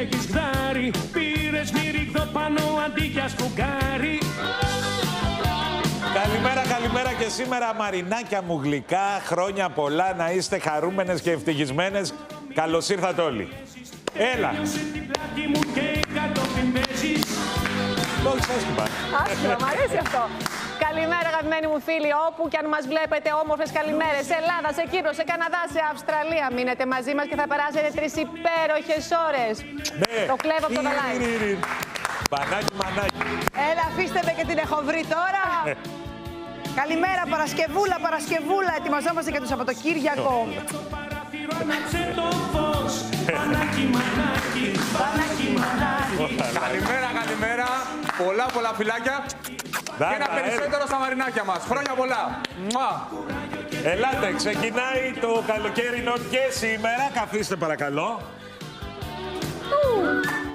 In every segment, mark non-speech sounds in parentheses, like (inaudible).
έχεις γδάρι Πήρες μυρίγδο πάνω αντί για σφουγγάρι Καλημέρα, καλημέρα και σήμερα μαρινάκια μου γλυκά. Χρόνια πολλά να είστε χαρούμενες και ευτυχισμένες. Καλώς ήρθατε όλοι. Έλα. Την πλάτη μου και κατόπιν παίζεις Το έχεις άσχημα. Άσχημα, μου αρέσει αυτό. Καλημέρα, αγαπημένοι μου φίλοι. Όπου και αν μας βλέπετε, όμορφες καλημέρες. Σε Ελλάδα, σε Κύπρο, σε Καναδά, σε Αυστραλία. Μείνετε μαζί μας και θα περάσετε τρεις υπέροχες ώρες. Ναι. Το κλέβω από το Ήρι, δαλάι. ήρι, ήρι. Πανάκι, μανάκι. Έλα, αφήστε με και την έχω βρει τώρα. Καλημέρα, Παρασκευούλα, Παρασκευούλα. Ετοιμαζόμαστε για το Σαββατοκύριακο. Στο παράθυρο άναψε το φως Πανάκι, μανάκι, πανάκι, μανάκι Καλημέρα, καλημέρα. Πολλά, πολλά φυλάκια. Και ένα Δάνα, περισσότερο στα μαρινάκια μας. Χρόνια πολλά. Μουα. Ελάτε, ξεκινάει το καλοκαίρινο και σήμερα. Καθίστε παρακαλώ. Ε,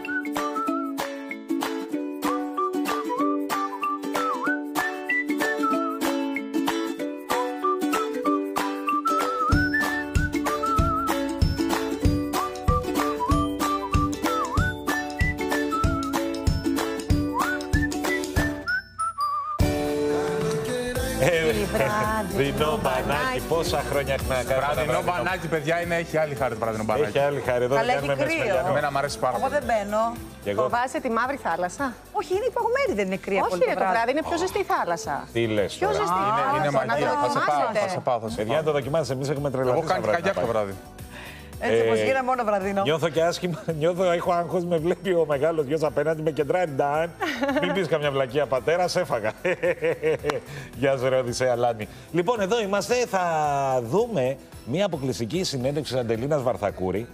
Δεινό μπανάκι, πόσα χρόνια να κάνουμε. Βραδινό μπανάκι, παιδιά, είναι, έχει άλλη χάρη το βραδινό Έχει μπανάκι. άλλη χάρη εδώ. Καλά, δεν έχει κάνουμε κρύο. μεσημεριανό. Εμένα μου αρέσει πάρα Εγώ πολύ. δεν μπαίνω. Και εγώ; Φοβάσαι τη μαύρη θάλασσα; Όχι, είναι υπαγωμένη, δεν είναι κρύα Όχι, πολύ ρε, το βράδυ είναι πιο ζεστή η θάλασσα. Τι λες Πιο τώρα; ζεστή. Είναι, είναι θάλασσα, μαγεία. να Θα σε πάω, δοκιμάσετε. θα σε πάω, θα σε Παιδιά, πάω. το δοκιμάστε. Εμείς έχουμε τρελαθεί. Εγώ στα κάνει βράδυ καγιάκ να το πάει. βράδυ. Έτσι όπως Ε, γίνα μόνο βραδινό. Νιώθω και άσχημα. (laughs) Νιώθω, έχω άγχος. Με βλέπει ο μεγάλος γιος απέναντι με κεντράει. Νταν. Μην πεις καμιά βλακία πατέρα, σε έφαγα. (laughs) Γεια σου, ρε Οδυσσέα Λάνη. Λοιπόν, εδώ είμαστε. Θα δούμε μια αποκλειστική συνέντευξη της Αντελίνας Βαρθακούρη,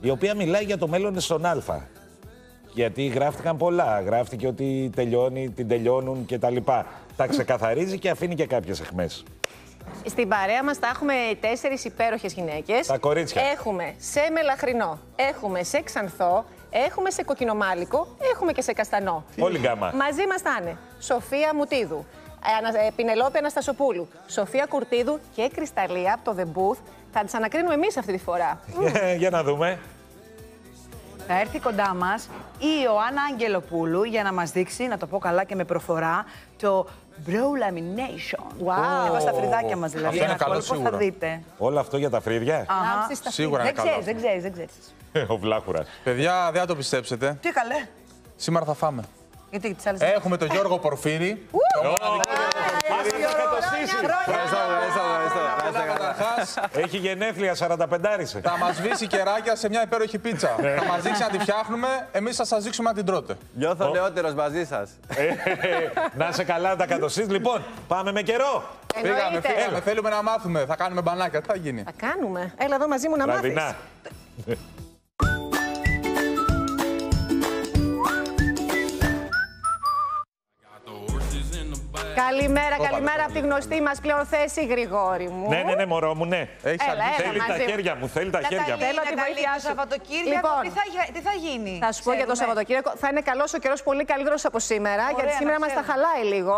η οποία μιλάει για το μέλλον στον Α. Γιατί γράφτηκαν πολλά. Γράφτηκε ότι τελειώνει, την τελειώνουν κτλ. Τα, τα ξεκαθαρίζει και αφήνει και κάποιες εχμές. Στην παρέα μας θα έχουμε τέσσερις υπέροχες γυναίκες. Τα κορίτσια. Έχουμε σε μελαχρινό, έχουμε σε ξανθό, έχουμε σε κοκκινομάλικο, έχουμε και σε καστανό. Όλη γκάμα. Μαζί μας θα είναι Σοφία Μουτίδου, ε, Ανα- ε, Πινελόπη Αναστασοπούλου, Σοφία Κουρτίδου και Κρυσταλλία από το The Booth. Θα τις ανακρίνουμε εμείς αυτή τη φορά. (laughs) Για να δούμε. Θα έρθει κοντά μας η Ιωάννα Αγγελοπούλου για να μας δείξει, να το πω καλά και με προφορά, το Bro Lamination. Wow. Εδώ στα φρυδάκια μας δηλαδή. Αυτό είναι Ένα καλός κόλπο σίγουρα. Θα δείτε. Όλο αυτό για τα φρύδια; Αχα. Λάμψη στα Σίγουρα Δεν είναι καλός. ξέρει, δεν ξέρεις, δεν ξέρεις. (laughs) Ο Βλάχουρας. Παιδιά, δεν θα το πιστέψετε. Τι καλέ. Σήμερα θα φάμε. Γιατί τι άλλε. Έχουμε τον Γιώργο Πορφύρη. Ευχαριστώ, ευχαριστώ, ευχαριστώ. Καταρχάς, Έχει γενέθλια 45 άρισε. θα μας βύσει κεράκια σε μια υπέροχη πίτσα. Θα μας δείξει να τη φτιάχνουμε, εμείς θα σας δείξουμε να την τρώτε. Νιώθω νεότερος μαζί σας. να σε καλά τα κατοσύς. Λοιπόν, πάμε με καιρό. Πήγαμε, Εννοείται. φύγαμε, θέλουμε να μάθουμε. Θα κάνουμε μπανάκια, τι θα γίνει. Θα κάνουμε. Έλα εδώ μαζί μου να μάθεις. Καλημέρα, Όπα, καλημέρα το από τη γνωστή μας πλέον θέση, Γρηγόρη μου. Ναι, ναι, ναι, μωρό μου, ναι. Έχεις Έλα, αργήσει. έλα. Θέλει τα μαζί μου. χέρια μου, θέλει τα χέρια μου. Θέλω τη βοήθειά το σου. Σαββατοκύριακο. Λοιπόν. τι, θα, γι- τι θα γίνει; Θα σου πω για το Ξέρουμε. Σαββατοκύριακο. Θα είναι καλός ο καιρός, πολύ καλύτερος από σήμερα. Ωραία, γιατί να σήμερα μας τα ξέρουμε. χαλάει λίγο.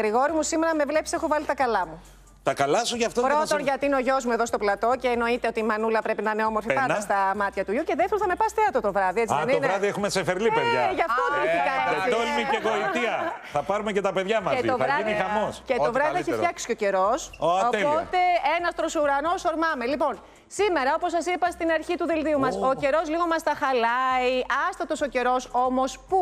Γρηγόρη μου, σήμερα με βλέπεις, έχω βάλει τα καλά μου. Τα καλά σου γι' αυτό δεν θα Πρώτον, σε- γιατί είναι ο γιος μου εδώ στο πλατό και εννοείται ότι η Μανούλα πρέπει να είναι όμορφη Ένα. πάντα στα μάτια του γιου. Και δεύτερον, θα με πας θέατρο το βράδυ, έτσι Α, δεν το είναι; βράδυ έχουμε σε φερλί, παιδιά. Ε, γι' αυτό τύχηκα Και έτσι. τόλμη και γοητεία. Θα πάρουμε και τα παιδιά μαζί. το Θα βράδυ- γίνει χαμός. Και το Ό,τι βράδυ έχει καλύτερο. φτιάξει και ο καιρός. Ω, τέλεια. Οπότε ένας ουρανός ορμάμε. Λοιπόν, σήμερα, όπως σας είπα στην αρχή του δελτίου μας, ο καιρός λίγο μας τα χαλάει. Άστατος ο καιρός όμως που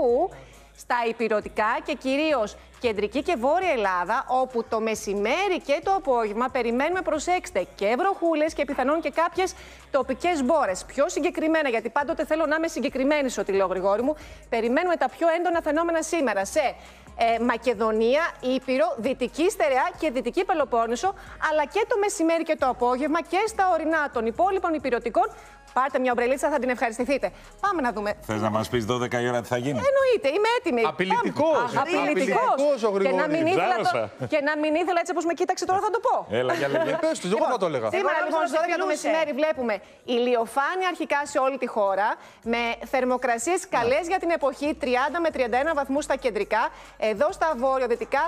στα υπηρετικά και κυρίως κεντρική και βόρεια Ελλάδα, όπου το μεσημέρι και το απόγευμα περιμένουμε, προσέξτε, και βροχούλες και πιθανόν και κάποιες τοπικές μπόρες. Πιο συγκεκριμένα, γιατί πάντοτε θέλω να είμαι συγκεκριμένη σε ό,τι λέω, Γρηγόρη μου, περιμένουμε τα πιο έντονα φαινόμενα σήμερα σε ε, Μακεδονία, Ήπειρο, Δυτική Στερεά και Δυτική Πελοπόννησο, αλλά και το μεσημέρι και το απόγευμα και στα ορεινά των υπόλοιπων υπηρετικών. Πάρτε μια ομπρελίτσα, θα την ευχαριστηθείτε. Πάμε να δούμε. Θες να μας πεις 12 η ώρα τι θα γίνει; Εννοείται, είμαι έτοιμη. Απειλητικός. Πάμε. Απειλητικός Απειλητικός. ο Και να μην Γρηγόρης. ήθελα, το, Τζάρωσα. και να μην ήθελα έτσι όπως με κοίταξε τώρα θα το πω. Έλα, για λέγε. Πες τους, εγώ θα το έλεγα. Σήμερα Εγώ λοιπόν νόμιζα στις 12 να το σε μεσημέρι βλέπουμε ηλιοφάνεια αρχικά σε όλη τη χώρα με θερμοκρασίες καλές για την εποχή 30 με 31 βαθμούς στα κεντρικά. Εδώ στα βόρειο-δυτικά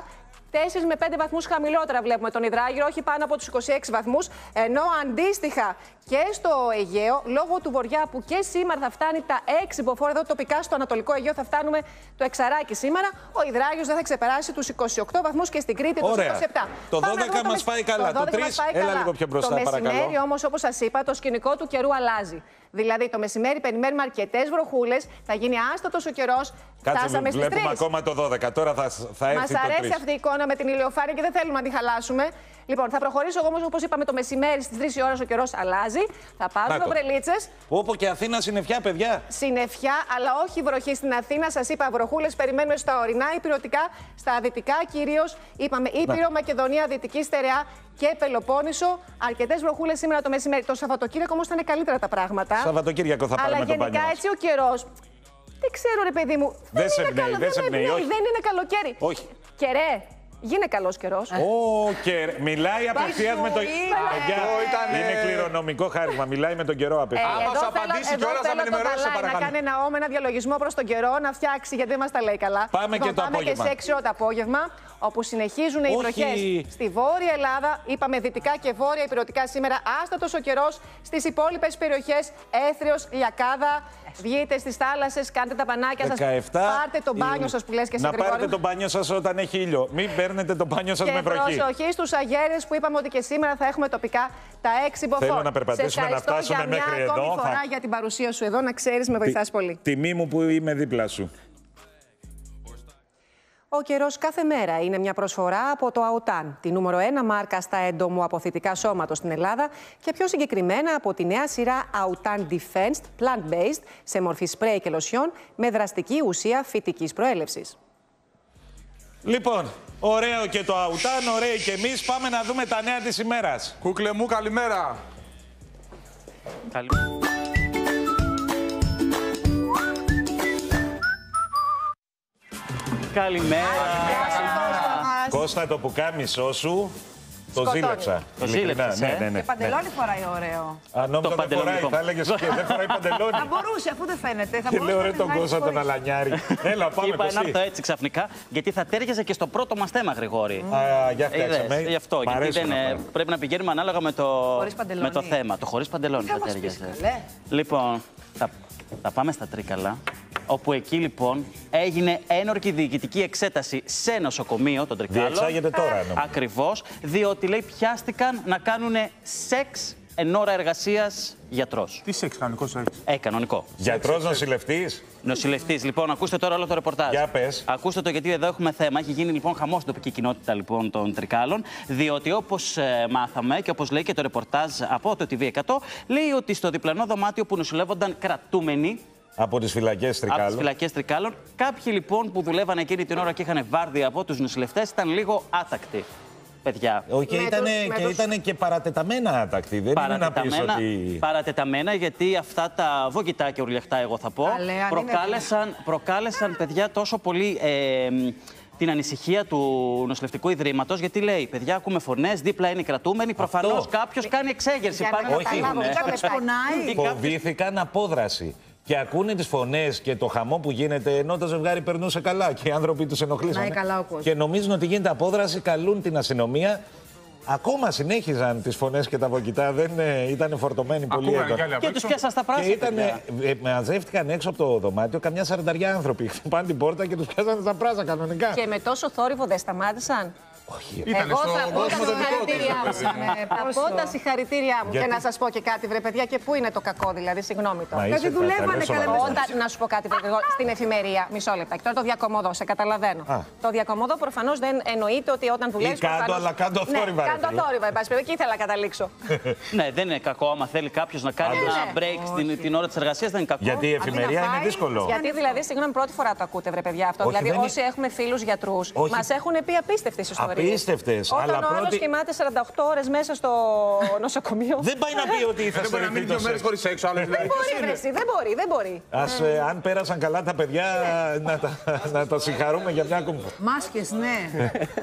4 με 5 βαθμούς χαμηλότερα βλέπουμε τον υδράγυρο, όχι πάνω από τους 26 βαθμούς. Ενώ αντίστοιχα και στο Αιγαίο, λόγω του βορειά που και σήμερα θα φτάνει τα 6 μποφόρ, εδώ τοπικά στο Ανατολικό Αιγαίο θα φτάνουμε το εξαράκι σήμερα. Ο Ιδράγιος δεν θα ξεπεράσει τους 28 βαθμούς και στην Κρήτη τους Ωραία. 27. Το Πάμε 12 να δούμε μας πάει καλά. Το 12 μας 3, πάει έλα καλά. λίγο πιο μπροστά, Το μεσημέρι παρακαλώ. όμως, όπως σας είπα, το σκηνικό του καιρού αλλάζει. Δηλαδή το μεσημέρι περιμένουμε αρκετές βροχούλες, θα γίνει άστατος ο καιρός. Κάτσε, Φτάσαμε στις 3. βλέπουμε ακόμα το 12. Τώρα θα, θα Μας έρθει το 3. αρέσει αυτή η εικόνα με την ηλιοφάνεια και δεν θέλουμε να τη χαλάσουμε. Λοιπόν, θα προχωρήσω όμως, όπως είπαμε, το μεσημέρι στις 3 η ώρα ο καιρός αλλάζει. Θα Να πάρουμε το. ομπρελίτσε. Όπου και Αθήνα συννεφιά, παιδιά. Συννεφιά, αλλά όχι βροχή στην Αθήνα. Σας είπα, βροχούλες περιμένουμε στα ορεινά, υπηρετικά, στα δυτικά κυρίως. Είπαμε Ήπειρο, Μακεδονία, Δυτική Στερεά και Πελοπόννησο. Αρκετές βροχούλες σήμερα το μεσημέρι. Το Σαββατοκύριακο όμως θα είναι καλύτερα τα πράγματα. Σαββατοκύριακο θα πάρουμε Αλλά το γενικά μπάνιο μας. έτσι ο καιρός. Δεν ξέρω, ρε παιδί μου. Δεν σε είναι εμπνέει, καλό, δεν σε με εμπνέει, όχι. Δεν είναι καλοκαίρι. Όχι. Κερέ. Γίνε καλός καιρός. Ω, και μιλάει απευθείας με το. Παιδιά, Αυτό ήταν, είναι ε, κληρονομικό χάρημα. Μιλάει με τον καιρό απευθείας. Άμα εδώ σου θέλω, απαντήσει εδώ κιόλας, να θέλω με το ενημερώσει, σε Παλάι να παρακαλώ. κάνει ένα όμα, ένα διαλογισμό προς τον καιρό, να φτιάξει, γιατί δεν μας τα λέει καλά. Πάμε Λοιπόν, και το πάμε απόγευμα. και σε 6 ώρα το απόγευμα, όπου συνεχίζουν οι Όχι. βροχές στη Βόρεια Ελλάδα. Είπαμε δυτικά και βόρεια υπηρετικά σήμερα. Άστατος ο καιρός στις υπόλοιπες περιοχές. Έθριο, Λιακάδα. Βγείτε στις θάλασσες, κάντε τα πανάκια σας. 17. Πάρτε το μπάνιο σας που λες και σε Να Γρηγόρη. πάρετε το μπάνιο σας όταν έχει ήλιο. Μην παίρνετε το μπάνιο σας Και με βροχή. προσοχή στους αγέρες που είπαμε ότι και σήμερα θα έχουμε τοπικά τα έξι μποφόρ. Θέλω να περπατήσουμε, Σε να ευχαριστώ φτάσουμε για μια μέχρι ακόμη εδώ. φορά Θα- για την παρουσία σου εδώ, να ξέρεις, με βοηθάς πολύ. Τιμή μου που είμαι δίπλα σου. Ο καιρός κάθε μέρα είναι μια προσφορά από το ΑΟΤΑΝ, τη νούμερο 1 μάρκα στα εντομοαποθητικά σώματος στην Ελλάδα και πιο συγκεκριμένα από τη νέα σειρά AUTAN Defensed Plant-Based σε μορφή σπρέι και λοσιόν με δραστική ουσία φυτικής προέλευσης. Λοιπόν, ωραίο και το αουτάν, ωραίοι και εμείς. Πάμε να δούμε τα νέα της ημέρας. Κούκλε μου, καλημέρα. Καλημέρα. Κώστα, το πουκάμισό σου το Σκοτώνει. ζήλεψα. Το Ειλικρινά, ζήλεψες, Ναι, ε; ναι, ναι. Και παντελόνι φοράει ωραίο. Αν νόμιζα Το δεν παντελόνι, φοράει, λοιπόν. θα έλεγες και δεν φοράει παντελόνι. Θα μπορούσε, αφού δεν φαίνεται. Θα Και μπορούσε λέω να ρε τον την Κώστα τον χωρίς. Αλανιάρη. Έλα, πάμε Είπα να Κωστή. έρθω έτσι ξαφνικά, γιατί θα τέριαζε και στο πρώτο μας θέμα, Γρηγόρη. Α, για Είδες, φτιάξαμε. γι' αυτό. Μ' Γιατί αρέσουν δεν, ε, αυτά. πρέπει να πηγαίνουμε ανάλογα με το, Χωρίς παντελόνι. με το θέμα. Το χωρίς παντελόνι Θα θα μας πεις, τέριαζε. καλέ. Λοιπόν, θα, θα πάμε στα Τρίκαλα. Όπου εκεί λοιπόν έγινε ένορκη διοικητική εξέταση σε νοσοκομείο των Τρικάλων. Διεξάγεται τώρα, νομίζω. Ακριβώς, διότι λέει πιάστηκαν να κάνουν σεξ εν ώρα εργασίας γιατρός. Τι σεξ, κανονικό σεξ; Ε, κανονικό. Γιατρός νοσηλευτής; Νοσηλευτής. Λοιπόν, ακούστε τώρα όλο το ρεπορτάζ. Για πες. Ακούστε το γιατί εδώ έχουμε θέμα. Έχει γίνει λοιπόν χαμό στην τοπική κοινότητα λοιπόν, των Τρικάλων. Διότι όπως μάθαμε και όπως λέει και το ρεπορτάζ από το TV100, λέει ότι στο διπλανό δωμάτιο που νοσηλεύονταν κρατούμενοι Από τις φυλακές από τις Τρικάλου. φυλακές Τρικάλων, κάποιοι λοιπόν που δουλεύαν εκείνη την ώρα και είχαν βάρδια από τους νοσηλευτές ήταν λίγο άτακτοι. Παιδιά. Όχι, και Με ήταν τους- με και, τους- ήτανε και παρατεταμένα άτακτοι. Δεν είναι να πεις Παρατεταμένα, ότι. παρατεταμένα, γιατί αυτά τα βογητά και ουρλιαχτά, εγώ θα πω, Καλέ, αν είναι προκάλεσαν, προκάλεσαν, παιδιά, τόσο πολύ ε, μ, την ανησυχία του νοσηλευτικού ιδρύματος. Γιατί λέει, παιδιά, ακούμε φωνές, δίπλα είναι οι κρατούμενοι. Προφανώς κάποιος κάνει εξέγερση. Για να Πάνε να Όχι. καταλάβω, φύγουνε. μισό Κάποιος λεπτάκι. πονάει. Τι κάποιος- Φοβήθηκαν απόδραση. Και ακούνε τις φωνές και το χαμό που γίνεται ενώ το ζευγάρι περνούσε καλά και οι άνθρωποι τους ενοχλήσαν. Να είναι καλά ο κόσμος. Και νομίζουν ότι γίνεται απόδραση, καλούν την αστυνομία. Ακόμα συνέχιζαν τις φωνές και τα βοκητά, δεν ε, ήταν φορτωμένοι πολύ Ακούγανε κι έντονα. άλλοι απ' Και έξω. τους πιάσαν στα Και πράσινα. ήταν, παιδιά. ε, μαζεύτηκαν έξω από το δωμάτιο καμιά σαρανταριά άνθρωποι. (laughs) Χτυπάνε την πόρτα και τους πιάσανε στα πράζα κανονικά. Και με τόσο θόρυβο δεν σταμάτησαν; Όχι. Ήταν Εγώ στο θα πω τα κόσμο το δικό συγχαρητήριά μου. του. Θα πω τα συγχαρητήριά μου. Γιατί; Και να σας πω και κάτι, βρε παιδιά, και πού είναι το κακό, δηλαδή, συγγνώμη τώρα. Μα είσαι Γιατί δουλεύανε καλά, λες καλά σοβαρά. Όταν, να σου πω κάτι, βρε Γρηγόρη, στην εφημερία, μισό λεπτάκι. Τώρα το διακομωδώ, σε καταλαβαίνω. Α. Το διακομωδώ προφανώς δεν εννοείται ότι όταν δουλεύεις. κάτω, αλλά κάτω θόρυβα, Ναι, ρε κάτω φίλε. θόρυβα, εν πάση περιπτώσει, εκεί ήθελα να καταλήξω. (laughs) Ναι, δεν είναι κακό. Άμα θέλει κάποιος να κάνει Πάντως. ένα Ναι. break στην, την ώρα της εργασίας, δεν είναι κακό. Γιατί η Αντί να εφημερία είναι φάει, δύσκολο. Γιατί δηλαδή, συγγνώμη, πρώτη φορά το ακούτε, βρε παιδιά αυτό. Όχι, δηλαδή, δεν είναι- όσοι έχουμε φίλους γιατρούς, Όχι. μας έχουν πει απίστευτε ιστορίε. Απίστευτες, Όταν αλλά ο άλλο πρώτη- κοιμάται 48 ώρες μέσα στο νοσοκομείο. Δεν πάει να πει ότι θα Δεν μπορεί να μείνει δύο μέρες χωρίς σεξ, άλλος δηλαδή. Δεν μπορεί, βρε, εσύ, δεν μπορεί, δεν μπορεί. Ας, ε, αν πέρασαν καλά τα παιδιά, να τα, να τα συγχαρούμε για μια ακόμη φορά. Μάσκες, ναι.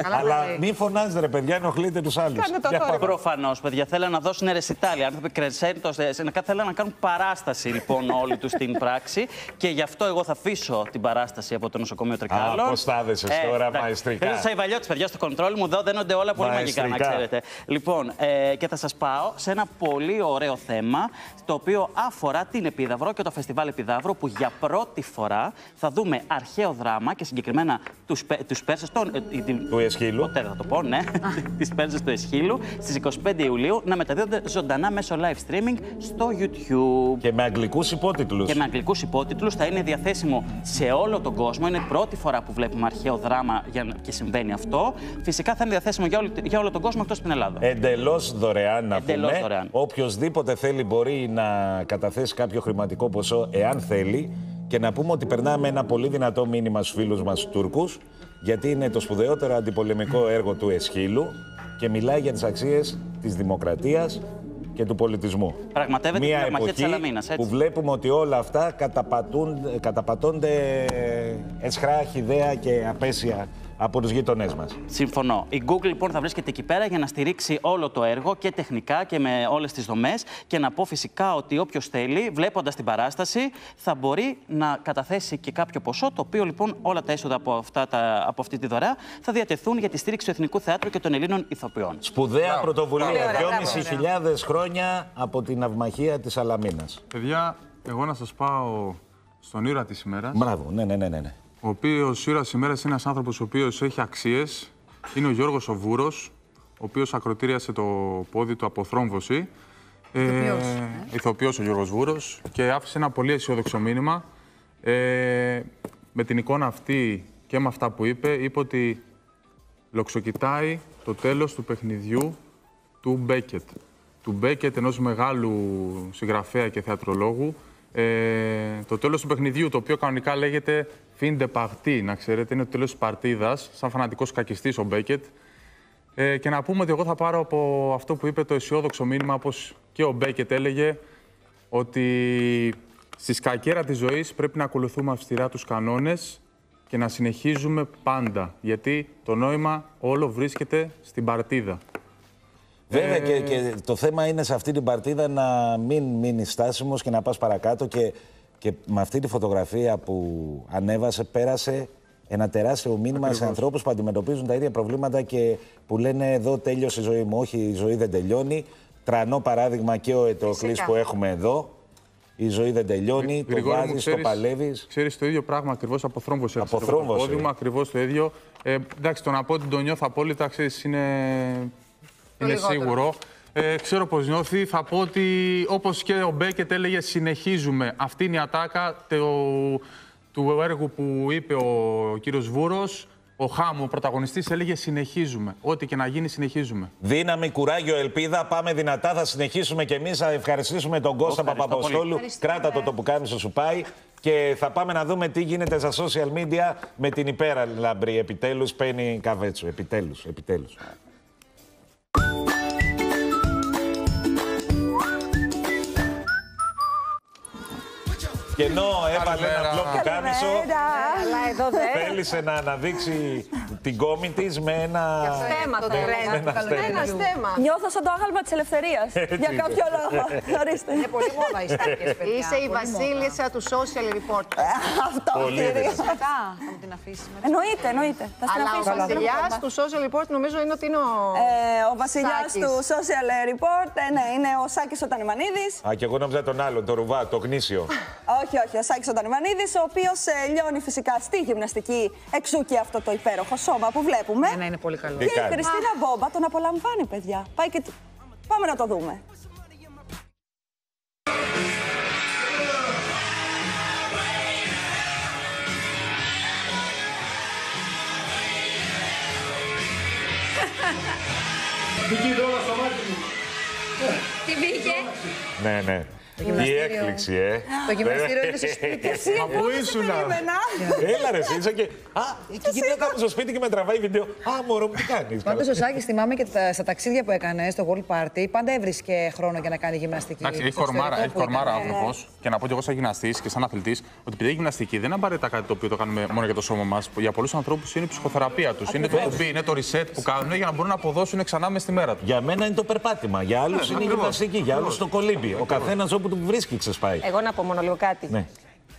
Καλά τα Αλλά λέει. μην φωνάζετε, ρε παιδιά, ενοχλείτε τους άλλους. Κάνε το τώρα. Προφανώς, παιδιά, θέλουν να δώσουν ρεσιτάλια. Άνθρωποι κρεσέντο, θέλουν να κάνουν παράσταση λοιπόν (laughs) όλοι τους στην πράξη. Και γι' αυτό εγώ θα αφήσω την παράσταση από το νοσοκομείο Τρικάλων. πώς τα έδεσες τώρα, μαεστρικά. Θέλω σα Ιβαλιώτη, παιδιά, στο control κοντρόλ μου εδώ δένονται όλα πολύ μαγικά, να Μαεστρικά. ξέρετε. Λοιπόν, ε, και θα σας πάω σε ένα πολύ ωραίο θέμα, το οποίο αφορά την Επίδαυρο και το φεστιβάλ Επίδαυρο, που για πρώτη φορά θα δούμε αρχαίο δράμα και συγκεκριμένα τους τους Πέρσες. Τον, ε, την- Του Εσχύλου. Ποτέ δεν θα το πω, ναι. (laughs) τις Πέρσες του Εσχύλου στις 25 Ιουλίου να μεταδίδονται ζωντανά μέσω live streaming στο YouTube. Και με αγγλικούς υπότιτλους. Και με αγγλικούς υπότιτλους θα είναι διαθέσιμο σε όλο τον κόσμο. Είναι η πρώτη φορά που βλέπουμε αρχαίο δράμα για να- και συμβαίνει αυτό. Φυσικά θα είναι διαθέσιμο για, όλη- για όλο τον κόσμο εκτός την Ελλάδα. Εντελώς δωρεάν να Εντελώς πούμε. δωρεάν. Οποιοδήποτε θέλει μπορεί να καταθέσει κάποιο χρηματικό ποσό, εάν θέλει. Και να πούμε ότι περνάμε ένα πολύ δυνατό μήνυμα στους φίλους μας Τούρκους, γιατί είναι το σπουδαιότερο αντιπολεμικό έργο του Εσχύλου και μιλάει για τις αξίες της δημοκρατίας και του πολιτισμού. Πραγματεύεται την Αμαχία της Σαλαμίνας, έτσι. που βλέπουμε ότι όλα αυτά καταπατούν, καταπατώνται εσχρά, χιδέα και απέσια από τους γείτονές μας. Συμφωνώ. Η Google λοιπόν θα βρίσκεται εκεί πέρα για να στηρίξει όλο το έργο και τεχνικά και με όλες τις δομές. Και να πω φυσικά ότι όποιος θέλει, βλέποντας την παράσταση, θα μπορεί να καταθέσει και κάποιο ποσό. Το οποίο λοιπόν όλα τα έσοδα από, αυτά, τα, από αυτή τη δωρεά θα διατεθούν για τη στήριξη του Εθνικού Θεάτρου και των Ελλήνων ηθοποιών. Σπουδαία Μπράβο. πρωτοβουλία. Πολύ ωραία, 2.500 χρόνια από την αυμαχία της Αλαμίνας. Παιδιά, εγώ να σας πάω στον ήρωα της ημέρας. Μπράβο, ναι, ναι, ναι, ναι. Ναι. Ο οποίος ήρωας ημέρας είναι ένας άνθρωπος ο οποίος έχει αξίες. Είναι ο Γιώργος ο Βούρος, ο οποίος ακροτήριασε το πόδι του από θρόμβωση. Ε, ηθοποιός ο Γιώργος Βούρος και άφησε ένα πολύ αισιόδοξο μήνυμα. Ε, με την εικόνα αυτή και με αυτά που είπε, είπε ότι λοξοκοιτάει το τέλος του παιχνιδιού του Μπέκετ. Του Μπέκετ, ενός μεγάλου συγγραφέα και θεατρολόγου. Ε, το τέλος του παιχνιδιού, το οποίο κανονικά λέγεται fin de partie, να ξέρετε, είναι το τέλος της παρτίδας, σαν φανατικός κακιστής ο Μπέκετ. Ε, και να πούμε ότι εγώ θα πάρω από αυτό που είπε το αισιόδοξο μήνυμα, όπως και ο Μπέκετ έλεγε, ότι στη σκακέρα της ζωής πρέπει να ακολουθούμε αυστηρά τους κανόνες και να συνεχίζουμε πάντα, γιατί το νόημα όλο βρίσκεται στην παρτίδα. Βέβαια και, και το θέμα είναι σε αυτή την παρτίδα να μην μείνεις στάσιμος και να πας παρακάτω και, και με αυτή τη φωτογραφία που ανέβασε πέρασε ένα τεράστιο μήνυμα σε ανθρώπους που αντιμετωπίζουν τα ίδια προβλήματα και που λένε εδώ τέλειωσε η ζωή μου. Όχι, η ζωή δεν τελειώνει. Τρανό παράδειγμα και ο Ετοκλής που έχουμε εδώ. Η ζωή δεν τελειώνει, το Γρηγόρη μου, βάζεις, το ξέρεις- παλεύεις. Ξέρεις το ίδιο πράγμα ακριβώς από θρόμβωση. Από από το θρόμβωση. πόδι μου, ακριβώς το ίδιο. Ε, εντάξει, το να πω ότι τον νιώθω απόλυτα, ξέρεις, είναι, είναι λιγότερο. σίγουρο. Ε, ξέρω πώς νιώθει. Θα πω ότι όπως και ο Μπέκετ έλεγε συνεχίζουμε. Αυτή είναι η ατάκα του, του έργου που είπε ο κύριος Βούρος. Ο Χάμου, ο πρωταγωνιστής, έλεγε συνεχίζουμε. Ό,τι και να γίνει συνεχίζουμε. Δύναμη, κουράγιο, ελπίδα. Πάμε δυνατά. Θα συνεχίσουμε κι εμείς. Θα ευχαριστήσουμε τον Κώστα Ευχαριστώ Παπαποστόλου. πολύ. Κράτα το το που κάνει σου πάει. Και θα πάμε να δούμε τι γίνεται στα social media με την υπέραλαμπρη επιτέλους Πέννη Καβέτσου. Επιτέλους, επιτέλους. Και ενώ έβαλε ένα Καλημέρα. μπλοκ του κάμισο, Αλλά εδώ δεν. θέλησε να αναδείξει την κόμη της με ένα. Στέμα θα με έλεγα. ένα στέμα. Ένα στέμα. Νιώθω σαν το άγαλμα της ελευθερίας. Για κάποιο λόγο. Ορίστε. Είναι πολύ μόδα οι στάκες, παιδιά. Είσαι η πολύ βασίλισσα του social report. Αυτό. Πολύ κυρίως. ωραία. μόδα. Μετά θα μου την αφήσεις. Εννοείται, εννοείται. Θα στην Αλλά ο αφήσω. βασιλιάς του social report νομίζω είναι ότι είναι ο. Ε, ο βασιλιάς Σάκης. του social report ε, ναι, είναι ο Σάκης ο Τανιμανίδης. Α, και εγώ νόμιζα τον άλλον, τον Ρουβά, το γνήσιο. Όχι, όχι, ο Σάκης ο Τανιμανίδης, ο οποίος ε, λιώνει φυσικά στη γυμναστική εξού και αυτό το υπέροχο σώμα που βλέπουμε. Ναι, ναι, είναι πολύ καλό. Τι Και η κάνει; Χριστίνα Μπόμπα τον απολαμβάνει, παιδιά. Πάει και... του- Πάμε να το δούμε. Τι μπήκε; Ναι, ναι. Η έκπληξη, ε. Το γυμναστήριο είναι στο σπίτι. Μα πού ήσουνα. Έλα ρε, εσύ, είσαι και. Α, και γυναίκα μου στο σπίτι και με τραβάει βίντεο. Α, μωρό μου, τι κάνεις. Πάντω ο Σάκη θυμάμαι και τα, στα ταξίδια που έκανε στο World Party, πάντα έβρισκε χρόνο για να κάνει γυμναστική. Εντάξει, έχει Στο κορμάρα, εξωτερικό έχει που κορμάρα ήταν. άνθρωπος. Και να πω κι εγώ σαν γυμναστής και σαν αθλητής, ότι επειδή η γυμναστική δεν είναι απαραίτητα κάτι το οποίο το κάνουμε μόνο για το σώμα μας. Για πολλούς ανθρώπους είναι η ψυχοθεραπεία τους. Είναι το κουμπί, είναι το reset που κάνουν για να μπορούν να αποδώσουν ξανά μες στη μέρα τους. Για μένα είναι το περπάτημα. Για άλλους είναι η ακριβώς. γυμναστική. Για άλλους το κολύμπι. Ο καθένας όπου του βρίσκει ξεσπάει. Εγώ να πω μόνο λίγο κάτι. Ναι.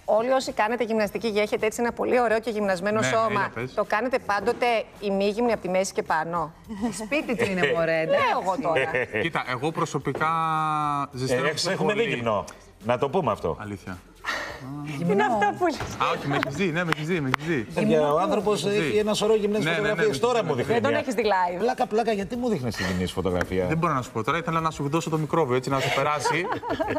Όλοι όσοι κάνετε γυμναστική και έχετε έτσι ένα πολύ ωραίο και γυμνασμένο Ναι, ναι, σώμα, για πες. το κάνετε πάντοτε ημίγυμνη από τη μέση και πάνω; Σπίτι του είναι μωρέ. Λέω εγώ τώρα. Κοίτα, εγώ προσωπικά ζεσταίνω Ε, πιο έχουμε δει πολύ. γυμνό. Να το πούμε αυτό. Αλήθεια. Είναι αυτά που λες. Α, όχι, με έχεις δει, ναι, με έχεις δει, με έχεις δει. Παιδιά, ο άνθρωπος έχει ένα σωρό γυμνές Ναι, ναι, ναι, φωτογραφίε. ναι, Τώρα ναι, μου ναι. δείχνει. Δεν τον μια. έχεις δει live. Πλάκα, πλάκα, γιατί μου δείχνεις τη γυμνής φωτογραφία; Δεν μπορώ να σου πω τώρα, ήθελα να σου δώσω το μικρόβιο έτσι να σου περάσει.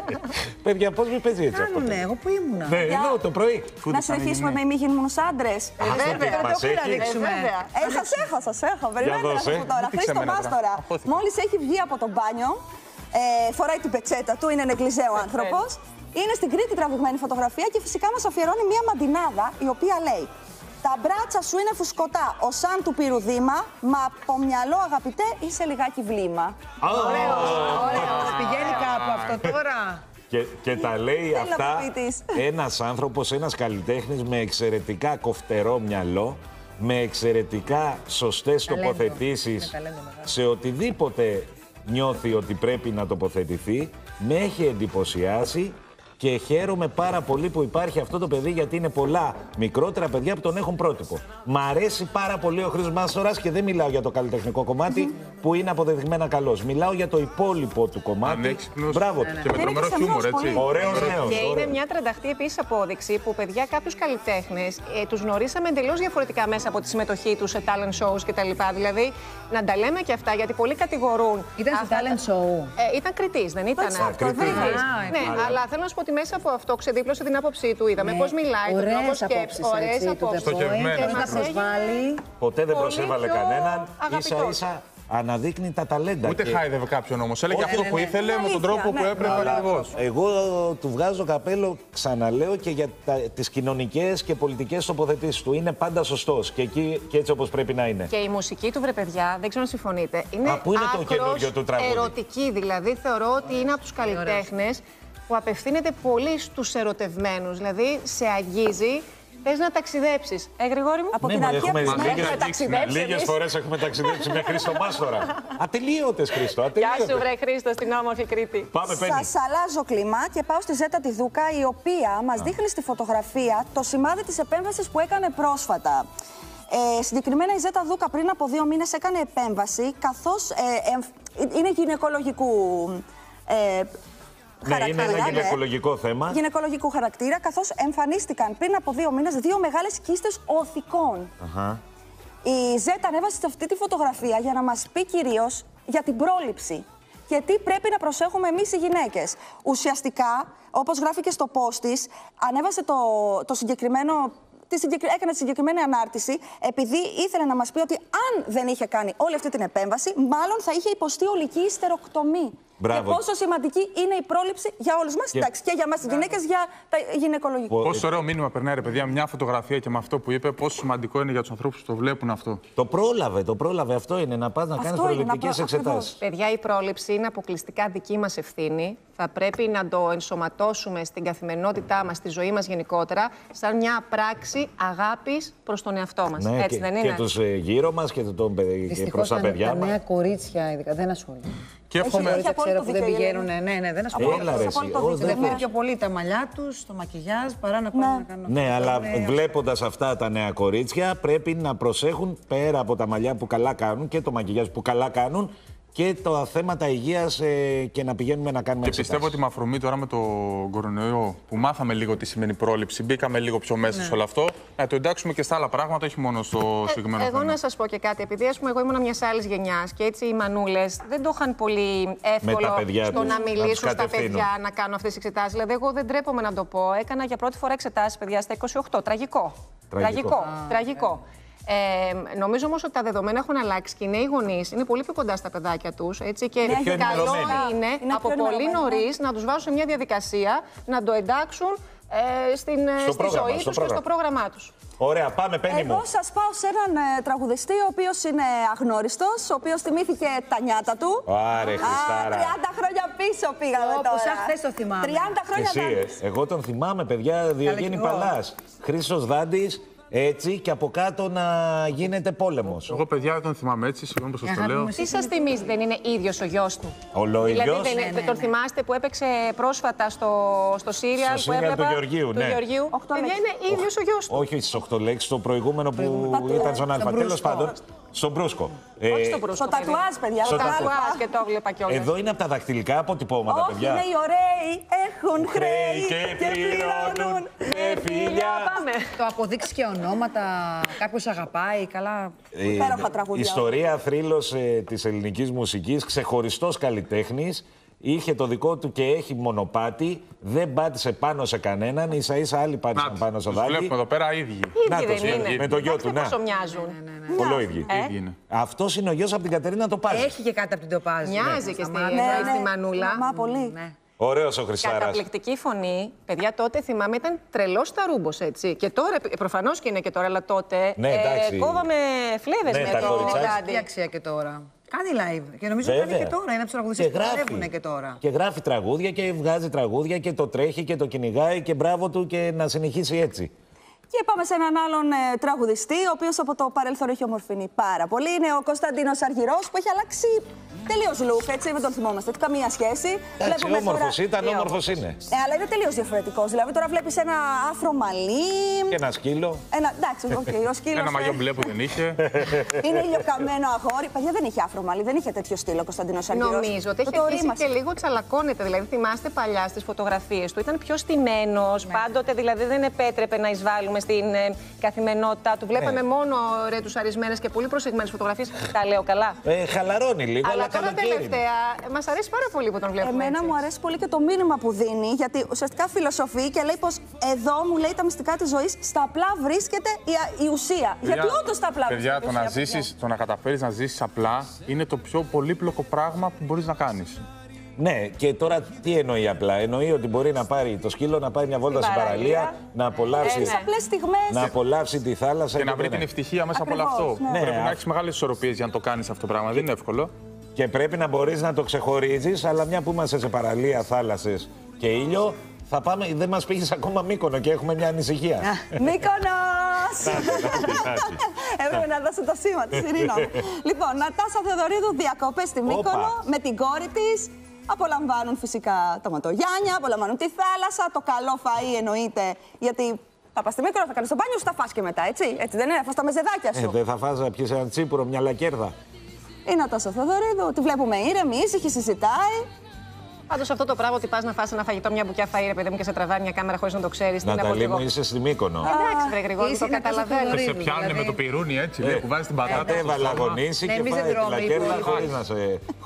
(laughs) Παιδιά, πώς με παίζει έτσι αυτό. Ναι, εγώ που ήμουνα. Ναι, εδώ το πρωί. Να συνεχίσουμε με ημίγυμνου άντρες. βέβαια. Μας το πήρα έχει. δείξουμε. Βέβαια. Ε, σας έχω, σας έχω. Περιμένετε να δώσε. σα πω τώρα. Δείξε Χρήστο μένα τώρα. Μάστορα. Απόθυμα. Μόλις έχει βγει από το μπάνιο, ε, φοράει την πετσέτα του, είναι νεγκλιζέ ο άνθρωπος. Είναι στην Κρήτη τραβηγμένη φωτογραφία και φυσικά μας αφιερώνει μία μαντινάδα η οποία λέει Τα μπράτσα σου είναι φουσκωτά, ο σαν του πυρουδήμα, μα από μυαλό αγαπητέ είσαι λιγάκι βλήμα. Ωραίο. Πηγαίνει κάπου αυτό τώρα. Και, και τα λέει να αυτά πει της. ένας άνθρωπος, ένας καλλιτέχνης με εξαιρετικά κοφτερό μυαλό, με εξαιρετικά σωστές Ταλέντο. τοποθετήσεις Με ταλέντο μεγάλο. σε οτιδήποτε νιώθει ότι πρέπει να τοποθετηθεί. Με έχει εντυπωσιάσει και χαίρομαι πάρα πολύ που υπάρχει αυτό το παιδί γιατί είναι πολλά μικρότερα παιδιά που τον έχουν πρότυπο. Μ' αρέσει πάρα πολύ ο Χρήστος Μάστορας και δεν μιλάω για το καλλιτεχνικό κομμάτι που είναι αποδεδειγμένα καλός. Μιλάω για το υπόλοιπο του κομμάτι. Ανέξυπνος Μπράβο. και με Είναι τρομερό και χιούμορ, σεμνός έτσι. πολύ. Ωραίος νέος. Και είναι ωραίος. μια τρανταχτή επίσης απόδειξη που παιδιά κάποιους καλλιτέχνες ε, τους γνωρίσαμε εντελώς διαφορετικά μέσα από τη συμμετοχή τους σε talent shows κτλ. Δηλαδή να τα λέμε και αυτά γιατί πολλοί κατηγορούν. Ήταν στο αυτά talent τα- show. Ε, ήταν κριτής, δεν ήταν. Exact, κριτής. Κριτής. Α, Ναι, αλλά θέλω να σου πω ότι μέσα από αυτό ξεδίπλωσε την άποψή του. Είδαμε Ναι. πώς μιλάει, τον τρόπο Ωραίες σκέψης. απόψεις, Ωραίες έτσι, του απόψεις. The Point, Στοχευμένες. πώς Και τα μας έγινε προσβάλλει. Ποτέ δεν πολύ προσέβαλε πιο κανέναν. αγαπητός. σα ίσα αναδείχνει τα ταλέντα. Ούτε Και χάιδευε κάποιον όμως. Έλεγε Όχι, αυτό ναι, που ναι. ήθελε με τον Αλήθεια, τρόπο που ναι. έπρεπε ακριβώς. Εγώ του βγάζω καπέλο, ξαναλέω, και για τα, τις κοινωνικές και πολιτικές τοποθετήσεις του. Είναι πάντα σωστός και, εκεί, και έτσι όπως πρέπει να είναι. Και η μουσική του, βρε παιδιά, δεν ξέρω αν συμφωνείτε. Είναι Α, πού είναι το άκρως καινούργιο του τραγούδι; Ερωτική, δηλαδή θεωρώ ότι είναι από τους καλλιτέχνες που απευθύνεται πολύ στους ερωτευμένους. Δηλαδή σε αγγίζει. Θε να ταξιδέψεις. Ε, Γρηγόρη μου. Από Ναι, την μα αρχή έχουμε από τις λίγες- μέρες έχουμε ταξιδέψει Λίγες εμείς. φορές έχουμε ταξιδέψει με Χρήστο Μάστορα. Ατελείωτες, Χρήστο, Γεια σου, ατελείωτες. βρε Χρήστο, στην όμορφη Κρήτη. Πάμε, Πέννη. Σας αλλάζω κλίμα και πάω στη Ζέτα τη Δούκα, η οποία μας δείχνει στη φωτογραφία το σημάδι της επέμβασης που έκανε πρόσφατα. Ε, συγκεκριμένα η Ζέτα Δούκα πριν από δύο μήνες έκανε επέμβαση καθώς ε, εμφ- είναι γυναικολογικού ε, Ναι, είναι χαρακτήρα, ένα ναι. γυναικολογικό θέμα. Γυναικολογικού χαρακτήρα, καθώς εμφανίστηκαν πριν από δύο μήνες δύο μεγάλες κίστες οθικών. Η Ζέτα ανέβασε σε αυτή τη φωτογραφία για να μας πει κυρίως για την πρόληψη και τι πρέπει να προσέχουμε εμείς οι γυναίκες. Ουσιαστικά, όπως γράφει και στο post της, ανέβασε το, το συγκεκριμένο τη συγκεκρι- έκανε τη συγκεκριμένη ανάρτηση επειδή ήθελε να μας πει ότι αν δεν είχε κάνει όλη αυτή την επέμβαση, μάλλον θα είχε υποστεί ολική ιστεροκτομή. Μπράβο. Και πόσο σημαντική είναι η πρόληψη για όλους μας, Και- εντάξει, και για μας τις γυναίκες, για τα γυναικολογικά. Πόσο ωραίο μήνυμα περνάει, ρε παιδιά, μια φωτογραφία και με αυτό που είπε, πόσο σημαντικό είναι για τους ανθρώπους που το βλέπουν αυτό. Το πρόλαβε, το πρόλαβε. Αυτό είναι να πας να Αυτό κάνεις είναι, να προληπτικές προ- εξετάσεις. Παιδιά, η πρόληψη είναι αποκλειστικά δική μας ευθύνη. Θα πρέπει να το ενσωματώσουμε στην καθημερινότητά μας, στη ζωή μας γενικότερα, σαν μια πράξη αγάπης προς τον εαυτό μας. Ναι, Έτσι και, δεν και είναι; τους ε, γύρω μας και, τον, παιδι- και Δυστυχώς προς τα παιδιά τα μας. νέα κορίτσια ειδικά δεν ασχολούνται. Και Έχει- εύχομαι. έχει Κορίτσια ξέρω απόλυτο που δεν δίκιο η Ελένη. πηγαίνουν. Ναι, ναι, δεν ασχολούνται. Έλα ρε, Απόλυτο εσύ. δίκιο. Ω, δεν Ναι. Βλέπουν πιο πολύ τα μαλλιά τους, το μακιγιάζ, παρά να πάνε να κάνουν. Ναι, αυτό. αλλά Είναι- βλέποντας αυτά τα νέα κορίτσια, πρέπει να προσέχουν πέρα από τα μαλλιά που καλά κάνουν και το μακιγιάζ που καλά κάνουν και τα θέματα υγείας και να πηγαίνουμε να κάνουμε Και εξετάσεις. πιστεύω ότι με αφορμή τώρα με το κορονοϊό που μάθαμε λίγο τι σημαίνει πρόληψη, μπήκαμε λίγο πιο μέσα Ναι. σε όλο αυτό, να το εντάξουμε και στα άλλα πράγματα, όχι μόνο στο συγκεκριμένο Ε, Εγώ θέμα. να σας πω και κάτι. Επειδή ας πούμε, εγώ ήμουν μιας άλλης γενιάς και έτσι οι μανούλες δεν το είχαν πολύ εύκολο τα παιδιά στο τους, να να τους μιλήσουν στα κατευθύνουν. παιδιά να κάνουν αυτές τις εξετάσεις. Δηλαδή, εγώ δεν τρέπομαι να το πω. Έκανα για πρώτη φορά εξετάσεις παιδιά στα 28. Τραγικό. Τραγικό. Τραγικό. Ε, νομίζω όμως ότι τα δεδομένα έχουν αλλάξει και οι νέοι γονείς είναι πολύ πιο κοντά στα παιδάκια τους. Και πιο καλό ενημερωμένοι. είναι, Είναι από πιο πολύ ενημερωμένοι, νωρίς να τους βάζουν σε μια διαδικασία να το εντάξουν ε, στην, ε, Στο στη πρόγραμμα, ζωή στο του και στο πρόγραμμα. πρόγραμμά τους. Ωραία, πάμε, πέντε Εγώ μου. σας πάω σε έναν ε, τραγουδιστή, ο οποίος είναι αγνώριστος, ο οποίος θυμήθηκε τα νιάτα του. Άρε, Χριστάρα. 30 χρόνια πίσω πήγαμε Όπως τώρα. σαν χθε το θυμάμαι. 30 χρόνια Εσύ, πίσω. ε, εγώ τον θυμάμαι, παιδιά, Διογέννη κι εγώ. Παλάς. Χρήσο Δάντης, έτσι και από κάτω να γίνεται πόλεμος. Εγώ, παιδιά, δεν τον θυμάμαι έτσι, συγγνώμη που σας το Αγάπη λέω. μου, Τι σας θυμίζει, δεν είναι ίδιος ο γιος του; Ολόιδιος. Δηλαδή, δεν, Ναι, δεν ναι, τον ναι. θυμάστε που έπαιξε πρόσφατα στο, στο σύριαλ Στο που σύριαλ έβλεπα. του Γεωργίου, του ναι. Γεωργίου; Οχτώ Παιδιά, λέξεις. είναι ίδιος ο γιος του. Όχι στις 8 λέξεις, το προηγούμενο που Πατέρα, ήταν στον Αλφα. Τέλος Μπρούσκο. πάντων, στον Μπρούσκο. Όχι Ε, στο μπρούσκο. Στο τατουάζ, παιδιά. Στο το Στο τατουάζ. τατουάζ και το έβλεπα κιόλας. Εδώ είναι από τα δακτυλικά αποτυπώματα, Όχι, παιδιά. είναι οι ωραίοι, έχουν χρέη και πληρώνουν με φιλιά. Πάμε. Το αποδείξεις και ονόματα, κάποιος αγαπάει, καλά. Ε, Υπέροχα τραγούδια. Ιστορία θρύλος ε, της ελληνικής μουσικής, ξεχωριστός καλλιτέχνης. Είχε το δικό του και έχει μονοπάτι. Δεν πάτησε πάνω σε κανέναν. ίσα ίσα άλλοι πάτησαν πάνω στο τους δάκι. βλέπουμε εδώ πέρα ίδιοι. Να Ίδιοι το δεν είναι. με το γιο του, Κοιτάξτε να. πόσο μοιάζουν. Ολόιδιοι. Ε, Ίδιοι είναι. Αυτός είναι ο γιος από την Κατερίνα το Πάζη. Έχει και κάτι από την τοπάζη. Μοιάζει και στη, Σταμάτη. Ναι, στη ναι. Μανούλα. Μαμά, πολύ. Ναι. Ωραίος ο Χρυσάρας. Καταπληκτική φωνή. Παιδιά, τότε θυμάμαι ήταν τρελός ταρούμπο, έτσι. Και τώρα, προφανώς και είναι και τώρα, αλλά τότε. Ναι, εντάξει. κόβαμε φλέβες Ναι, με τα το κοριτσάκια. Έχει Γκάντι. αξία και τώρα. Κάνει live. Και νομίζω κάνει και τώρα. Είναι από τους τραγουδιστές που παλεύουν και τώρα. Και γράφει τραγούδια και βγάζει τραγούδια και το τρέχει και το κυνηγάει και μπράβο του και να συνεχίσει έτσι. Και πάμε σε έναν άλλον ε, τραγουδιστή, ο οποίος από το παρελθόν έχει ομορφύνει πάρα πολύ. Είναι ο Κωνσταντίνος Αργυρός, που έχει αλλάξει τελείως look, έτσι, δεν τον θυμόμαστε. Καμία σχέση. Εντάξει, όμορφο τώρα- ήταν, όμορφος είναι. Ε, αλλά είναι τελείως διαφορετικός. Δηλαδή τώρα βλέπεις ένα άφρο μαλλί. Και ένα σκύλο. Ένα, εντάξει, οκ, ο σκύλος. Ένα μαγιό μπλε που δεν είχε. Είναι ηλιοκαμένο αγόρι. Παιδιά δεν είχε άφρο μαλλί, δεν είχε τέτοιο στυλ ο Κωνσταντίνος Αργυρός. Νομίζω ότι έχει αρχίσει και λίγο τσαλακώνεται. Δηλαδή, θυμάστε παλιά στις φωτογραφίες του. Ήταν πιο στημένος. Ναι. Πάντοτε δηλαδή δεν επέτρεπε να εισβάλλουμε στην ε, καθημερινότητά του. Βλέπαμε Ναι. μόνο ρετουσαρισμένες και πολύ προσεγμένες φωτογραφίες. Τα λέω καλά; Ε, χαλαρώνει λίγο, αλλά, Αλλά τώρα καλοκαίρι. είναι. τελευταία μας αρέσει πάρα πολύ που τον βλέπουμε. Εμένα έτσι. μου αρέσει πολύ και το μήνυμα που δίνει, γιατί ουσιαστικά φιλοσοφεί και λέει πως εδώ μου λέει τα μυστικά της ζωής, στα απλά βρίσκεται η, η ουσία. γιατί όντως στα απλά παιδιά, βρίσκεται το η να ουσία, παιδιά; ζήσεις, το να καταφέρεις να ζήσεις απλά είναι το πιο πολύπλοκο πράγμα που μπορείς να κάνεις. Ναι, και τώρα τι εννοεί απλά; Εννοεί ότι μπορεί να πάρει το σκύλο, να πάει μια βόλτα στην παραλία. παραλία, να απολαύσει, Ε, ναι. Απλές στιγμές. να απολαύσει τη θάλασσα Και να βρει δεν την είναι. ευτυχία μέσα από όλο Ακριβώς, αυτό. ναι. Πρέπει Ναι, να α- έχεις μεγάλες ισορροπίες για να το κάνεις αυτό το πράγμα. Δεν είναι εύκολο. Και πρέπει να μπορείς να το ξεχωρίζεις, αλλά μια που είμαστε σε παραλία, θάλασσες και ήλιο, θα πάμε. Δεν μας πήγες ακόμα μήκονο και έχουμε μια ανησυχία. Μύκονος! Νάτι. Έπρεπε να δώσω το σήμα της Ειρήνα. μου. (laughs) λοιπόν, Νατάσα Θεοδωρίδου διακοπές στη Μύκονο Όπα. με την κόρη της. Απολαμβάνουν φυσικά τα ματογιάνια, απολαμβάνουν τη θάλασσα, το καλό φαΐ εννοείται. Γιατί θα πας στη Μύκονο, θα κάνεις το μπάνιο σου, θα φας και μετά, έτσι. Έτσι δεν είναι, θα φας τα μεζεδάκια Ε, σου. δεν θα φάζα πιες ένα τσίπουρο, μια λακέρδα. Η Νατάσα Θεοδωρίδου, τη βλέπουμε ήρεμη, ήσυχη, συζητάει. Πάντως αυτό το πράγμα ότι πας να φας ένα φαγητό, μια μπουκιά φαΐ, ρε παιδί μου και σε τραβάει μια κάμερα χωρίς να το ξέρεις. Τι να πω κι Ναταλή εγώ. μου, είσαι στη Μύκονο. Εντάξει, βρε Γρηγόρη, Είσαι το η Νατάσα καταλαβαίνω. Θεοδωρίδου. Σε πιάνουν δηλαδή. με το πυρούνι έτσι, λέει, που βάζει την πατάτα. στο Κατέβαλα στόμα. αγωνίσει Ναι, και εμείς δεν φάει τη τρώμε λακέρδα υπόλοιπα. χωρίς να σε,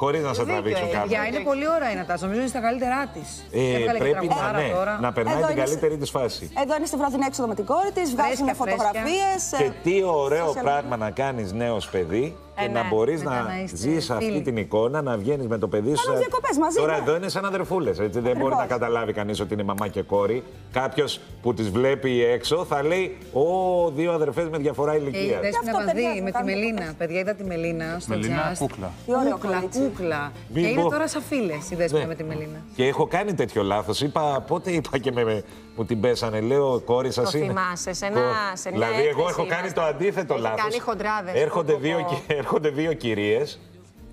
χωρίς να σε Δίκιο τραβήξουν είναι. κάπου. Για είναι πολύ ώρα η Νατάσα. Νομίζω είναι στα καλύτερά της. Ε, πρέπει να, ναι, να περνάει Εδώ την είναι καλύτερη της φάση. Εδώ είναι στη βραδινή έξοδο με την κόρη της, βγάζουν Φρέσκια, φωτογραφίες. Και τι ωραίο πράγμα να κάνεις νέος παιδί και Ε, να ναι. μπορείς Μετά να να είστε ζεις αυτή φίλοι. την εικόνα, να βγαίνεις με το παιδί σου. Κάνουν διακοπές μαζί, Τώρα ναι. εδώ είναι σαν αδερφούλες. Δεν μπορεί Ακριβώς. να καταλάβει κανείς ότι είναι μαμά και κόρη. Κάποιος που τις βλέπει έξω θα λέει Ω, δύο αδερφές με διαφορά Και ηλικίας. είδες αυτό, να μα παιδιά, δει θα με τη κάνουμε Μελίνα. διακοπές. Παιδιά, είδα τη Μελίνα στο Μελίνα, jazz. κούκλα. Τι ωραίο Κούκλα, κορίτσι. κούκλα. Μη Και είναι πω. τώρα σαν φίλες η δέσποινα Ναι. με τη Μελίνα. Και έχω κάνει τέτοιο λάθος. Είπα, πότε είπα και με, με- που την πέσανε. Λέω, κόρης σα Το είναι. θυμάσαι, σε ένα- Κο- σε μια Δηλαδή, εγώ έκθεση έχω κάνει ήμασταν. το αντίθετο Έχει λάθος. κάνει χοντράδες. Έρχονται, Πω, πω, δύο, πω. κυ- (laughs) έρχονται δύο κυρίες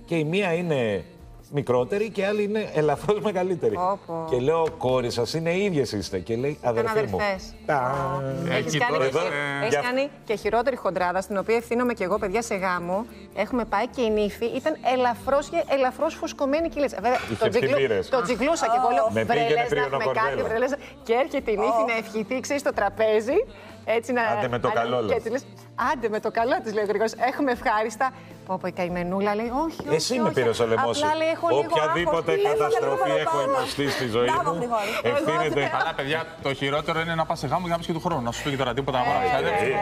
και η μία είναι μικρότερη και η άλλη είναι ελαφρώς μεγαλύτερη. Πω, πω. Και λέω, κόρη σας είναι ίδιες είστε. Και λέει, αδερφή μου. αδερφές. Τα- Έχεις Εκεί κάνει, τώρα και, εδώ, έχεις για- κάνει και χειρότερη χοντράδα, στην οποία ευθύνομαι και εγώ, παιδιά, σε γάμο. Έχουμε πάει και η νύφη ήταν ελαφρώς ελαφρώς φουσκωμένη κοιλίτσα. Βέβαια, Είχε το, τζιγλού, ευθυμήρες. το τζιγλούσα και εγώ λέω Με πήγαινε βρελές να έχουμε τριονοκορδέλα. κάνει, βρελές. Και έρχεται η νύφη να ευχηθεί, ξέρεις, στο τραπέζι. Έτσι να, Άντε με το αλλά- καλό, Και λες. έτσι λες, άντε με το καλό της, λέει ο Γρηγόρης. Έχουμε ευχάριστα. Πω, πω, η καημενούλα λέει, όχι, όχι. Εσύ με όχι. πήρες ο λαιμός σου. Απλά λέει, έχω λίγο Οποιαδήποτε άγχος. καταστροφή λίγο έχω παραπάνω. υποστεί στη ζωή Μπράβο, μου, Γρηγόρη. ευθύνεται. Αλλά παιδιά, το χειρότερο είναι να πας σε γάμο για να πει και του χρόνου. Να σου πει και τώρα τίποτα να πάρεις.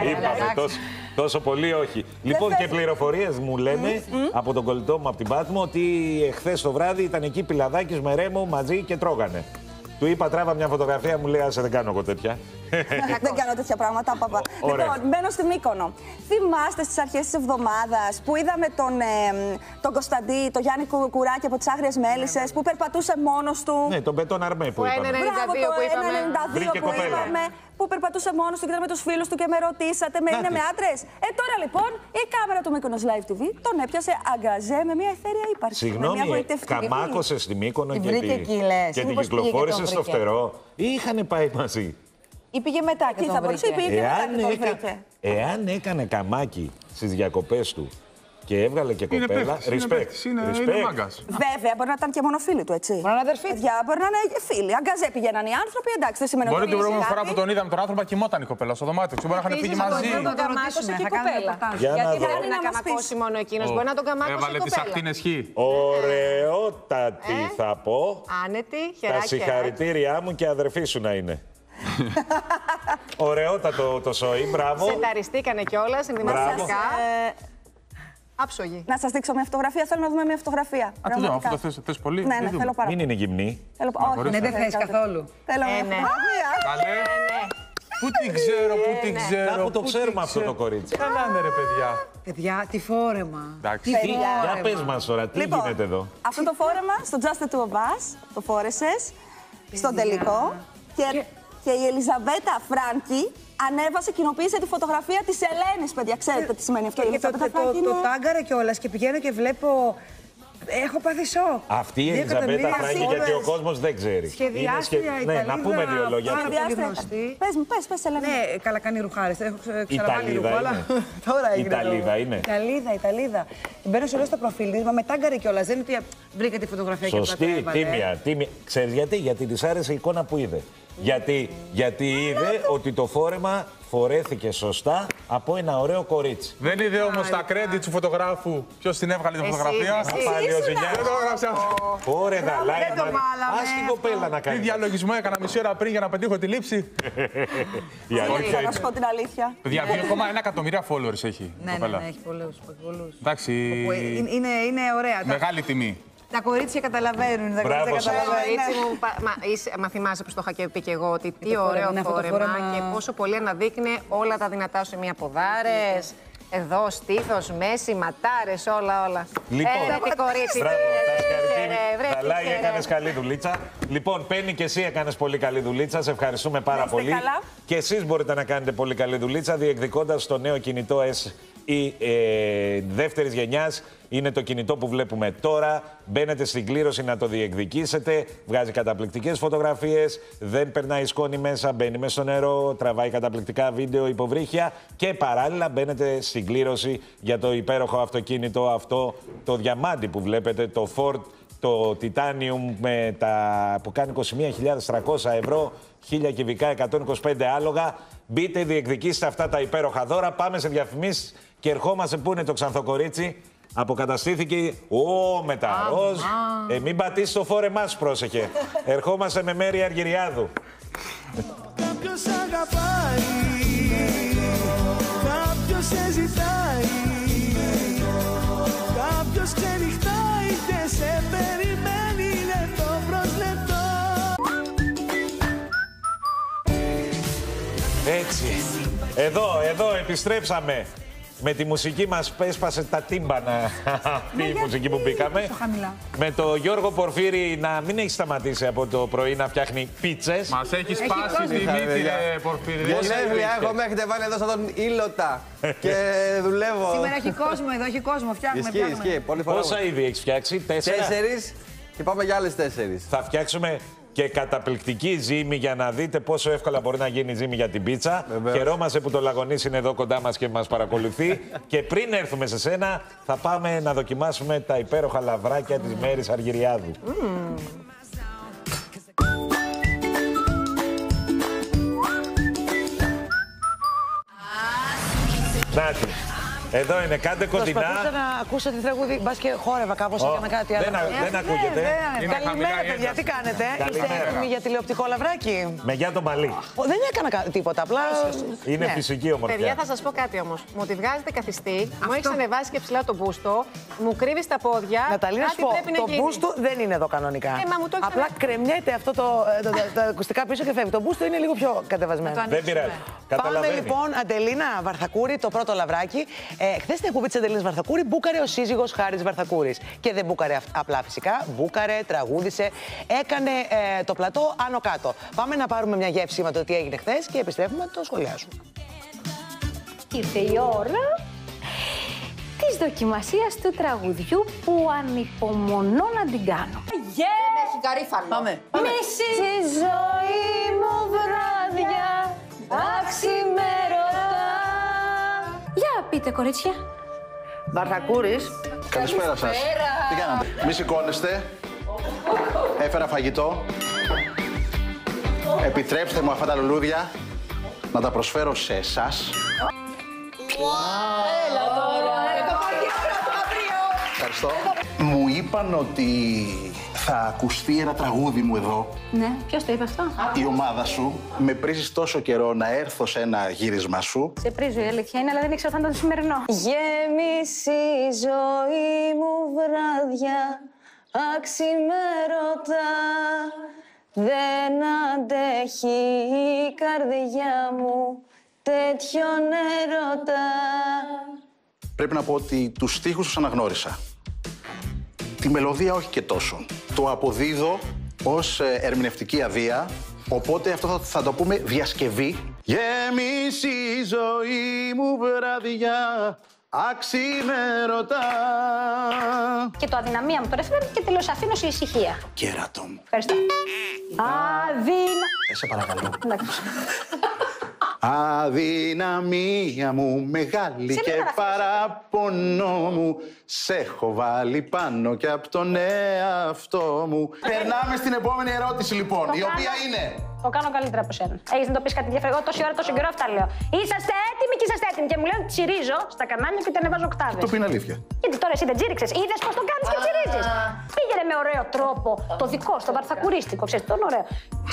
Ε, Είπαμε τόσο, τόσο πολύ όχι. Λοιπόν, και πληροφορίες μου λένε από τον κολλητό μου από την Πάτμο ότι εχθές το βράδυ ήταν εκεί πιλαδάκι με ρέμο μαζί και τρώγανε. Του είπα τράβα μια φωτογραφία, μου λέει Άσε δεν κάνω εγώ τέτοια. Δεν κάνω τέτοια πράγματα, παπα. Ωραία. Λοιπόν, μπαίνω στη Μύκονο. Θυμάστε στις αρχές της εβδομάδας που είδαμε τον, ε, τον Κωνσταντί, τον Γιάννη Κου- Κουράκη από τις Άγριες Μέλισσες που περπατούσε μόνος του. ναι, τον πετόν αρμέ που Που είπαμε. ένα- Μπράβο, 92 το που είπαμε. 1,92 Βρήκε που κοπέλα. είπαμε. που περπατούσε μόνος του και ήταν με τους φίλους του και με ρωτήσατε, με είναι τη. με άντρες. Ε, τώρα λοιπόν η κάμερα του Mykonos Live TV τον έπιασε αγκαζέ με μια εθέρια ύπαρξη. με μια Συγγνώμη, γοητευτική. καμάκωσες στη Μύκονο Την και, βρήκε τη- εκεί, λες. και την Μήπως πήγε και κυκλοφόρησες τον στο βρήκε. φτερό ή είχαν πάει μαζί. Ή πήγε μετά και Τι τον θα μπορούσε, βρήκε. πήγε μετά Εάν, και τον έκα- βρήκε. εάν έκανε καμάκι στις διακοπές του και έβγαλε και Είναι κοπέλα. παίκτης, είναι respect. παίκτης, είναι, είναι respect. μάγκας. Βέβαια, μπορεί να ήταν και μόνο φίλοι του, έτσι. Μπορεί να είναι αδερφή του. Παιδιά, μπορεί να είναι φίλοι. Αγκαζέ πήγαιναν οι άνθρωποι, εντάξει, δεν σημαίνει Μπορεί ότι την προηγούμενη κάτι. φορά που τον είδαμε τον άνθρωπο κοιμόταν η κοπέλα στο δωμάτιο. Ξέρω, Μπορεί να είχαν φύγει Επίσης, μαζί. μπορεί να τον το καμάκωσε ρωτήσουμε, και η θα κάνουμε κοπέλα. ρεπορτάζ. Για Γιατί να δεν δω. μπορεί να Να μας καμακώσει πεις. μόνο εκείνος, μπορεί να τον καμάκωσε Έβαλε η τι κοπέλα. ακτίνε χ. Ωραιότατη Ε. θα πω. Άνετη, Τα χεράκι. συγχαρητήριά μου και αδερφή σου να είναι. (laughs) Ωραιότατο το σοϊ, μπράβο. Σεταριστήκανε κιόλας, ενδυμαστικά. Ε, Άψογη. Να σας δείξω μια φωτογραφία. Θέλω να δούμε μια φωτογραφία. Α, τι λέω, Πραγματικά. αυτό το θες, θες πολύ. Ναι, Τι ναι, δούμε; θέλω πάρα Μην πολύ. είναι γυμνή. Θέλω... Όχι, μπορείς. Ναι, δεν θες θέλω. καθόλου. Θέλω Ε, μια ναι. φωτογραφία. Καλέ. Πού την ξέρω, πού την ξέρω. Κάπου το πού την ξέρουμε αυτό ξέρω. το κορίτσι. Καλά είναι ρε παιδιά. Παιδιά, τι φόρεμα. Εντάξει. Τι, για πες μας τώρα, τι Λοιπόν, γίνεται εδώ; Αυτό το φόρεμα στο Just the Two of Us το φόρεσες στον τελικό. Και, και η Ελιζαβέτα Φράνκι ανέβασε, κοινοποίησε τη φωτογραφία της Ελένης, παιδιά. Ξέρετε τι σημαίνει αυτό. Η Και το, Ελιζαβέτα το, το, Φράνκι το είναι- τάγκαρε κιόλας και πηγαίνω και βλέπω. Έχω πάθει σοκ. Αυτή η Δύο Ελιζαβέτα εκατομμύρια Φράγκη, γιατί ο followers. κόσμος δεν ξέρει. Σχεδιάστρια, Ναι, να Ιταλίδα, πούμε δύο λόγια. πάρα πολύ Σχεδιάστρια. γνωστή. Πες μου, πες, πες, Ελένη. Ναι, καλά κάνει ρουχάρες. Έχω ξε- ξαναβάλει Ιταλίδα ρούχο, αλλά είναι. (laughs) τώρα έγινε. Ιταλίδα λόγο. είναι. Ιταλίδα, Ιταλίδα. Την παίρνω σε όλο στο προφίλ της, μα με τάγκαρε κιόλας. Δεν είναι ότι βρήκα τη φωτογραφία και απλά το Σωστή, έβαλε. τίμια, τίμια. Ξέρεις γιατί, γιατί της άρεσε η εικόνα που είδε. Γιατί, γιατί είδε ότι το φόρεμα φορέθηκε σωστά από ένα ωραίο κορίτσι. Δεν είδε όμως τα credit του φωτογράφου ποιος την έβγαλε τη Εσύ, φωτογραφία; εσύ. Πάλι ο Ζηλιάς. Δεν το έγραψε αυτό. Ωρε δαλάει, δεν το βάλαμε ας την αυτό. κοπέλα να Τι κάνεις. διαλογισμό έκανα μισή ώρα πριν για να πετύχω τη λήψη; Η αλήθεια Θα είναι. σου πω την αλήθεια. Παιδιά, 2,1 εκατομμύρια followers έχει η Ναι, ναι, κοπέλα. ναι, έχει πολλού. πολλούς. Εντάξει, Είναι, είναι, είναι ωραία. Τα, μεγάλη τιμή. Τα κορίτσια καταλαβαίνουν. Τα Μπράβο κορίτσια σας. καταλαβαίνουν. Κορίτσι μου, πα- μα, είσαι- μα θυμάσαι που το είχα και πει και εγώ ότι τι το φόρεμα, ωραίο ναι, αυτό το φόρεμα φόρεμα. και πόσο πολύ αναδείκνε όλα τα δυνατά σου. Μία ποδάρες, εδώ στήθος, μέση, ματάρες, όλα όλα. Λοιπόν, Έλα, τι κορίτσι. Μπράβο, τα Βρε, συγχαρητήρια. Δαλάη, βρε. έκανες καλή δουλίτσα. Λοιπόν, Πέννη και εσύ έκανες πολύ καλή δουλίτσα. Σε ευχαριστούμε πάρα Να είστε πολύ. καλά. Και εσείς μπορείτε να κάνετε πολύ καλή δουλίτσα διεκδικώντας το νέο κινητό S ή ε, δεύτερης γενιάς. Είναι το κινητό που βλέπουμε τώρα. Μπαίνετε στην κλήρωση να το διεκδικήσετε. Βγάζει καταπληκτικές φωτογραφίες. Δεν περνάει σκόνη μέσα. Μπαίνει μέσα στο νερό. Τραβάει καταπληκτικά βίντεο υποβρύχια. Και παράλληλα μπαίνετε στην κλήρωση για το υπέροχο αυτοκίνητο αυτό, το διαμάντι που βλέπετε, το Ford το Titanium με τα, που κάνει 21.300 ευρώ, 1000 κυβικά, 125 άλογα. Μπείτε, διεκδικήστε αυτά τα υπέροχα δώρα. Πάμε σε διαφημίσεις και ερχόμαστε. Πού είναι το ξανθοκορίτσι; Αποκαταστήθηκε ο με τα ροζ. Ε, μην πατήσεις το φόρεμά σου, πρόσεχε. Ερχόμαστε με Μέρη Αργυριάδου. Κάποιος αγαπάει Κάποιος σε ζητάει Κάποιος ξενυχτάει και σε περιμένει λεπτό προς λεπτό Έτσι. Εδώ, εδώ επιστρέψαμε. Με τη μουσική μας έσπασε τα τύμπανα αυτή η μουσική που μπήκαμε. χαμηλά; Με το Γιώργο Πορφύρη να μην έχει σταματήσει από το πρωί να φτιάχνει πίτσες. Μας έχει σπάσει τη μύτη, ρε Πορφύρη. Δεν Γενέθλια ξέρεις. έχω, με έχετε βάλει εδώ σαν τον Ήλωτα (laughs) και δουλεύω. Σήμερα έχει κόσμο εδώ, έχει κόσμο. Φτιάχνουμε, Ισχύει, φτιάχνουμε. ισχύει. Πολύ φορά. Πόσα είδη έχεις φτιάξει, τέσσερα; Τέσσερις και πάμε για άλλες τέσσερις. Θα φτιάξουμε και καταπληκτική ζύμη για να δείτε πόσο εύκολα μπορεί να γίνει ζύμη για την πίτσα. Βεβαίως. Χαιρόμαστε που το Λαγωνής είναι εδώ κοντά μας και μας παρακολουθεί. (laughs) και πριν έρθουμε σε σένα, θα πάμε να δοκιμάσουμε τα υπέροχα λαβράκια της Μέρης Αργυριάδου. Νάτι. Εδώ είναι, κάντε κοντινά. Προσπαθούσα να ακούσω τη τραγούδι, μπας και χόρευα κάπως, Ω, έκανα κάτι άλλο. δεν α- δεν Ε, ακούγεται. ναι, Είναι Καλημέρα, χαμηλά η παιδιά, ένταση. τι κάνετε; Είστε Καλημέρα. έτοιμοι για τηλεοπτικό λαβράκι; Με για το μαλλί. Ω, Δεν έκανα κα- τίποτα, απλά. Είναι ναι. φυσική Παιδιά, ομορφιά. θα σας πω κάτι όμως. Μου τη βγάζετε καθιστή, μου έχεις ανεβάσει και ψηλά το μπούστο, μου κρύβεις τα πόδια. Ναταλή, να σου κάτι πω, πρέπει να το γίνει. μπούς του δεν είναι εδώ κανονικά. Ε, μα μου το έχεις Απλά ανέβει. κρεμιέται αυτό το, ε, το- το- τα ακουστικά πίσω και φεύγει. Το μπούς του είναι λίγο πιο κατεβασμένο. Δεν πειράζει. Πάμε Καταλαβαίνεις. λοιπόν, Αντελίνα Βαρθακούρη, το πρώτο λαβράκι. Ε, Χθες στην εκπομπή της Αντελίνη Βαρθακούρη μπούκαρε ο σύζυγος Χάρης Βαρθακούρης. Και δεν μπούκαρε αυ- απλά φυσικά. Μπούκαρε, τραγούδισε, έκανε ε, το πλατό άνω κάτω. Πάμε να πάρουμε μια γεύση με το τι έγινε χθες και επιστρέφουμε να το σχολιάσουμε. Ήρθε η ώρα της δοκιμασίας του τραγουδιού που ανυπομονώ να την κάνω. Δεν έχει καρύφανο. Πάμε. Μισή τη ζωή μου βράδια, αξιμέρωτα. Για πείτε κορίτσια. Βαρθακούρης. Καλησπέρα σας. Τι κάνατε; Μη σηκώνεστε. Έφερα φαγητό. Επιτρέψτε μου αυτά τα λουλούδια να τα προσφέρω σε εσάς. Ευχαριστώ. Μου είπαν ότι θα ακουστεί ένα τραγούδι μου εδώ. Ναι, ποιος το είπε αυτό; Η ομάδα σου με πρίζεις τόσο καιρό να έρθω σε ένα γύρισμα σου. Σε πρίζω η αλήθεια είναι, αλλά δεν ήξερα αν ήταν το σημερινό. Γέμισε η ζωή μου βράδια αξιμέρωτα Δεν αντέχει η καρδιά μου τέτοιον έρωτα Πρέπει να πω ότι τους στίχους τους αναγνώρισα. Τη μελωδία όχι και τόσο. Το αποδίδω ως ε, ερμηνευτική αδεία, οπότε αυτό θα, θα το πούμε διασκευή. Γέμισε η ζωή μου βραδιά, αξιμέρωτα. Και το αδυναμία μου το έφερε και τελείως αφήνω σε ησυχία. Κέρατο μου. Ευχαριστώ. Αδύνα... Ε, σε παρακαλώ. Εντάξει. Αδυναμία μου μεγάλη Σε και μην παραπονό μου Σε έχω βάλει πάνω και από τον εαυτό μου Περνάμε στην επόμενη ερώτηση λοιπόν, η οποία κάνω. είναι Το κάνω καλύτερα από σένα. Έχεις να το πεις κάτι διαφορετικό. Τόση ώρα, τόσο καιρό αυτά λέω. Είσαστε έτοιμοι και είσαστε έτοιμοι. Και μου λένε ότι τσιρίζω στα κανάλια και δεν ανεβάζω οκτάβες. Το οποίο είναι αλήθεια Γιατί τώρα εσύ δεν τσίριξε. Είδες πώς το κάνεις και τσιρίζεις. Πήγαινε με ωραίο τρόπο. Το δικό, στο βαρθακουρίστικο. Ξέρεις, τον ωραίο.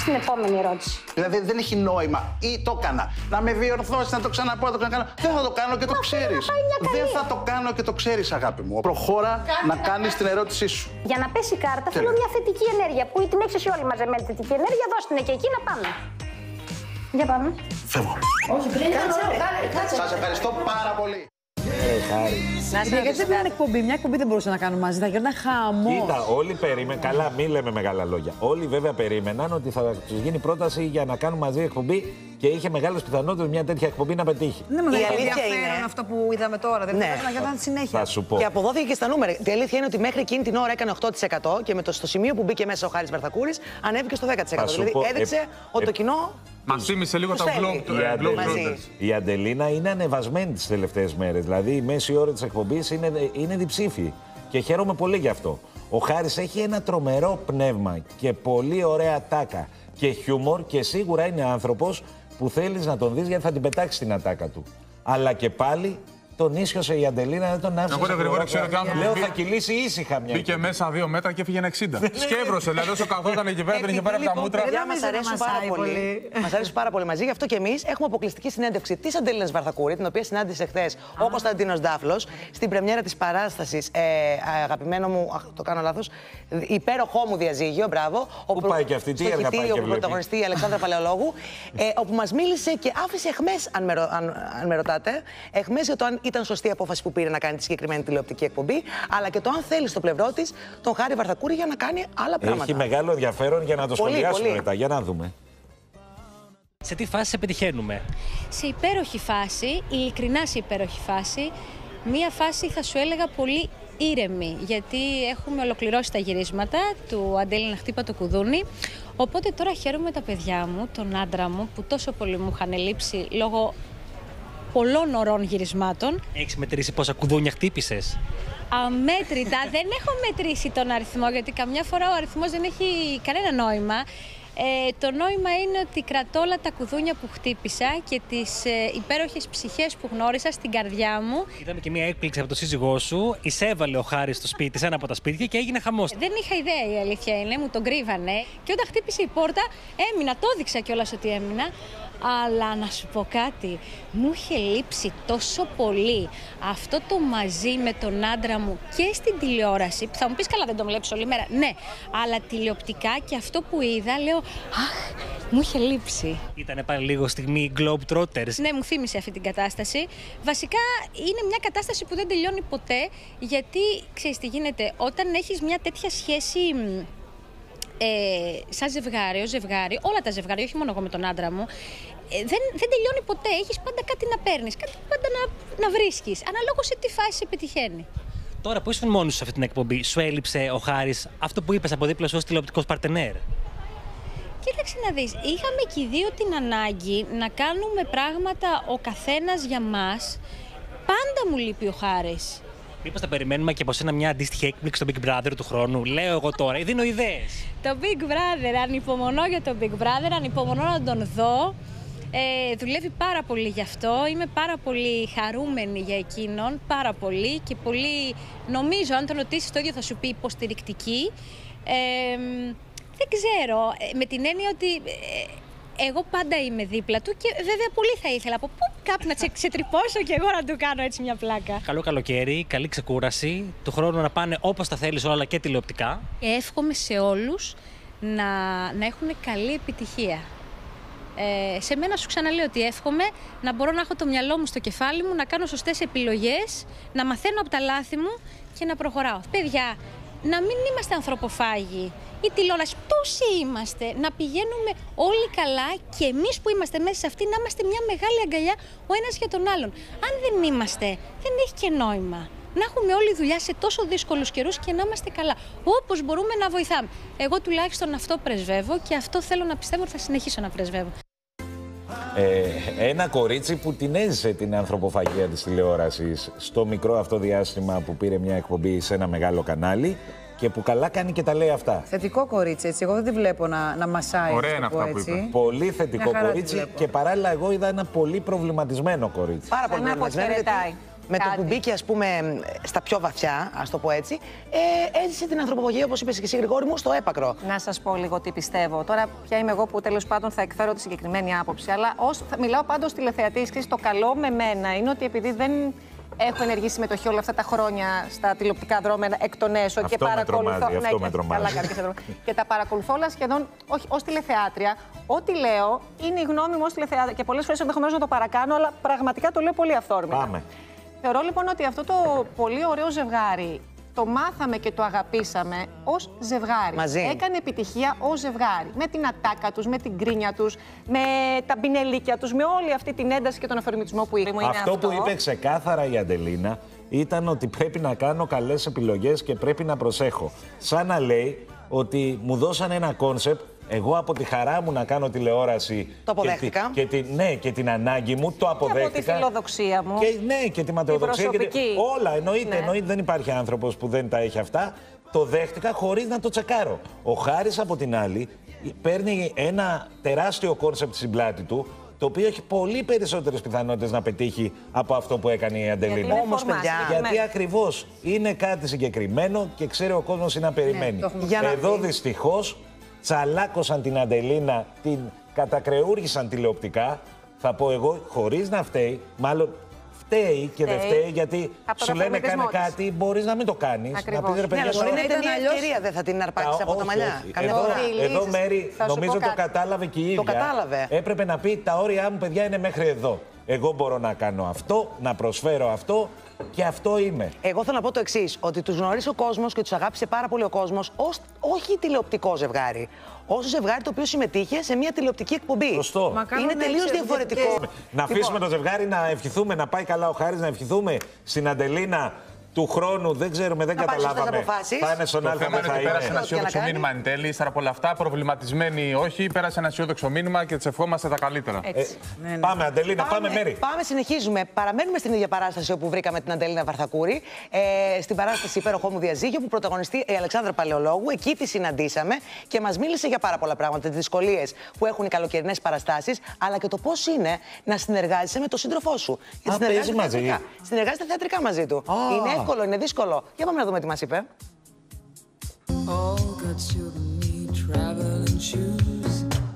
Στην επόμενη ερώτηση. Δηλαδή δεν έχει νόημα ή το έκανα Να με διορθώσεις, να το ξαναπώ, να το ξανακάνω Δεν θα το κάνω και το Μα θέλω να ξέρεις πάει μια καλή. Δεν θα το κάνω και το ξέρεις αγάπη μου Προχώρα να κάνεις την ερώτησή σου Για να πέσει η κάρτα θέλω μια θετική ενέργεια. Που την έχεις εσύ όλη μαζεμένη θετική ενέργεια, δώστε την και εκεί να πάμε. Για πάμε. Φεύγω Σας ευχαριστώ πάρα πολύ Να γιατί δεν ήταν εκπομπή, μια εκπομπή δεν μπορούσε να κάνουμε μαζί. Θα γινόταν χαμό. Κοίτα, όλοι περίμεναν. Καλά, μην λέμε μεγάλα λόγια. Όλοι βέβαια περίμεναν ότι θα τους γίνει πρόταση για να κάνουν μαζί εκπομπή και είχε μεγάλες πιθανότητες μια τέτοια εκπομπή να πετύχει. Ναι, μα Η δεν έχει αλήθεια ενδιαφέρον είναι- αυτό που είδαμε τώρα. Δεν Ναι. πρέπει να γινόταν συνέχεια. Θα σου πω. Και αποδόθηκε και στα νούμερα. Η αλήθεια είναι ότι μέχρι εκείνη την ώρα έκανε 8% και με το στο σημείο που μπήκε μέσα ο Χάρης Βαρθακούρη ανέβηκε στο 10%. Θα σου Δηλαδή πω, έδειξε ε, ότι το ε, κοινό. Μας θύμισε λίγο τα Τους vlog θέλει. του. Η, ε, vlog Αντελίνα, vloggers. η Αντελίνα είναι ανεβασμένη τις τελευταίες μέρες. Δηλαδή η μέση ώρα της εκπομπής είναι, είναι διψήφη. Και χαίρομαι πολύ γι' αυτό. Ο Χάρης έχει ένα τρομερό πνεύμα και πολύ ωραία τάκα και χιούμορ και σίγουρα είναι άνθρωπος που θέλεις να τον δεις γιατί θα την πετάξεις την ατάκα του. Αλλά και πάλι τον ίσιοσε η Αντελίνα, δεν τον άφησε. Εγώ, ρε σε Γρηγόρη, πλευρά. ξέρω τι άνθρωπο Λέω μπήκε- θα κυλήσει ήσυχα μια Μπήκε μέσα δύο μέτρα και έφυγε ένα 60. Σκέβρωσε, δηλαδή όσο καθόταν εκεί πέρα, δεν είχε πάρει από τα μούτρα. Παιδιά, νομίζω μας να αρέσουν μασάει πάρα πολύ. πολύ. Μας αρέσουν πάρα πολύ μαζί. Γι' αυτό και εμείς έχουμε αποκλειστική συνέντευξη της Αντελίνας Βαρθακούρη, την οποία συνάντησε χθες ο Κωνσταντίνος Ντάφλος στην πρεμιέρα της παράστασης. Ε, αγαπημένο μου, αχ, το κάνω λάθος, υπέροχό μου διαζύγιο, μπράβο. Πού πάει και αυτή, τι στο έργα πάει χιτίο και που βλέπει; πρωταγωνιστεί η Αλεξάνδρα Παλαιολόγου, ε, όπου μας μίλησε και άφησε εχμές, αν, με, ρω- αν, αν με ρωτάτε, εχμές για το αν ήταν σωστή η απόφαση που πήρε να κάνει τη συγκεκριμένη τηλεοπτική εκπομπή, αλλά και το αν θέλει στο πλευρό της τον Χάρη Βαρθακούρη για να κάνει άλλα πράγματα. Έχει μεγάλο ενδιαφέρον για να το Πολύ, σχολιάσουμε πολύ. μετά. Για να δούμε. Σε τι φάση σε πετυχαίνουμε; σε υπέροχη φάση, ειλικρινά σε υπέροχη φάση. Μία φάση θα σου έλεγα πολύ ήρεμη, γιατί έχουμε ολοκληρώσει τα γυρίσματα του Αντέλη να χτύπα το κουδούνι. Οπότε τώρα χαίρομαι τα παιδιά μου, τον άντρα μου, που τόσο πολύ μου είχαν λείψει λόγω πολλών ωρών γυρισμάτων. Έχεις μετρήσει πόσα κουδούνια χτύπησες; Αμέτρητα. (laughs) δεν έχω μετρήσει τον αριθμό, γιατί καμιά φορά ο αριθμός δεν έχει κανένα νόημα. Ε, το νόημα είναι ότι κρατώ όλα τα κουδούνια που χτύπησα και τις ε, υπέροχες ψυχές που γνώρισα στην καρδιά μου. Είδαμε και μία έκπληξη από τον σύζυγό σου. Εισέβαλε ο Χάρης στο σπίτι, σε ένα από τα σπίτια και έγινε χαμός. Δεν είχα ιδέα η αλήθεια είναι, μου τον κρύβανε. Και όταν χτύπησε η πόρτα, έμεινα, το έδειξα κιόλας ότι έμεινα. Αλλά να σου πω κάτι, μου είχε λείψει τόσο πολύ αυτό το μαζί με τον άντρα μου και στην τηλεόραση. Που θα μου πεις καλά, δεν τον βλέπεις όλη μέρα. Ναι, αλλά τηλεοπτικά και αυτό που είδα, λέω Αχ, μου είχε λείψει. Ήταν πάλι λίγο στιγμή Globetrotters. Ναι, μου θύμισε αυτή την κατάσταση. Βασικά είναι μια κατάσταση που δεν τελειώνει ποτέ, γιατί ξέρεις τι γίνεται, όταν έχεις μια τέτοια σχέση μ, ε, σαν ζευγάρι, ως ζευγάρι, όλα τα ζευγάρια, όχι μόνο εγώ με τον άντρα μου, ε, δεν, δεν τελειώνει ποτέ. Έχεις πάντα κάτι να παίρνεις, κάτι πάντα να, να βρίσκεις, αναλόγως σε τι φάση σε πετυχαίνει. Τώρα που ήσουν μόνος σου σε αυτή την εκπομπή, σου έλειψε ο Χάρης αυτό που είπες από δίπλα σου ως τηλεοπτικός παρτενέρ; Κοίταξε να δεις, είχαμε και οι δύο την ανάγκη να κάνουμε πράγματα ο καθένας για μας. Πάντα μου λείπει ο Χάρης. Μήπως θα περιμένουμε και από σένα μια αντίστοιχη έκπληξη στο Big Brother του χρόνου; Λέω εγώ τώρα, δίνω ιδέες. Το Big Brother, ανυπομονώ για το Big Brother, ανυπομονώ να τον δω. Ε, δουλεύει πάρα πολύ γι' αυτό. Είμαι πάρα πολύ χαρούμενη για εκείνον, πάρα πολύ και πολύ, νομίζω, αν τον ρωτήσεις το ίδιο θα σου πει υποστηρικτική. Ε, μ, δεν ξέρω, ε, με την έννοια ότι ε, εγώ πάντα είμαι δίπλα του και βέβαια πολύ θα ήθελα από πού κάπου να τσε- ξετρυπώσω και εγώ να του κάνω έτσι μια πλάκα. Καλό καλοκαίρι, καλή ξεκούραση. Του χρόνου να πάνε όπως τα θέλεις όλα αλλά και τηλεοπτικά. Εύχομαι σε όλους να, να έχουν καλή επιτυχία. Ε, σε μένα σου ξαναλέω ότι εύχομαι να μπορώ να έχω το μυαλό μου στο κεφάλι μου, να κάνω σωστές επιλογές, να μαθαίνω από τα λάθη μου και να προχωράω. Παιδιά, να μην είμαστε ανθρωποφάγοι. Η τηλεόραση, πόσοι είμαστε, να πηγαίνουμε όλοι καλά και εμείς που είμαστε μέσα σε αυτή να είμαστε μια μεγάλη αγκαλιά ο ένας για τον άλλον. Αν δεν είμαστε, δεν έχει και νόημα. Να έχουμε όλη δουλειά σε τόσο δύσκολους καιρούς και να είμαστε καλά. Όπως μπορούμε να βοηθάμε. Εγώ τουλάχιστον αυτό πρεσβεύω και αυτό θέλω να πιστεύω ότι θα συνεχίσω να πρεσβεύω. Ε, ένα κορίτσι που την έζησε την ανθρωποφαγία της τηλεόρασης στο μικρό αυτό διάστημα που πήρε μια εκπομπή σε ένα μεγάλο κανάλι και που καλά κάνει και τα λέει αυτά. Θετικό κορίτσι, έτσι. Εγώ δεν τη βλέπω να, να μασάει. Ωραία να είναι το πω αυτά που έτσι. είπες. Πολύ θετικό Μια χαρά τη κορίτσι βλέπω. και παράλληλα εγώ είδα ένα πολύ προβληματισμένο κορίτσι. Πάρα πολύ Σαν να προβληματισμένο, γιατί αποχαιρετάει Με το κάτι. που μπήκε, ας πούμε, στα πιο βαθιά, ας το πω έτσι, ε, έζησε την ανθρωπογωγία, όπως είπες και εσύ, Γρηγόρη μου, στο έπακρο. Να σας πω λίγο τι πιστεύω. Τώρα, ποια είμαι εγώ που τέλος πάντων θα εκφέρω τη συγκεκριμένη άποψη. Αλλά ως, θα μιλάω πάντως τηλεθεατής. ξέρεις, Το καλό με μένα είναι ότι επειδή δεν έχω ενεργή συμμετοχή όλα αυτά τα χρόνια στα τηλεοπτικά δρόμενα εκ των έσω Αυτό και με παρακολουθώ. τρομάζει, αυτό και- με τρομάζει. καλά κάνεις και σε τρομάζει. και τα παρακολουθώ όλα σχεδόν όχι ως τηλεθεάτρια. Ό,τι λέω είναι η γνώμη μου ως τηλεθεάτρια. Και πολλές φορές ενδεχομένως να το παρακάνω, αλλά πραγματικά το λέω πολύ αυθόρμητα. Πάμε. Θεωρώ λοιπόν ότι αυτό το πολύ ωραίο ζευγάρι το μάθαμε και το αγαπήσαμε ως ζευγάρι. Μαζί. Έκανε επιτυχία ως ζευγάρι. Με την ατάκα τους, με την κρίνια τους, με τα πινελίκια τους, με όλη αυτή την ένταση και τον αυθορμητισμό που είναι Αυτό που είπε ξεκάθαρα η Αντελίνα ήταν ότι πρέπει να κάνω καλές επιλογές και πρέπει να προσέχω. Σαν να λέει ότι μου δώσαν ένα κόνσεπτ, εγώ από τη χαρά μου να κάνω τηλεόραση Το αποδέχτηκα. Και, τη, και, τη, ναι, και την ανάγκη μου το Και από τη αποδέχτηκα. φιλοδοξία μου. Και, ναι, και τη ματαιοδοξία. και τη- προσωπική. όλα, εννοείται, Ναι. εννοείται. Δεν υπάρχει άνθρωπος που δεν τα έχει αυτά. Το δέχτηκα χωρίς να το τσεκάρω. Ο Χάρης από την άλλη παίρνει ένα τεράστιο κόνσεπτ στην πλάτη του, το οποίο έχει πολύ περισσότερες πιθανότητες να πετύχει από αυτό που έκανε η Αντελίνα. είναι Όμως, φορμά, παιδιά, Γιατί συγκεκριμένο. ακριβώς είναι κάτι συγκεκριμένο και ξέρει ο κόσμος είναι να περιμένει. το έχουμε Για να Εδώ δει. Δυστυχώς τσαλάκωσαν την Αντελίνα, την κατακρεούργησαν τηλεοπτικά, θα πω εγώ, χωρίς να φταίει, μάλλον φταίει και δεν Φταίει. φταίει γιατί Από τον σου λένε αυθορμητισμό κάνε της. κάτι, μπορείς να μην το κάνεις. Να Ακριβώς. πεις ρε Ναι, παιδιά, αλλά τώρα- μπορεί να ήταν ήταν μια αλλιώς- ευκαιρία, δεν θα την αρπάξεις Α, από τα όχι, μαλλιά. όχι. Καμιά Εδώ, φορά. Όχι, εδώ λύσεις. Μέρη, Θα σου νομίζω πω το κάτι. κατάλαβε και η ίδια. κατάλαβε. Έπρεπε να πει τα όρια μου, παιδιά, είναι μέχρι εδώ. Εγώ μπορώ να κάνω αυτό, να προσφέρω αυτό και αυτό είμαι. Εγώ θέλω να πω το εξής: Ότι τους γνώρισε ο κόσμος και τους αγάπησε πάρα πολύ ο κόσμος ως όχι τηλεοπτικό ζευγάρι. Ω ζευγάρι το οποίο συμμετείχε σε μια τηλεοπτική εκπομπή. Σωστό. Μακάρι Είναι να τελείως έχεις διαφορετικό. εξαιρετικές- Να αφήσουμε το ζευγάρι να ευχηθούμε να πάει καλά ο Χάρης, να ευχηθούμε στην Αντελίνα του χρόνου. Δεν ξέρουμε, δεν Να πάρεις σωστές καταλάβαμε. αποφάσεις. Θα είναι στον Το Α, θέμα δεν είναι θα ότι πέρασε ένα είναι. Ό,τι και να αισιόδοξο κάνει. μήνυμα εν τέλει. Ύστερα από όλα αυτά, προβληματισμένοι όχι, πέρασε ένα αισιόδοξο μήνυμα και τη ευχόμαστε τα καλύτερα. Ε, Έτσι. Πάμε, Αντελίνα, πάμε, Μέρη. Πάμε, συνεχίζουμε. Παραμένουμε στην ίδια παράσταση όπου βρήκαμε την Αντελίνα Βαρθακούρη. Ε, στην παράσταση Υπέροχό μου Διαζύγιο που πρωταγωνιστεί η Αλεξάνδρα Παλαιολόγου. Εκεί τη συναντήσαμε και μας μίλησε για πάρα πολλά πράγματα. Τις δυσκολίες που έχουν οι καλοκαιρινές παραστάσεις, αλλά και το πώς είναι να συνεργάζεσαι με τον σύντροφό σου. Γιατί παίζει συνεργάζεται μαζί. θεατρικά. Συνεργάζεται θεατρικά μαζί του. Α. Είναι εύκολο, είναι δύσκολο. Για πάμε να δούμε τι μας είπε.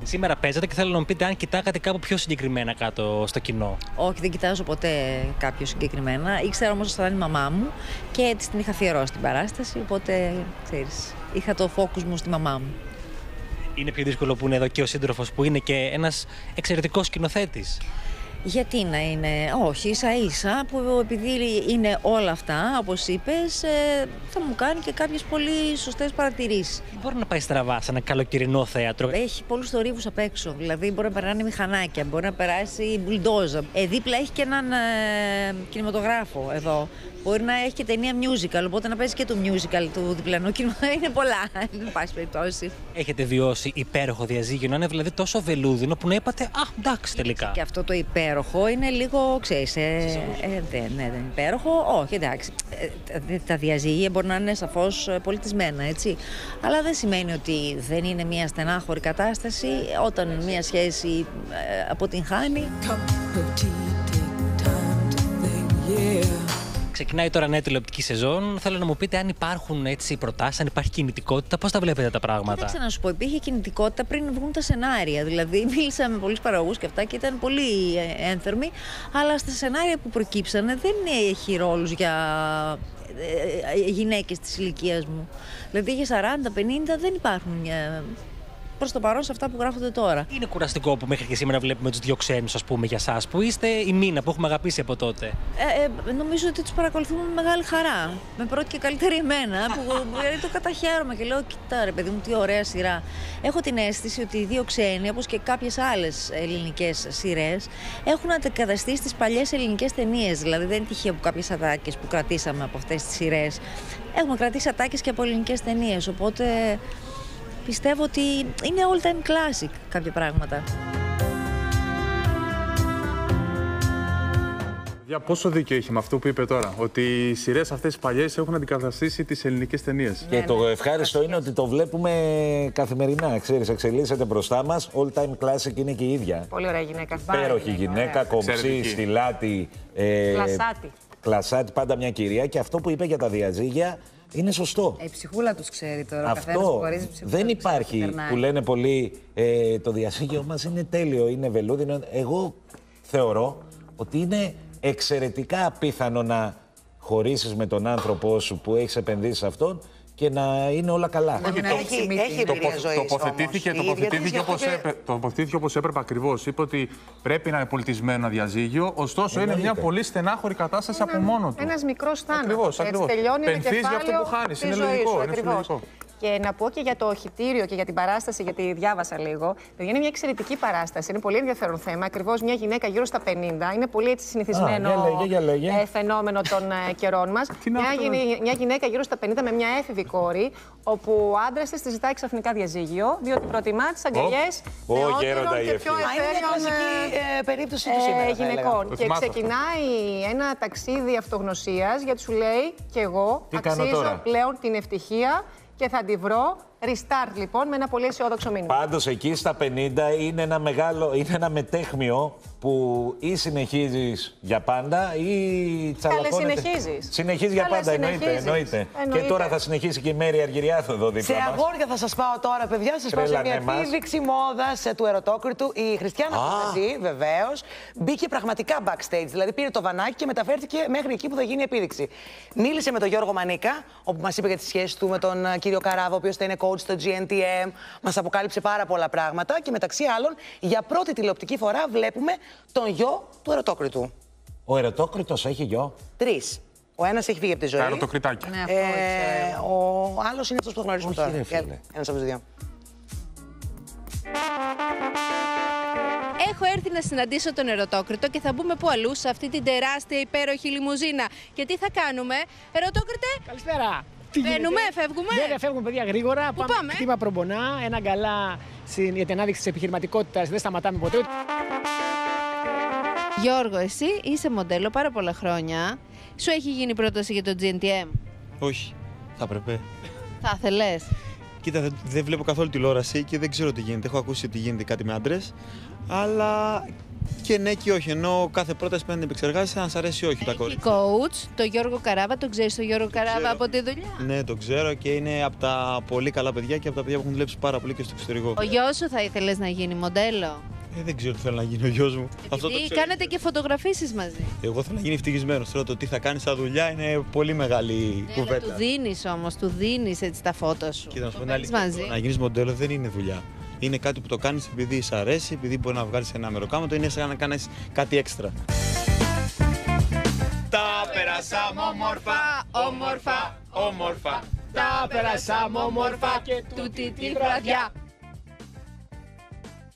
Σήμερα παίζατε και θέλω να μου πείτε αν κοιτάγατε κάπου πιο συγκεκριμένα κάτω στο κοινό. Όχι, δεν κοιτάζω ποτέ κάποιο συγκεκριμένα. Ήξερα όμως ότι θα ήταν η μαμά μου και τη την είχα αφιερώσει την παράσταση. Οπότε ξέρεις, είχα το focus μου στη μαμά μου. Είναι πιο δύσκολο που είναι εδώ και ο σύντροφος που είναι και ένας εξαιρετικός σκηνοθέτης. Γιατί να είναι, όχι, ίσα ίσα που επειδή είναι όλα αυτά, όπως είπες, ε, θα μου κάνει και κάποιες πολύ σωστές παρατηρήσεις. Μπορεί να πάει στραβά σε ένα καλοκαιρινό θέατρο. Έχει πολλούς θορύβους απ' έξω, δηλαδή μπορεί να περνάνε μηχανάκια, μπορεί να περάσει μπουλντόζα. Ε, δίπλα έχει και έναν ε, κινηματογράφο εδώ. Μπορεί να έχει και ταινία musical, οπότε να παίζει και το musical του διπλανού κοινού. Είναι πολλά, (laughs) εν πάση περιπτώσει. Έχετε βιώσει υπέροχο διαζύγιο, να είναι δηλαδή τόσο βελούδινο που να είπατε Α, εντάξει τελικά. Και αυτό το υπέροχο είναι λίγο, ξέρεις, ε, ε, δεν, ναι, δεν είναι υπέροχο. Όχι, εντάξει. Ε, τα- τα διαζύγια μπορεί να είναι σαφώς ε, πολιτισμένα, έτσι. Αλλά δεν σημαίνει ότι δεν είναι μια στενάχωρη κατάσταση όταν μια σχέση ε, αποτυγχάνει. Ξεκινάει τώρα νέα τηλεοπτική σεζόν. Θέλω να μου πείτε αν υπάρχουν έτσι προτάσεις, αν υπάρχει κινητικότητα, πώς τα βλέπετε τα πράγματα; Κοίταξε να σου πω, υπήρχε κινητικότητα πριν βγουν τα σενάρια. Δηλαδή, (laughs) μίλησα με πολλούς παραγωγούς και αυτά και ήταν πολύ ε, ένθερμοι. Αλλά στα σενάρια που προκύψανε δεν έχει ρόλους για ε, ε, γυναίκες της ηλικίας μου. Δηλαδή για 40-50 δεν υπάρχουν ε, προς το παρόν σε αυτά που γράφονται τώρα. Είναι κουραστικό που μέχρι και σήμερα βλέπουμε τους δύο ξένους, ας πούμε, για εσά, που είστε η μήνα που έχουμε αγαπήσει από τότε. Ε, ε, νομίζω ότι τους παρακολουθούμε με μεγάλη χαρά. Με πρώτη και καλύτερη εμένα, (laughs) που δηλαδή το καταχαίρομαι και λέω: Κοιτά, ρε παιδί μου, τι ωραία σειρά. Έχω την αίσθηση ότι οι δύο ξένοι, όπως και κάποιες άλλες ελληνικές σειρές, έχουν αντικαταστήσει τις παλιές ελληνικές ταινίες. Δηλαδή, δεν είναι τυχαίο που κάποιες ατάκες που κρατήσαμε από αυτές τις σειρές έχουμε κρατήσει ατάκες και από ελληνικές ταινίες. Οπότε πιστεύω ότι είναι all time classic κάποια πράγματα. Για πόσο δίκιο έχει με αυτό που είπε τώρα, ότι οι σειρές αυτές οι παλιές έχουν αντικαταστήσει τις ελληνικές ταινίες; Και το ευχάριστο είναι ότι το βλέπουμε καθημερινά. Ξέρεις, εξελίσσεται μπροστά μας. All time classic είναι και η ίδια. Πολύ ωραία γυναίκα. Υπέροχη γυναίκα, κομψή, Εξαιρετική. στυλάτη. Ε, Κλασάτη. Κλασάτη, πάντα μια κυρία. Και αυτό που είπε για τα διαζύγια είναι σωστό. Ε, Η ψυχούλα τους ξέρει τώρα. Ο καθένας που Αυτό χωρίζει ψυχούλα δεν τους ξέρει τι υπάρχει περνάει. που λένε πολλοί ε, το διαζύγιο μας είναι τέλειο, είναι βελούδινο. Εγώ θεωρώ ότι είναι εξαιρετικά απίθανο να χωρίσεις με τον άνθρωπό σου που έχεις επενδύσει σε αυτόν και να είναι όλα καλά. Όχι, να έχει- έχει εμπειρία Τοπο- ζωής τοποθετήθηκε, όμως. Η τοποθετήθηκε, ίδια της όπως είπε- έπρεπε, τοποθετήθηκε όπως έπρεπε ακριβώς. Είπε ότι πρέπει να είναι πολιτισμένο ένα διαζύγιο, ωστόσο είναι μια Εννοείται. πολύ στενάχωρη κατάσταση από μόνο του. Ένας μικρός θάνατος. Ακριβώς, ακριβώς. τελειώνει Πενθείς το για αυτό κεφάλαιο που χάνεις. της Είναι ζωής λογικό, σου, είναι ακριβώς. φυσιολογικό. Και να πω και για το οχητήριο και για την παράσταση, γιατί διάβασα λίγο. Παιδιά, είναι μια εξαιρετική παράσταση. Είναι πολύ ενδιαφέρον θέμα. Ακριβώς μια γυναίκα γύρω στα 50. Είναι πολύ έτσι συνηθισμένο Α, για λέγε, για λέγε. ε, φαινόμενο των ε, καιρών μας. (laughs) είναι Μια, αυτό, γυναι- μια γυναίκα γύρω στα 50 με μια έφηβη κόρη, όπου ο άντρας της ζητάει ξαφνικά διαζύγιο, διότι προτιμά τις αγκαλιές Ω, γέροντα η και πιο Ευθύμη. Α, είναι μια εθέριων κλασική ε, ε, περίπτωση του ε, σήμερα. θα έλεγα. γυναικών. Το Και θυμάσαι αυτό. ξεκινάει ένα ταξίδι αυτογνωσίας γιατί σου λέει και εγώ Τι κάνω αξίζω τώρα; πλέον την ευτυχία και θα τη βρω. Restart λοιπόν με ένα πολύ αισιόδοξο μήνυμα. Πάντως εκεί στα 50 είναι ένα μεγάλο, είναι ένα μετέχμιο που ή συνεχίζεις για πάντα ή τσαλακώνεται. συνεχίζεις. Συνεχίζεις για Καλές, πάντα, εννοείται, συνεχίζεις. εννοείται. Εννοείται. Και τώρα θα συνεχίσει και η Μέρη Αργυριάθου εδώ Σε δίπλα μας. αγόρια θα σας πάω τώρα, παιδιά. Σας πάω σε Τρέλανε μια μας. επίδειξη μόδας του ερωτόκριτου. Η Χριστιανά Α. Κωνσταντή, βεβαίως, μπήκε πραγματικά backstage. Δηλαδή πήρε το βανάκι και μεταφέρθηκε μέχρι εκεί που θα γίνει η επίδειξη. Μίλησε με τον Γιώργο Μανίκα, όπου μας είπε για τις σχέσεις του με τον ε, κύριο Καράβα, ο οποίος θα είναι coach στο GNTM. Μας αποκάλυψε πάρα πολλά πράγματα και μεταξύ άλλων, για πρώτη τηλεοπτική φορά βλέπουμε τον γιο του ερωτόκριτου. Ο ερωτόκριτος έχει γιο; Τρεις. Ο ένας έχει φύγει από τη ζωή. Τα ερωτοκριτάκια. Ναι, αυτό Ε, ήξερα εγώ. ο άλλος είναι αυτός που γνωρίζουμε Όχι, τώρα. ρε, φίλε. Ένας από τους δύο. Έχω έρθει να συναντήσω τον Ερωτόκριτο και θα μπούμε που αλλού σε αυτή την τεράστια υπέροχη λιμουζίνα. Και τι θα κάνουμε, Ερωτόκριτε, Καλησπέρα. Μπαίνουμε, φεύγουμε. Ναι, ναι, φεύγουμε παιδιά γρήγορα. Πού πάμε; Χτύπα προμπονά, ένα γκαλά στην- για την ανάδειξη της επιχειρηματικότητας. Δεν σταματάμε ποτέ. Γιώργο, εσύ είσαι μοντέλο πάρα πολλά χρόνια. Σου έχει γίνει πρόταση για το GNTM. Όχι, θα έπρεπε. Θα ήθελες; Κοίτα, δεν, δεν βλέπω καθόλου τηλεόραση και δεν ξέρω τι γίνεται. Έχω ακούσει ότι γίνεται κάτι με άντρες. Αλλά και ναι και όχι. Ενώ κάθε πρόταση πρέπει να την επεξεργάζεσαι αν σ' αρέσει ή όχι τα Έχει κορίτσια. coach, το Γιώργο Καράβα. Τον ξέρεις τον Γιώργο Καράβα ξέρω. από τη δουλειά; Ναι, το ξέρω και είναι από τα πολύ καλά παιδιά και από τα παιδιά που έχουν δουλέψει πάρα πολύ και στο εξωτερικό. Ο γιος σου θα ήθελες να γίνει μοντέλο; Ε, δεν ξέρω τι θέλω να γίνει ο γιος μου. Αυτό το Τι ξέρω. κάνετε και φωτογραφίσεις μαζί. Εγώ θέλω να γίνει ευτυχισμένος. Τώρα το τι θα κάνεις σαν δουλειά είναι πολύ μεγάλη Ναι, αλλά του κουβέντα. δίνεις όμως, του δίνεις έτσι τα φώτα σου. Κοίτα, να σου Το πω την παίρνεις αλήθεια, μαζί. Να γίνεις μοντέλο δεν είναι δουλειά. Είναι κάτι που το κάνεις επειδή σ' αρέσει, επειδή μπορεί να βγάλεις ένα μεροκάματο, είναι σαν να κάνεις κάτι έξτρα. Τα περάσαμε όμορφα, όμορφα, όμορφα. Τα περάσαμε όμορφα και τούτη τη βραδιά.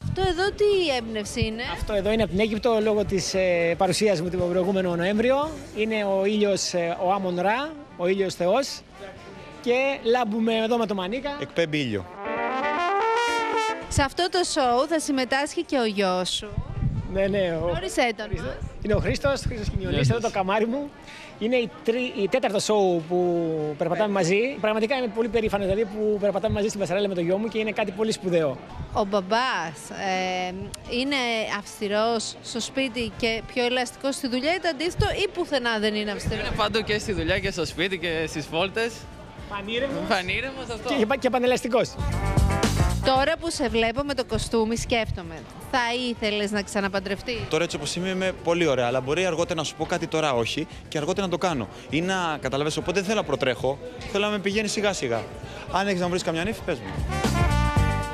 Αυτό εδώ τι έμπνευση είναι; Αυτό εδώ είναι από την Αίγυπτο λόγω της ε, παρουσίας μου τον προηγούμενο Νοέμβριο. Είναι ο ήλιος, ο Άμον Ρα, ο ήλιος Θεός. Και λάμπουμε εδώ με το Μανίκα. Εκπέμπει ήλιο. Σε αυτό το σοου θα συμμετάσχει και ο γιος σου. Ναι, ναι. Ο... Γνώρισέ τον μας. Είναι ο Χρήστος, Χρήστος Κινιολή, Γεια εδώ σας. το καμάρι μου. Είναι η, τρι... η τέταρτο σοου που περπατάμε μαζί. Πραγματικά είμαι πολύ περήφανος δηλαδή που περπατάμε μαζί στην Πασαρέλα με το γιο μου και είναι κάτι πολύ σπουδαίο. Ο μπαμπάς ε, είναι αυστηρός στο σπίτι και πιο ελαστικός στη δουλειά ή το αντίθετο ή πουθενά δεν είναι αυστηρός; Είναι παντού και στη δουλειά και στο σπίτι και στις βόλτες. Πανήρεμος. Πανήρεμος αυτό. Και, και πανελαστικός. Τώρα που σε βλέπω με το κοστούμι σκέφτομαι, θα ήθελες να ξαναπαντρευτείς; Τώρα έτσι όπως είμαι, είμαι πολύ ωραία, αλλά μπορεί αργότερα να σου πω κάτι τώρα όχι και αργότερα να το κάνω. Ή να καταλαβαίνεις, οπότε δεν θέλω να προτρέχω, θέλω να με πηγαίνει σιγά σιγά. Αν έχεις να βρεις καμιά νύφη, πες μου.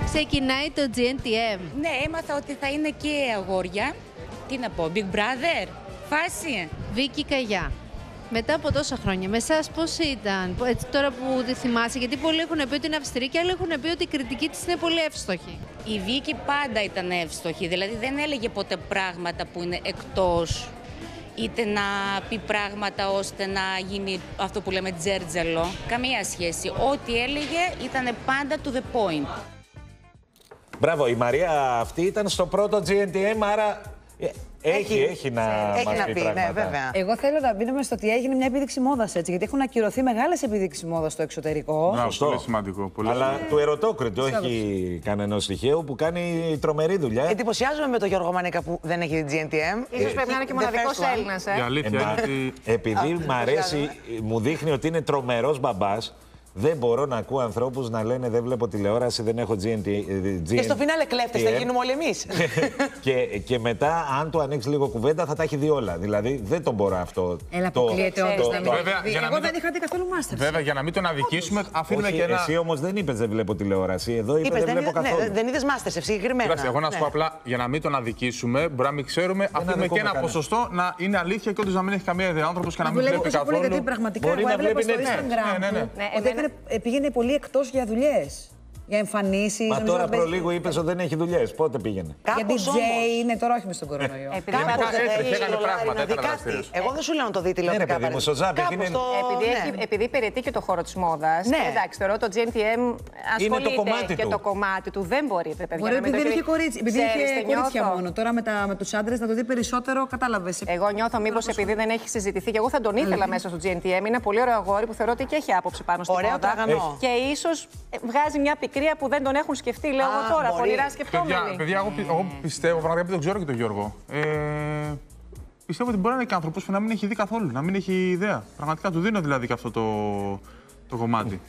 Ξεκινάει το GNTM. Ναι, έμαθα ότι θα είναι και αγόρια. Τι να πω, Big Brother, φάση. Βίκυ Καγιά. Μετά από τόσα χρόνια, με εσάς πώς ήταν, πο- έτσι, τώρα που τη θυμάσαι, γιατί πολλοί έχουν πει ότι είναι αυστηρή και άλλοι έχουν πει ότι η κριτική της είναι πολύ εύστοχη. Η Βίκη πάντα ήταν εύστοχη, δηλαδή δεν έλεγε ποτέ πράγματα που είναι εκτός είτε να πει πράγματα ώστε να γίνει αυτό που λέμε τζέρτζελο. Καμία σχέση. Ό,τι έλεγε ήταν πάντα to the point. Μπράβο, η Μαρία αυτή ήταν στο πρώτο GNTM, άρα ε, έχει, έχει, να έχει μας να πει πει, ναι, πράγματα. βέβαια. Εγώ θέλω να μπαίνουμε στο ότι έγινε μια επίδειξη μόδας έτσι, γιατί έχουν ακυρωθεί μεγάλες επίδειξει μόδας στο εξωτερικό. Μπράβο, Σωστό. πολύ σημαντικό. Πολύ Αλλά σημαντικό. του ερωτόκριτου έχει κανένα στοιχείο που κάνει τρομερή δουλειά. Εντυπωσιάζομαι με τον Γιώργο Μανίκα που δεν έχει GNTM. Ίσως πρέπει να είναι και The μοναδικός first one. Έλληνας, ε. Η αλήθεια Ε, μα, είναι ότι Επειδή μ' αρέσει, μου δείχνει ότι είναι τρομερός μπαμπάς, δεν μπορώ να ακούω ανθρώπους να λένε δεν βλέπω τηλεόραση, δεν έχω GNT. Και στο φινάλε κλέφτες θα γίνουμε όλοι εμείς. (laughs) και, και μετά, αν του ανοίξει λίγο κουβέντα, θα τα έχει δει όλα. Δηλαδή, δεν τον μπορώ αυτό. Έλα, το- αποκλείεται το- όντως το- να μην το- Βέβαια, έχει δει. για να Εγώ μην δεν το- είχα δει καθόλου μάστερ. βέβαια για να μην τον αδικήσουμε, αφήνουμε Όχι, και ένα. Εσύ όμως δεν είπες δεν βλέπω τηλεόραση. Εδώ είπες Είπες, δεν δεν, βλέπω είδε- καθόλου. ναι, δεν είδες μάστερ συγκεκριμένα. Κοιτάξτε, εγώ να σου Ναι. πω απλά για να μην τον αδικήσουμε, μπορεί να μην ξέρουμε, αφήνουμε και αδικούμε ένα κανένα. ποσοστό να είναι αλήθεια και όντως να μην έχει καμία ιδέα άνθρωπος και να μην Δουλεύω βλέπει τόσο πολύ καθόλου. γιατί πραγματικά Μπορεί εγώ να έβλεπα βλέπει στο net. Instagram Ναι, ναι, ναι. του Ναι, ότι εμένα- έκανε, πήγαινε πολύ εκτός για δουλειές. Για εμφανίσεις. Μα τώρα προλίγο είπες ότι δεν έχει δουλειές. Πότε πήγαινε; Για Κάπως DJ όμως. είναι τώρα, όχι μες στον κορονοϊό. Επειδή Γενικά υπάρχει- έτρεχε, έκανε Έχει πράγματα, να δει ήταν κάτι. δραστήριος. Εγώ δεν σου λέω να το δει Ναι, ρε τηλεοπτικά. παιδί μου, στο παραδείγματος. Ζάπ Κάπως είναι- το- Επειδή, ναι. έχει, επειδή υπηρετεί και το χώρο της μόδας, Ναι. εντάξει, θεωρώ το GNTM ασχολείται κομμάτι και του. το κομμάτι του. Δεν μπορεί, ρε παιδιά. Μπορεί να μην επειδή το δεν είχε κρίνει. κορίτσι. Επειδή Ξέρεις είχε τι κορίτσια νιώθω; μόνο. Τώρα με, τα, με τους άντρες να το δει περισσότερο, κατάλαβες. Εγώ νιώθω μήπως επειδή δεν έχει συζητηθεί και εγώ θα τον ήθελα μέσα στο GNTM. Είναι ένα πολύ ωραίο αγόρι που θεωρώ ότι και έχει άποψη πάνω στη Ωραίο μόδα. τραγανό. Και ίσως βγάζει μια πικρία που δεν τον έχουν σκεφτεί, λέω εγώ Α, τώρα. μπορεί. Πονηρά Παιδιά, σκεφτόμενοι. παιδιά εγώ, πι- εγώ πιστεύω, πραγματικά επειδή τον ξέρω και τον Γιώργο. Ε, πιστεύω ότι μπορεί να είναι και άνθρωπος που να μην έχει δει καθόλου, να μην έχει ιδέα. Πραγματικά του δίνω δηλαδή και αυτό το, το κομμάτι.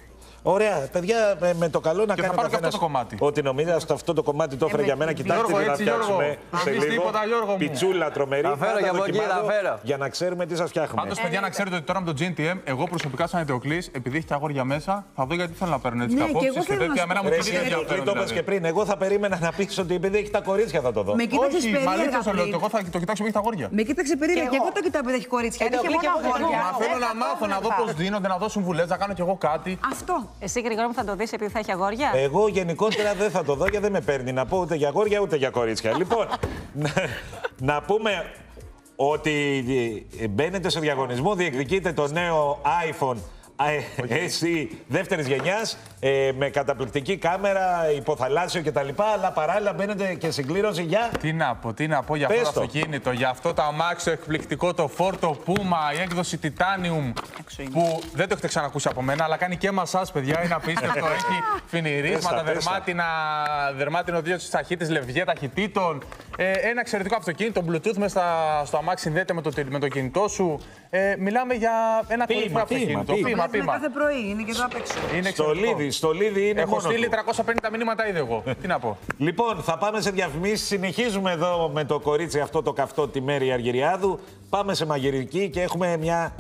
Ωραία, παιδιά, με, με το καλό να Και θα κάνει πάρω και καθένας αυτό το κομμάτι. Ό,τι νομίζει, αυτό, αυτό το κομμάτι το έφερε Ε, για μένα. με- Κοιτάξτε Γιώργο, τι να έτσι, Γιώργο. φτιάξουμε Αν σε πεις λίγο. τίποτα, Γιώργο μου. Πιτσούλα τρομερή. Τα φέρω θα για από εκεί, δοκιμάζω τα φέρω. Για να ξέρουμε τι σας φτιάχνουμε. Πάντως, παιδιά, να ξέρετε ότι τώρα με το GNTM, εγώ προσωπικά σαν Ετεοκλή, επειδή έχει και αγόρια μέσα, θα δω γιατί θέλω να παίρνω έτσι Ναι, τα και απόψεις εγώ και θέλω να τέτοια. σου Εμένα πω. μου Ρε, το εσύ, δίνει Εκλή, ενδιαφέρον. το είπες δηλαδή. και πριν. Εγώ θα περίμενα να πεις ότι επειδή έχει τα κορίτσια θα το δω. Με κοίταξες Όχι, μα αλήθεια περίεργα σου λέω, πριν. εγώ θα το κοιτάξω που έχει τα αγόρια. Με κοίταξε περίεργα Και και εγώ εγώ. το κοιτάω επειδή έχει κορίτσια. Ε, Είχε το μόνο κλικ εγώ δεν αγόρια. Μα θέλω να μάθω, να δω πώς δίνονται, να δω συμβουλέ, να κάνω κι εγώ κάτι. Αυτό. Εσύ γρήγορα μου θα το δεις επειδή θα έχει αγόρια; Εγώ γενικότερα δεν θα το δω και δεν με παίρνει να πω ούτε για αγόρια ούτε για κορίτσια. (laughs) λοιπόν, να, να πούμε ότι ε, μπαίνετε στο διαγωνισμό, διεκδικείτε το νέο iPhone ε, SE δεύτερης γενιάς με καταπληκτική κάμερα, υποθαλάσσιο κτλ. Αλλά παράλληλα μπαίνετε και συγκλήρωση για. Τι να πω, τι να πω για Πες αυτό το το. αυτοκίνητο, για αυτό το αμάξιο εκπληκτικό, το Forto Puma, η έκδοση Titanium, που δεν το έχετε ξανακούσει από μένα, αλλά κάνει και μασάς, παιδιά, είναι απίστευτο. (laughs) Έχει φινιρίσματα, Πες τα, πες τα. δερμάτινα, δερμάτινο δύο της ταχύτητας, λευγέ ταχυτήτων. Ε, ένα εξαιρετικό αυτοκίνητο, Bluetooth μέσα στα- στο αμάξι συνδέεται με το, τε- με το κινητό σου. Ε, μιλάμε για ένα Ποίημα, κορυφαίο ποίημα, αυτοκίνητο. ποίημα. Πείμα, Βλέπουμε πείμα. κάθε πρωί, είναι και εδώ απ' έξω. Είναι Στο εξαιρετικό. λίδι, στο λίδι είναι Έχω μόνος στείλει του. 350 μηνύματα ήδη εγώ. Τι να πω. Λοιπόν, θα πάμε σε διαφημίσεις. Συνεχίζουμε εδώ με το κορίτσι αυτό το καυτό τη Μέρη Αργυριάδου. Πάμε σε μαγειρική και έχουμε μια...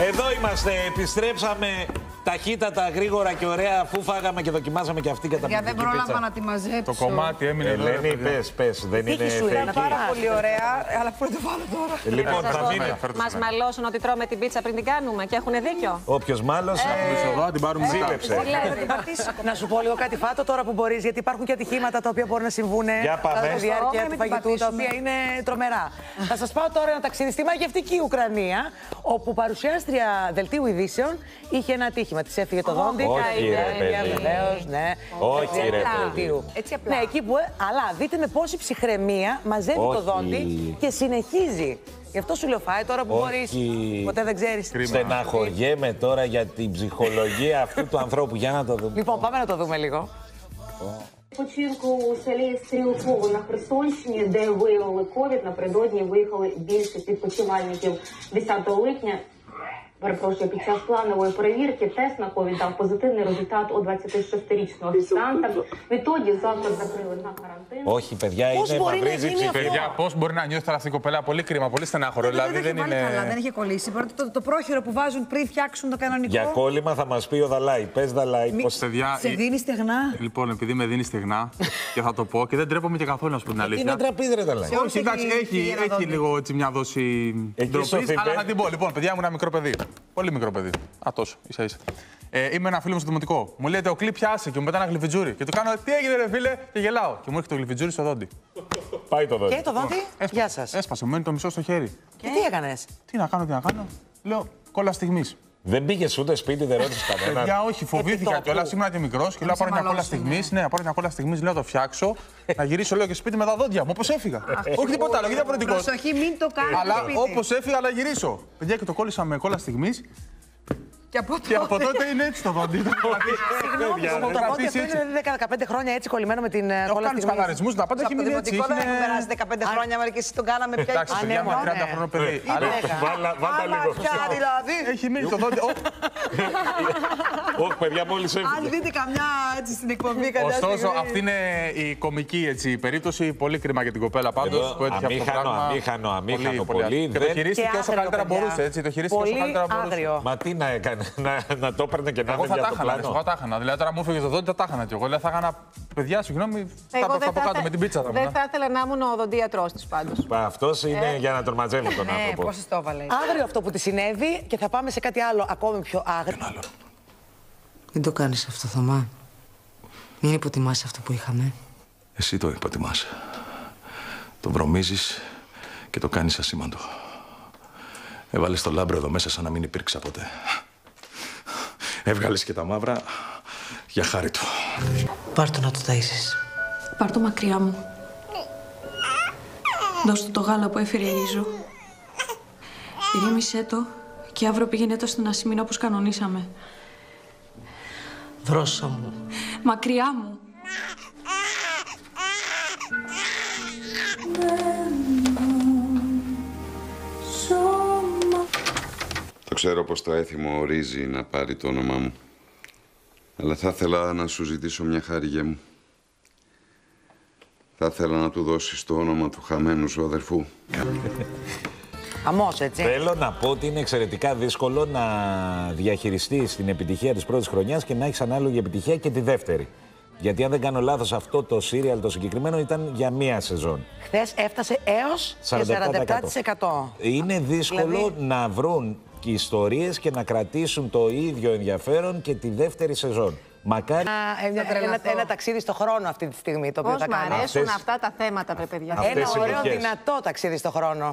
Εδώ είμαστε, επιστρέψαμε ταχύτατα, γρήγορα και ωραία, αφού φάγαμε και δοκιμάσαμε και αυτή Για καταπληκτική δεν πρόλαβα πίτσα. να τη μαζέψω. Το κομμάτι έμεινε εδώ. ρε Ελένη, παιδιά. πες, πες, δεν είναι Ήταν θεϊκή. πάρα πολύ ωραία, αλλά πού να το βάλω τώρα. Λοιπόν, Θα θα σας μείνει. πω, Μας μαλώσουν ότι τρώμε την πίτσα πριν την κάνουμε και έχουν δίκιο. Όποιος μάλωσε, Πίσω εδώ, την πάρουμε μετά. ζήλεψε. Να σου πω λίγο κάτι φάτο τώρα που μπορείς, γιατί υπάρχουν και ατυχήματα τα οποία μπορούν να συμβούν Για πάμε. κατά τη διάρκεια Μην του την φαγητού, τα πατήσουμε. οποία είναι τρομερά. Θα σας πάω τώρα ένα ταξίδι στη μαγευτική Ουκρανία, όπου παρουσιάστρια δελτίου ειδήσεων είχε ένα ατύχημα Τη έφυγε το δόντι. Όχι, καημένη, ρε παιδί. βεβαίως, ναι. Όχι, Έτσι, ρε απλά. παιδί. Έτσι απλά. Ναι, εκεί που. ε, Αλλά δείτε με πόση ψυχραιμία μαζεύει το Όχι. δόντι και συνεχίζει. Γι' αυτό σου λέω φάει τώρα που μπορεί. Όχι. Ποτέ δεν ξέρει. Στεναχωριέμαι τώρα για την ψυχολογία αυτού του ανθρώπου. Για να το δούμε. Λοιπόν, πάμε να το δούμε λίγο. Починку у селі Стрілково на Херсонщині, де виявили ковід, напередодні виїхали більше відпочивальників 10 липня. Перепрошую, під час планової перевірки тест на ковід дав позитивний результат у 26-річного офіціанта. Відтоді заклад закрили на карантин. Όχι, παιδιά, Πώς είναι μπορεί να μαυρίζει γίνει αυτό? ψυχή. Παιδιά, πώ μπορεί να νιώθει τώρα αυτή η κοπέλα, πολύ κρίμα, πολύ στενάχωρο. Δηλαδή Δηλαδή δεν δεν είχε βάλει καλά, δεν είναι. είχε κολλήσει. Πρώτα το, το πρόχειρο που βάζουν πριν φτιάξουν το κανονικό. Για κόλλημα θα μας πει ο Δαλάη. Πες Δαλάη, Μη- πώς... Παιδιά, Σε ε, δίνει στεγνά. Λοιπόν, επειδή με δίνει στεγνά και θα το πω και δεν τρέπομαι και καθόλου να σου πω την Είναι αλήθεια. τραπέζι ρε Δαλάη. Σε όλους Όχι, εντάξει, έχει έχει, φύγει ένα έχει δόντι. λίγο έτσι μια δόση Εκεί ντροπής, στο Θιβέτ. αλλά θα την πω. Λοιπόν, παιδιά, ήμουν ένα μικρό παιδί. Πολύ μικρό παιδί. Α, τόσο, ίσα ίσα. Ε, είμαι ένα φίλο μου στο δημοτικό. Μου λέει ο έλα πιάσε και μου πετά ένα γλυφιτζούρι. Και του κάνω τι έγινε, ρε φίλε, και γελάω. Και μου έρχεται το γλυφιτζούρι στο δόντι. Πάει το δόντι. Και το δόντι, γεια σας. Έσπασε, μου μένει το μισό στο χέρι. Και τι έκανες; Τι να κάνω, τι να κάνω. Λέω κόλλα στιγμής. Δεν πήγε ούτε σπίτι, δεν ρώτησε κανέναν. Παιδιά, όχι, φοβήθηκα Επιτόπου. κιόλας. Ήμουν και μικρός και λέω να πάρω μια κόλλα στιγμής. Ναι, να πάρω μια κόλλα στιγμής, λέω να το φτιάξω. (laughs) να γυρίσω, λέω και σπίτι με τα δόντια μου, όπως έφυγα. όχι τίποτα άλλο, γιατί διαφορετικός. Προσοχή, μην το κάνετε Αλλά σπίτι. όπως έφυγα, αλλά γυρίσω. Παιδιά, και το κόλλησα με κόλλα στιγμής. Και από Και από τότε είναι έτσι το δόντι. Το (laughs) Συγγνώμη, κρατήσει- το το δόντι κρατήσει αυτό έτσι. είναι 15 χρόνια έτσι κολλημένο με την ε, Έχω κόλλα κάνει τους στιγμής. καθαρισμού, να πάντα έχει Από το μείνει έτσι. δημοτικό δεν είναι- έχουν περάσει 15 χρόνια, αλλά και εσύ τον κάναμε πια. Εντάξει, Α, παιδιά, ναι, με ναι. 30 χρόνο παιδί. Αλλά Βάλα, βάλτα λίγο. Πια δηλαδή. έχει μείνει το δόντι. Ω, Όχι, παιδιά, μόλις Αν έφυγε. δείτε καμιά έτσι στην εκπομπή, καμιά Ωστόσο, στιγμή. αυτή είναι η κομική έτσι, περίπτωση. Πολύ κρίμα για την κοπέλα πάντως Εδώ, που έτυχε αυτό το αμήχανο, πράγμα. αμήχανο, αμήχανο πολύ. Και το Δεν- χειρίστηκε Και όσο άθριο, καλύτερα παιδιά. μπορούσε. Έτσι, το χειρίστηκε όσο Πολύ καλύτερα μπορούσε. άγριο. Μα τι να έκανε, να, να το έπαιρνε και να Εγώ έφευγε θα τα από το έχανα, εγώ πλάνο. τα έχανα. Δηλαδή τώρα μου έφυγε το δόντι, θα τα έχανα κι εγώ. Δηλαδή θα έκανα, παιδιά, συγγνώμη, θα Εγώ τα δεν από κάτω θε- με την πίτσα θα Δεν ήμουν. θα ήθελα να ήμουν ο οδοντίατρός της πάντως. Αυτός είναι για να τον μαζεύει τον Ναι, άνθρωπο. πώς το έβαλε. Άγριο αυτό που τη συνέβη και θα πάμε σε κάτι άλλο ακόμη πιο άγριο. Μην το κάνεις αυτό, Θωμά. Μην υποτιμάς αυτό που είχαμε. Εσύ το υποτιμάς. Το βρωμίζεις και το κάνεις ασήμαντο. Έβαλες το λάμπρο εδώ μέσα σαν να μην υπήρξα ποτέ. Έβγαλες και τα μαύρα για χάρη του. Πάρ' το να το ταΐσεις. Πάρ' το μακριά μου. Δώσ' του το γάλα που έφερε η Ρίζο. Ηρέμησέ το και αύριο πήγαινε το στην Ασημίνα όπως κανονίσαμε. Δρώσα μου. Μακριά μου. Ξέρω πως το έθιμο ορίζει να πάρει το όνομά μου. Αλλά θα ήθελα να σου ζητήσω μια χάρη για μου. Θα ήθελα να του δώσεις το όνομα του χαμένου σου αδερφού. (laughs) Χαμός, έτσι. Θέλω να πω ότι είναι εξαιρετικά δύσκολο να διαχειριστείς την επιτυχία της πρώτης χρονιάς και να έχεις ανάλογη επιτυχία και τη δεύτερη. Γιατί αν δεν κάνω λάθος, αυτό το σύριαλ το συγκεκριμένο ήταν για μία σεζόν. Χθες έφτασε έως 47%. Είναι δύσκολο Δηλαδή- να βρουν και ιστορίες και να κρατήσουν το ίδιο ενδιαφέρον και τη δεύτερη σεζόν. Μακάρι. Ένα, ένα, ένα, ένα ταξίδι στο χρόνο αυτή τη στιγμή το οποίο Πώς θα μ' κάνουμε. αρέσουν Αυτές- αυτά τα θέματα, βρε παιδιά. Αυτές Ένα οι ωραίο εποχές. δυνατό ταξίδι στο χρόνο.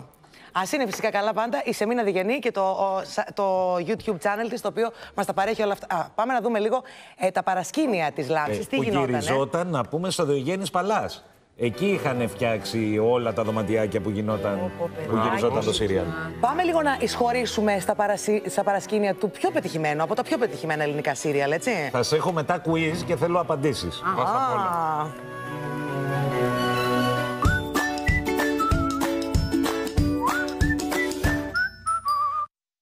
Α είναι φυσικά καλά πάντα η Σεμίνα Διγενή και το, ο- σα- το YouTube channel της, το οποίο μας τα παρέχει όλα αυτά. Α, πάμε να δούμε λίγο ε, τα παρασκήνια της Λάμψη. Ε, Τι που γινόταν. γυριζόταν, να πούμε, στο Διογέννης Παλάς. Εκεί είχαν φτιάξει όλα τα δωματιάκια που γινόταν, που γυριζόταν το σύριαλ. Πάμε λίγο να εισχωρήσουμε στα, παρασύ... στα παρασκήνια του πιο πετυχημένου, από τα πιο πετυχημένα ελληνικά σύριαλ, έτσι. Θα σε έχω μετά quiz και θέλω απαντήσεις. Α,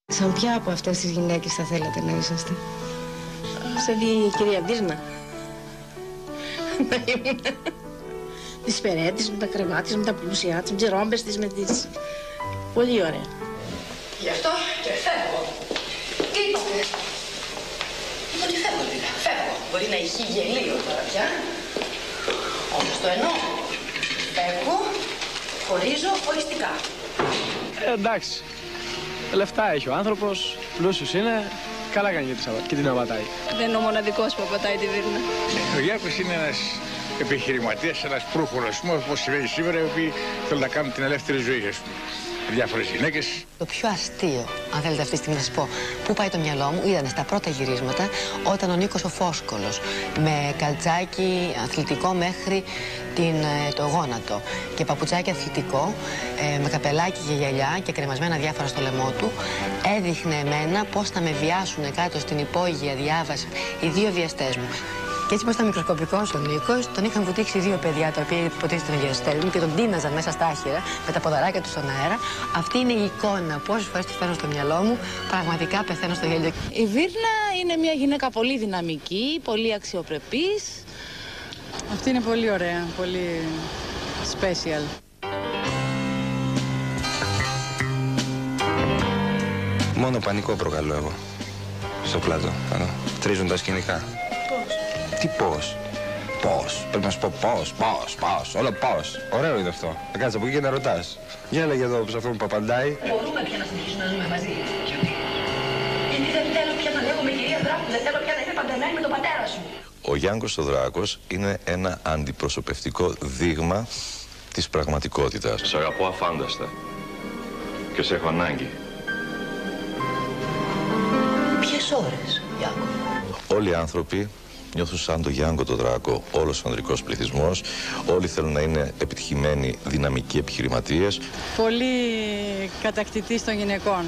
Σαν ποια από αυτές τις γυναίκες θα θέλατε να είσαστε; Σαν τη κυρία Δίσνα. Να ήμουν τις περέτες με τα κρεβάτια, με τα πλούσια της, με τις ρόμπες της, με τις... Πολύ ωραία. Γι' αυτό και φεύγω. Τι είπατε; Μπορεί να ισχύει γελίο τώρα πια. Όμως το εννοώ. Φεύγω, χωρίζω οριστικά. Ε, εντάξει. Λεφτά έχει ο άνθρωπος, πλούσιος είναι. Καλά κάνει και τη σαβα- και την αβατάει. Δεν είναι ο μοναδικός που απατάει τη Βίρνα. Ο Γιάκος είναι ένας επιχειρηματίας, ένας προύχος, όπως συμβαίνει σήμερα, οι οποίοι θέλουν να κάνουν την ελεύθερη ζωή, ας πούμε. Διάφορες γυναίκες. Το πιο αστείο, αν θέλετε αυτή τη στιγμή να σας πω, πού πάει το μυαλό μου, ήταν στα πρώτα γυρίσματα όταν ο Νίκος ο Φόσκολος με καλτσάκι αθλητικό μέχρι την, ε, το γόνατο και παπουτσάκι αθλητικό ε, με καπελάκι και γυαλιά και κρεμασμένα διάφορα στο λαιμό του έδειχνε εμένα πώς θα με βιάσουν κάτω στην υπόγεια διάβαση οι δύο βιαστές μου. Και έτσι, πώ ήταν μικροσκοπικός ο Νίκος, τον είχαν βουτήξει δύο παιδιά τα οποία υποτίθεται ήταν βιαστέ μου και τον τίναζαν μέσα στα άχυρα με τα ποδαράκια τους στον αέρα. Αυτή είναι η εικόνα. Πόσες φορές τη φέρνω στο μυαλό μου, πραγματικά πεθαίνω στο γέλιο. Η Βίρνα είναι μια γυναίκα πολύ δυναμική, πολύ αξιοπρεπής. Αυτή είναι πολύ ωραία, πολύ special. Μόνο πανικό προκαλώ εγώ. Στο πλάτο. Εδώ. Τρίζουν τα σκηνικά. Τι πώς; Πώς; Πρέπει να σου πω πώς, πώς, πώς. Όλο πώς. Ωραίο είναι αυτό. Θα κάτσεις από εκεί και να ρωτάς. Για έλεγε εδώ σε αυτόν που απαντάει. Μπορούμε πια να συνεχίσουμε να ζούμε μαζί. Γιατί δεν θέλω πια να λέγομαι κυρία Δράκου, δεν θέλω πια να είμαι παντρεμένη με τον πατέρα σου. Ο Γιάνγκος ο Δράκος είναι ένα αντιπροσωπευτικό δείγμα της πραγματικότητας. Σε αγαπώ αφάνταστα και σε έχω ανάγκη. Ποιες ώρες, Γιάκο. Όλοι οι άνθρωποι νιώθουν σαν το Γιάνγκο το Δράκο, όλος ο ανδρικός πληθυσμός. Όλοι θέλουν να είναι επιτυχημένοι, δυναμικοί επιχειρηματίες. Πολύ κατακτητής των γυναικών.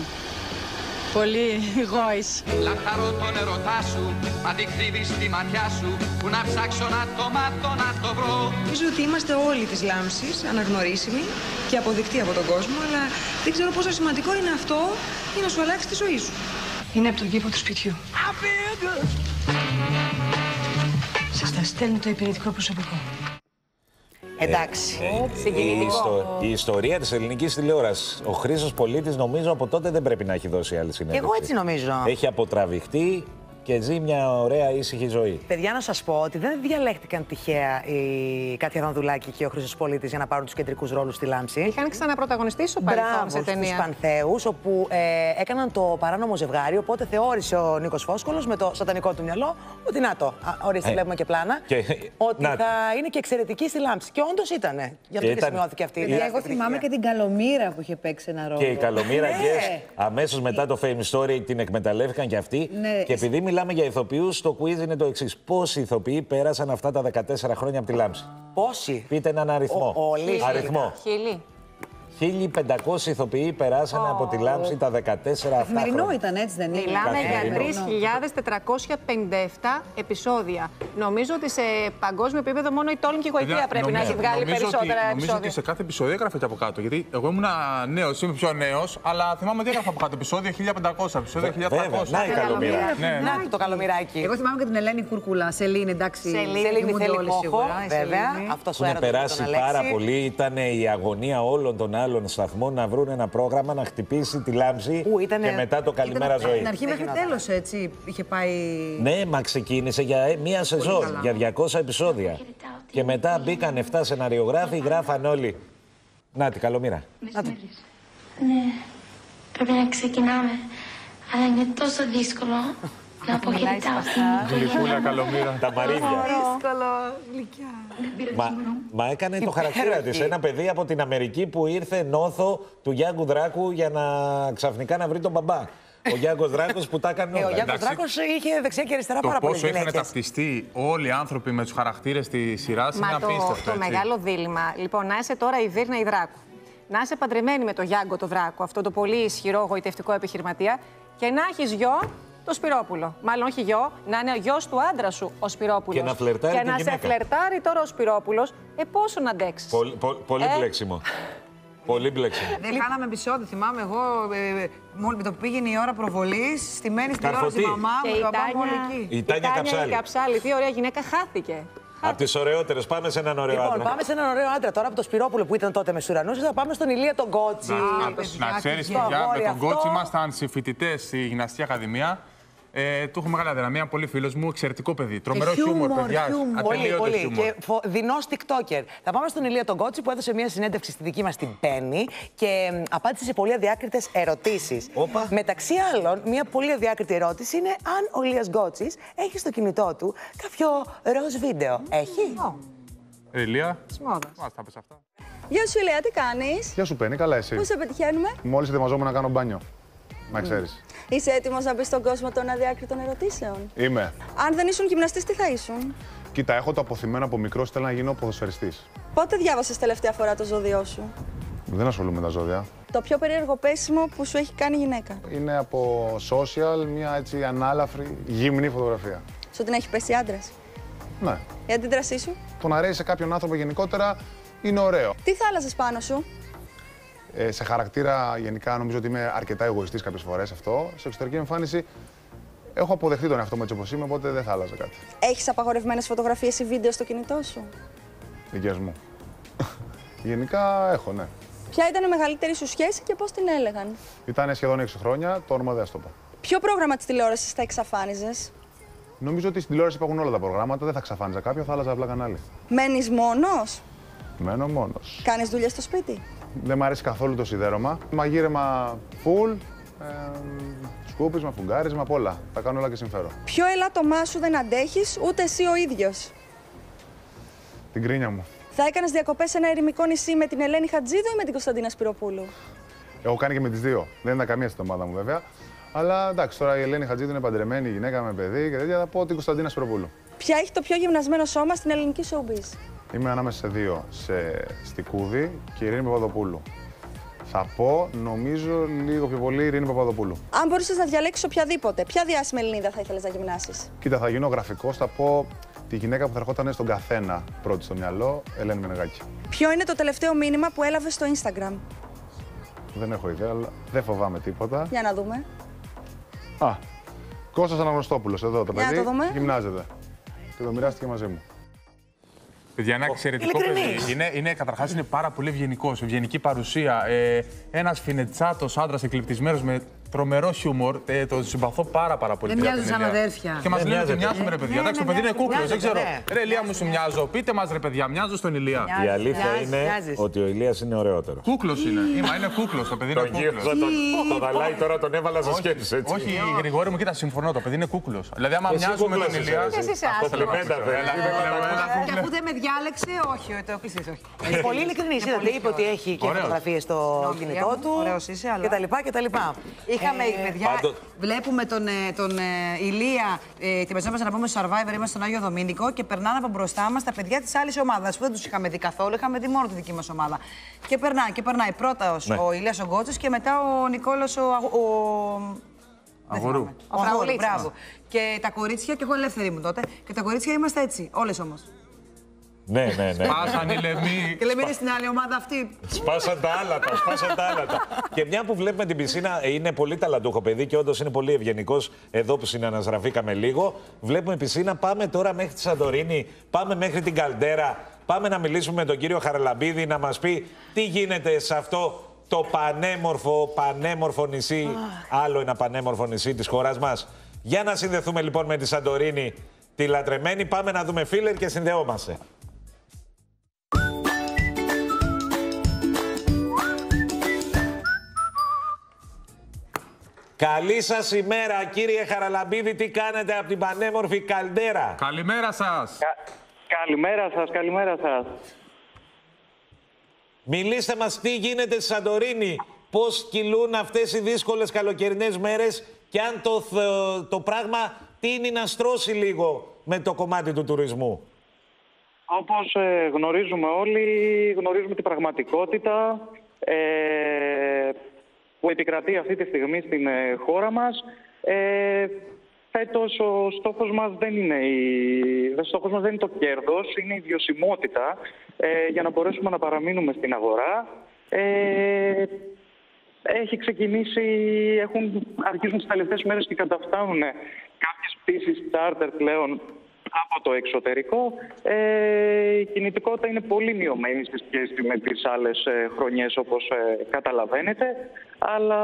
Πολύ γόης. Λαχαρώ τον ερωτά σου, μα τη κρύβεις στη ματιά σου Που να ψάξω να το μάθω, να το βρω Νομίζω ότι είμαστε όλοι της λάμψης, αναγνωρίσιμοι και αποδεικτοί από τον κόσμο, αλλά δεν ξέρω πόσο σημαντικό είναι αυτό για να σου αλλάξει τη ζωή σου. Είναι από τον κήπο του σπιτιού. Σας τα στέλνει το υπηρετικό προσωπικό. Εντάξει. Ε, η, ιστο- η ιστορία της ελληνικής τηλεόρασης. Ο Χρήσος Πολίτης νομίζω από τότε δεν πρέπει να έχει δώσει άλλη συνέντευξη. Εγώ έτσι νομίζω. Έχει αποτραβηχτεί και ζει μια ωραία ήσυχη ζωή. Παιδιά, να σας πω ότι δεν διαλέχτηκαν τυχαία η Κάτια Δανδουλάκη και ο Χρυσός Πολίτης για να πάρουν τους κεντρικούς ρόλους στη Λάμψη. Είχαν ξαναπρωταγωνιστήσει στο παρελθόν σε ταινία. Στου Πανθέους, όπου ε, έκαναν το παράνομο ζευγάρι. Οπότε θεώρησε ο Νίκος Φόσκολο με το σατανικό του μυαλό ότι να το. α, Ορίστε, Ε, βλέπουμε και πλάνα. Και, Ότι να, θα είναι και εξαιρετική στη Λάμψη. Και όντως ήταν. Γι' αυτό και, ήταν. σημειώθηκε αυτή η Γιατί τεράστια Εγώ θυμάμαι και επιτυχία. την Καλομήρα που είχε παίξει ένα ρόλο. και η Καλομήρα Ναι. Guest αμέσως μετά το Fame Story την εκμεταλλεύτηκαν και αυτοί. Ναι. Και επειδή μιλάμε για ηθοποιούς, το quiz είναι το εξής. Πόσοι ηθοποιοί πέρασαν αυτά τα 14 χρόνια από τη Λάμψη; Πόσοι; Πείτε έναν αριθμό. Ο- όλοι. αριθμό. Χίλι. 1500 ηθοποιοί περάσανε από τη Λάμψη τα 14 αυτά Καθημερινό χρόνια. ήταν έτσι, δεν είναι; Μιλάμε Καθημερινό. για 3.457 επεισόδια. Νομίζω ότι σε παγκόσμιο επίπεδο μόνο η Τόλμη και η Γοητεία Παιδιά, πρέπει να νομίζω- έχει βγάλει νομίζω περισσότερα ότι, Νομίζω ότι επεισόδια. σε κάθε επεισόδιο έγραφε και από κάτω. Γιατί εγώ ήμουν νέος, είμαι πιο νέος, αλλά θυμάμαι ότι έγραφα από κάτω. Επεισόδιο 1500, επεισόδιο 1300. Βέβαια, να η Καλομήρα. Ναι. Να το καλομυράκι. Εγώ θυμάμαι και την Ελένη Κούρκουλα. Σελήνη, εντάξει. Σελήνη θυμούνται θέλει όλες κόχο, σίγουρα, η βέβαια. Σελήνη. Αυτός Που ο να έρωτας με περάσει τον πάρα Αλέξη. πολύ ήταν η αγωνία όλων των άλλων σταθμών να βρουν ένα πρόγραμμα να χτυπήσει τη λάμψη Ου, ήτανε- και μετά το καλημέρα Ήταν ζωή. Στην αρχή μέχρι τέλος έτσι είχε πάει. Ναι, μα ξεκίνησε για ε, μία σεζόν, καλά. για 200 επεισόδια. Και μετά μπήκαν 7 σεναριογράφοι, γράφαν όλοι. Να τη καλομήρα. Ναι, πρέπει να ξεκινάμε. Αλλά είναι τόσο δύσκολο να αποχαιρετάω την Γλυκούλα, καλομήρα. Τα μαρίδια. Δύσκολο, γλυκιά. Μα, μα έκανε το χαρακτήρα της. Ένα παιδί από την Αμερική που ήρθε νόθο του Γιάνγκου Δράκου για να ξαφνικά να βρει τον μπαμπά. Ο Γιάνγκο Δράκος που τα έκανε Ε, ο όλα. Γιάννη Εντάξει. Δράκος είχε δεξιά και αριστερά Το πάρα πολλές πόσο είχαν γυναίκε. ταυτιστεί όλοι οι άνθρωποι με τους χαρακτήρες τη σειρά είναι Μα το, απίστευτο. το έτσι. μεγάλο δίλημα. Λοιπόν, να είσαι τώρα η Βίρνα η Δράκου. Να είσαι παντρεμένη με τον Γιάνγκο το Δράκο, αυτό το πολύ ισχυρό γοητευτικό επιχειρηματία. Και να έχεις γιο το Σπυρόπουλο. Μάλλον όχι γιο, να είναι ο γιος του άντρα σου ο Σπυρόπουλος. Και να φλερτάρει Και τη να σε γυναίκα. φλερτάρει τώρα ο Σπυρόπουλος. Ε, πόσο να αντέξεις. Πολύ, πο- πολύ Ε; μπλέξιμο. Πολύ μπλέξιμο. Δεν χάναμε επεισόδιο, θυμάμαι εγώ. Ε, μόνο με το που πήγαινε η ώρα προβολής, στημένη στην τηλεόραση η Καρφωτή. μαμά Και μου, η η μπαμπά μου Τάνια, όλοι εκεί. Η Τάνια Καψάλη. Καψάλη. Τι ωραία γυναίκα χάθηκε. Από τις ωραιότερες. Πάμε σε έναν ωραίο Λοιπόν, άντρα. πάμε σε έναν ωραίο άντρα τώρα από το Σπυρόπουλο που ήταν τότε με Σουρανούς. Θα πάμε στον Ηλία τον Κότσι. Να, να ξέρεις, το παιδιά, αγόρι με τον αυτό. κότσι ήμασταν συμφοιτητέ στη Γυμναστική Ακαδημία Ε, του έχω μεγάλη αδυναμία. Πολύ φίλος μου, εξαιρετικό παιδί. Τρομερό Και χιούμορ, παιδιά. Πολύ, Ατελείωτος πολύ. χιούμορ. Και φο... δεινός TikToker. Θα πάμε στον Ηλία τον Κότσι που έδωσε μια συνέντευξη στη δική μας την Πέννη και μ, απάντησε σε πολύ αδιάκριτες ερωτήσεις. Μεταξύ άλλων, μια πολύ αδιάκριτη ερώτηση είναι αν ο Ηλίας Γκότσης έχει στο κινητό του κάποιο ροζ βίντεο. Έχει; Ε, Ηλία. μόδας. Μας τα πες αυτά. Γεια σου, Ηλία, τι κάνεις; Γεια σου, Πέννη, καλά εσύ. Πού σε πετυχαίνουμε, Μόλις ετοιμαζόμουν να κάνω μπάνιο. Να ξέρεις. Είσαι έτοιμος να μπεις στον κόσμο των αδιάκριτων ερωτήσεων; Είμαι. Αν δεν ήσουν γυμναστής, τι θα ήσουν; Κοίτα, έχω το αποθυμένο από μικρός, θέλω να γίνω ποδοσφαιριστής. Πότε διάβασες τελευταία φορά το ζώδιό σου; Δεν ασχολούμαι με τα ζώδια. Το πιο περίεργο πέσιμο που σου έχει κάνει γυναίκα; Είναι από social, μια έτσι ανάλαφρη, γυμνή φωτογραφία. Σου την έχει πέσει άντρας; Ναι. Η αντίδρασή σου; Το να ρέει σε κάποιον άνθρωπο γενικότερα είναι ωραίο. Τι θα άλλαζε πάνω σου; Ε, σε χαρακτήρα, γενικά, νομίζω ότι είμαι αρκετά εγωιστής κάποιες φορές αυτό. Σε εξωτερική εμφάνιση, έχω αποδεχτεί τον εαυτό μου έτσι όπως είμαι, οπότε δεν θα άλλαζα κάτι. Έχεις απαγορευμένες φωτογραφίες ή βίντεο στο κινητό σου; Δικές μου. (laughs) γενικά έχω, ναι. Ποια ήταν η μεγαλύτερη σου σχέση και πώς την έλεγαν; Ήταν σχεδόν 6 χρόνια, το όνομα δεν θα το πω. Ποιο πρόγραμμα της τηλεόρασης θα εξαφάνιζες; Νομίζω ότι στην τηλεόραση υπάρχουν όλα τα προγράμματα, δεν θα ξαφάνιζα κάποιο, θα άλλαζα απλά κανάλι. Μένεις μόνος; Μένω μόνος. Κάνεις δουλειά στο σπίτι; Δεν μου αρέσει καθόλου το σιδέρωμα. Μαγείρεμα full, ε, σκούπισμα, φουγκάρισμα, απ' όλα. Τα κάνω όλα και συμφέρω. Ποιο ελάττωμά σου δεν αντέχεις, ούτε εσύ ο ίδιος. Την κρίνια μου. Θα έκανες διακοπές σε ένα ερημικό νησί με την Ελένη Χατζίδου ή με την Κωνσταντίνα Σπυροπούλου; Έχω κάνει και με τις δύο. Δεν ήταν καμία στην ομάδα μου βέβαια. Αλλά εντάξει, τώρα η Ελένη Χατζίδου είναι παντρεμένη, γυναίκα με παιδί και τέτοια. Θα πω την Κωνσταντίνα Σπυροπούλου. Ποια έχει το πιο γυμνασμένο σώμα στην ελληνική showbiz; Είμαι ανάμεσα σε δύο. Σε Στικούδη και Ειρήνη Παπαδοπούλου. Θα πω, νομίζω, λίγο πιο πολύ Ειρήνη Παπαδοπούλου. Αν μπορούσες να διαλέξεις οποιαδήποτε, ποια διάσημη Ελληνίδα θα ήθελες να γυμνάσεις; Κοίτα, θα γίνω γραφικός, θα πω τη γυναίκα που θα ερχόταν στον καθένα πρώτη στο μυαλό, Ελένη Μενεγάκη. Ποιο είναι το τελευταίο μήνυμα που έλαβες στο Instagram; Δεν έχω ιδέα, αλλά δεν φοβάμαι τίποτα. Για να δούμε. Α, Κώστας Αναγνωστόπουλος, εδώ το Για να παιδί, το δούμε. γυμνάζεται. Και το μοιράστηκε μαζί μου. Παιδιά, ένα εξαιρετικό ειλικρινής. παιδί. Είναι, είναι, καταρχάς είναι πάρα πολύ ευγενικός. Ευγενική παρουσία. Ε, Ένας φινετσάτος άντρας εκλεπτισμένο με τρομερό χιούμορ. Ε, το συμπαθώ πάρα, πάρα πολύ. Δεν παιδιά, μοιάζουν τον σαν Ηλία. αδέρφια. Και μας Δεν λένε ότι μοιάζετε. μοιάζουμε, ρε παιδιά. Ναι, Εντάξει, το ναι, παιδί είναι μοιάζετε, κούκλος. Δεν ξέρω. ναι. Ρε, Ηλία μου σου μοιάζω. Πείτε μας, ρε παιδιά, μοιάζω στον Ηλία. Η αλήθεια είναι ότι ο Ηλίας είναι ωραιότερος. Κούκλος είναι. Είμα, είναι κούκλος. Το παιδί είναι Τον γύρω, κούκλο. τον- τον Δαλάη τώρα τον έβαλα σε Όχι, σκέψη, έτσι. Όχι, Γρηγόρη μου, κοίτα, συμφωνώ. Το παιδί είναι κούκλος. Δηλαδή, άμα Εσύ μοιάζουμε με τον κούκλος είσαι, Ηλία. εσύ. Και εσύ είσαι άσχημος. Κομπλιμέντα, Έλα, θέλεις. έλα, έλα, έλα, Και αφού δεν με διάλεξε, όχι, το κλειστή, όχι. Είναι πολύ ειλικρινής. Είδατε, είπε ότι έχει και Ωραίος. φωτογραφίες στο Νόμιλια κινητό μου, του. ωραίος είσαι, αλλά- Και τα λοιπά και τα λοιπά. Είχαμε, Ε, παιδιά, Πάντως- βλέπουμε τον, ε, τον ε, Ηλία, ε, την πεζόμαστε να πούμε στο Survivor, είμαστε στον Άγιο Δομήνικο και περνάνε από μπροστά μας τα παιδιά της άλλης ομάδας που δεν τους είχαμε δει καθόλου, είχαμε δει μόνο τη δική μας ομάδα. Και περνάει, και περνάει πρώτα Ναι. ο Ηλίας ο Γκότσος και μετά ο Νικόλο ο. Αγου- ο... Αγορού. Ο Αγορού, μπράβο. Και τα κορίτσια, και εγώ ελεύθερη μου τότε, και τα κορίτσια είμαστε έτσι, όλες όμως. Ναι, ναι, ναι. Σπάσαν οι λαιμοί. Και λέμε είναι στην άλλη ομάδα αυτή. Σπάσαν τα άλατα, σπάσαν τα άλατα. και μια που βλέπουμε την πισίνα, ε, είναι πολύ ταλαντούχο παιδί και όντως είναι πολύ ευγενικός. Εδώ που συναναστραφήκαμε λίγο. Βλέπουμε πισίνα, πάμε τώρα μέχρι τη Σαντορίνη, πάμε μέχρι την Καλντέρα. Πάμε να μιλήσουμε με τον κύριο Χαραλαμπίδη να μας πει τι γίνεται σε αυτό το πανέμορφο, πανέμορφο νησί. Άλλο ένα πανέμορφο νησί της χώρας μας. Για να συνδεθούμε λοιπόν με τη Σαντορίνη, τη λατρεμένη. Πάμε να δούμε φίλερ και συνδεόμαστε. Καλή σας ημέρα, κύριε Χαραλαμπίδη. Τι κάνετε από την πανέμορφη Καλντέρα. Καλημέρα σας. Καλημέρα σας, καλημέρα σας. Μιλήστε μας τι γίνεται στη Σαντορίνη. Πώς κυλούν αυτές οι δύσκολες καλοκαιρινές μέρες και αν το, θε- το πράγμα τίνει να στρώσει λίγο με το κομμάτι του τουρισμού. Όπως ε, γνωρίζουμε όλοι, γνωρίζουμε την πραγματικότητα ε, που επικρατεί αυτή τη στιγμή στην ε, χώρα μας. Ε, φέτος ο στόχος μας δεν είναι, η... ο στόχος μας δεν είναι το κέρδος, είναι η βιωσιμότητα ε, για να μπορέσουμε να παραμείνουμε στην αγορά. Ε, έχει ξεκινήσει, έχουν, αρχίζουν τις τελευταίες μέρες και καταφτάνουν κάποιες πτήσεις charter πλέον από το εξωτερικό. Ε, η κινητικότητα είναι πολύ μειωμένη σε σχέση με τις άλλες ε, χρονιές όπως ε, καταλαβαίνετε. Αλλά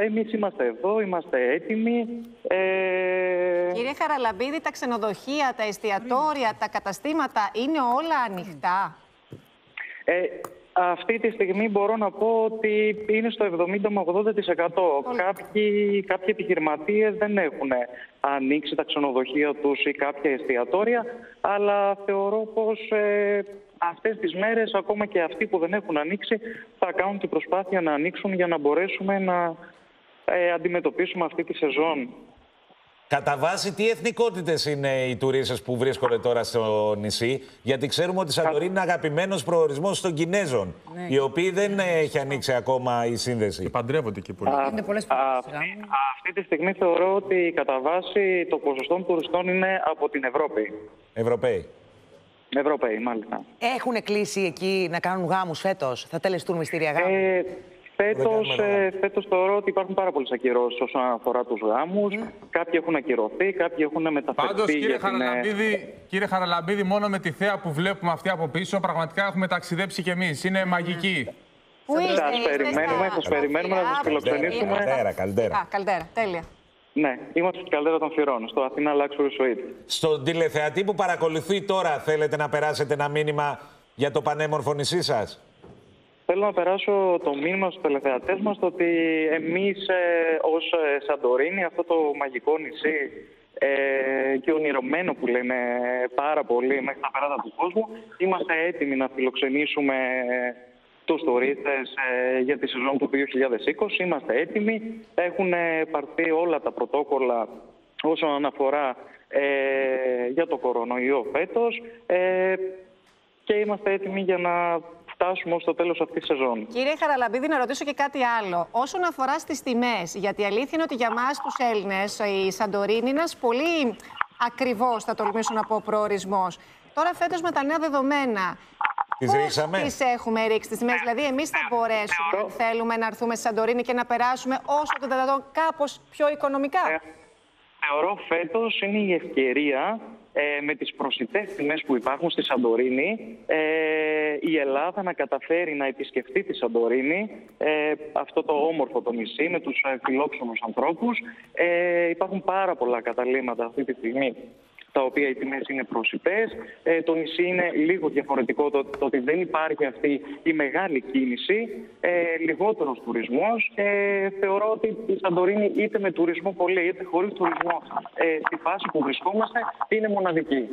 εμείς είμαστε εδώ, είμαστε έτοιμοι. Ε, Κύριε Χαραλαμπίδη, τα ξενοδοχεία, τα εστιατόρια, τα καταστήματα είναι όλα ανοιχτά; Ε, αυτή τη στιγμή μπορώ να πω ότι είναι στο 70 με 80%. Κάποιοι, κάποιοι επιχειρηματίες δεν έχουν ανοίξει τα ξενοδοχεία τους ή κάποια εστιατόρια, αλλά θεωρώ πως ε, αυτές τις μέρες ακόμα και αυτοί που δεν έχουν ανοίξει θα κάνουν την προσπάθεια να ανοίξουν για να μπορέσουμε να ε, αντιμετωπίσουμε αυτή τη σεζόν. Κατά βάση, τι εθνικότητες είναι οι τουρίστες που βρίσκονται τώρα στο νησί, Γιατί ξέρουμε ότι η Σαντορίνη είναι αγαπημένος προορισμός των Κινέζων, Ναι. οι οποίοι δεν έχει ανοίξει ακόμα η σύνδεση. Και παντρεύονται εκεί πολύ. Α, αυτή, αυτή τη στιγμή θεωρώ ότι κατά βάση το ποσοστό των τουριστών είναι από την Ευρώπη. Ευρωπαίοι. Ευρωπαίοι, μάλιστα. Έχουν κλείσει εκεί να κάνουν γάμους φέτος; Θα τελεστούν μυστήρια γάμου; Ε, φέτος, ε, φέτος θεωρώ ότι υπάρχουν πάρα πολλές ακυρώσεις όσον αφορά τους γάμους. Κάποιοι έχουν ακυρωθεί, κάποιοι έχουν μεταφερθεί Πάντως, κύριε για την... ε, Χαραλαμπίδη, κύριε Χαραλαμπίδη, μόνο με τη θέα που βλέπουμε αυτή από πίσω, πραγματικά έχουμε ταξιδέψει κι εμείς. Είναι μαγική. Πού είστε, Σας είστε περιμένουμε, στα σας περιμένουμε να σας φιλοξενήσουμε. Καλδέρα, καλδέρα. Α, καλδέρα, τέλεια. Ναι, είμαστε στην Καλδέρα των Φυρών, στο Αθήνα Luxury Suite. Στον τηλεθεατή που παρακολουθεί τώρα, θέλετε να περάσετε ένα μήνυμα για το πανέμορφο νησί σας; Θέλω να περάσω το μήνυμα στους τελεθεατές μας το ότι εμείς ε, ως ε, Σαντορίνη, αυτό το μαγικό νησί ε, και ονειρωμένο που λένε πάρα πολύ μέχρι τα περάτα του κόσμου, είμαστε έτοιμοι να φιλοξενήσουμε ε, τους τουρίστες ε, για τη σεζόν του 2020. Είμαστε έτοιμοι. Έχουν ε, πάρθει όλα τα πρωτόκολλα όσον αφορά ε, για το κορονοϊό φέτος ε, και είμαστε έτοιμοι για να φτάσουμε ως το τέλος αυτής της σεζόν. Κύριε Χαραλαμπίδη, να ρωτήσω και κάτι άλλο. Όσον αφορά στις τιμές, γιατί η αλήθεια είναι ότι για μας τους Έλληνες η Σαντορίνη είναι ένας πολύ ακριβώς, θα τολμήσω να πω, προορισμός. Τώρα φέτος με τα νέα δεδομένα, Τις πώς ρίξαμε; τις έχουμε ρίξει τις τιμές. Δηλαδή εμείς θα μπορέσουμε, αν θέλουμε, να έρθουμε στη Σαντορίνη και να περάσουμε όσο το δυνατόν κάπως πιο οικονομικά. Θεωρώ φέτος είναι η ευκαιρία ε, με τις προσιτές τιμές που υπάρχουν στη Σαντορίνη ε, η Ελλάδα να καταφέρει να επισκεφτεί τη Σαντορίνη ε, αυτό το όμορφο το νησί με τους ε, φιλόξενους ανθρώπους. Ε, υπάρχουν πάρα πολλά καταλήμματα αυτή τη στιγμή τα οποία οι τιμές είναι προσιτές. Ε, το νησί είναι λίγο διαφορετικό το, το ότι δεν υπάρχει αυτή η μεγάλη κίνηση, ε, λιγότερος τουρισμός. Ε, θεωρώ ότι η Σαντορίνη είτε με τουρισμό πολύ είτε χωρίς τουρισμό ε, στη φάση που βρισκόμαστε είναι μοναδική.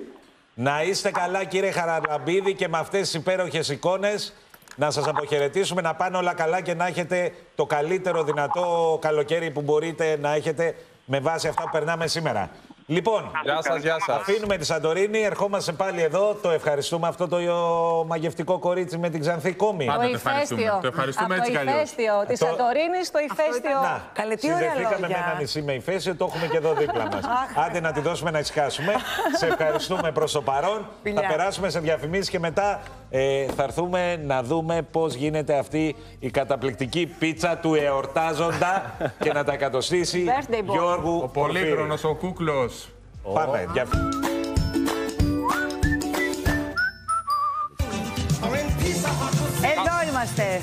Να είστε καλά κύριε Χαραλαμπίδη και με αυτές τις υπέροχες εικόνες να σας αποχαιρετήσουμε, να πάνε όλα καλά και να έχετε το καλύτερο δυνατό καλοκαίρι που μπορείτε να έχετε με βάση αυτά που περνάμε σήμερα. Λοιπόν, Γεια σας, γεια σας. αφήνουμε τη Σαντορίνη, ερχόμαστε πάλι εδώ. Το ευχαριστούμε αυτό το μαγευτικό κορίτσι με την ξανθή κόμη. Πάντα το το ευχαριστούμε. ηφαίστειο. Το ευχαριστούμε Από έτσι κι το αλλιώς. ηφαίστειο της Το- Σαντορίνης στο ηφαίστειο. Να, Καλέ, τι ωραία συνδεθήκαμε με λόγια. ένα νησί με ηφαίστειο, το έχουμε και εδώ δίπλα μας. Άντε να τη δώσουμε να ησυχάσουμε. Σε ευχαριστούμε προς το παρόν. Φιλιά. Θα περάσουμε σε διαφημίσεις και μετά ε, θα έρθουμε να δούμε πώς γίνεται αυτή η καταπληκτική πίτσα του εορτάζοντα και να τα εκατοστήσει Birthday boy. Γιώργου Ο Πολύχρονος, ο Κούκλος. Πάμε. Είμαστε.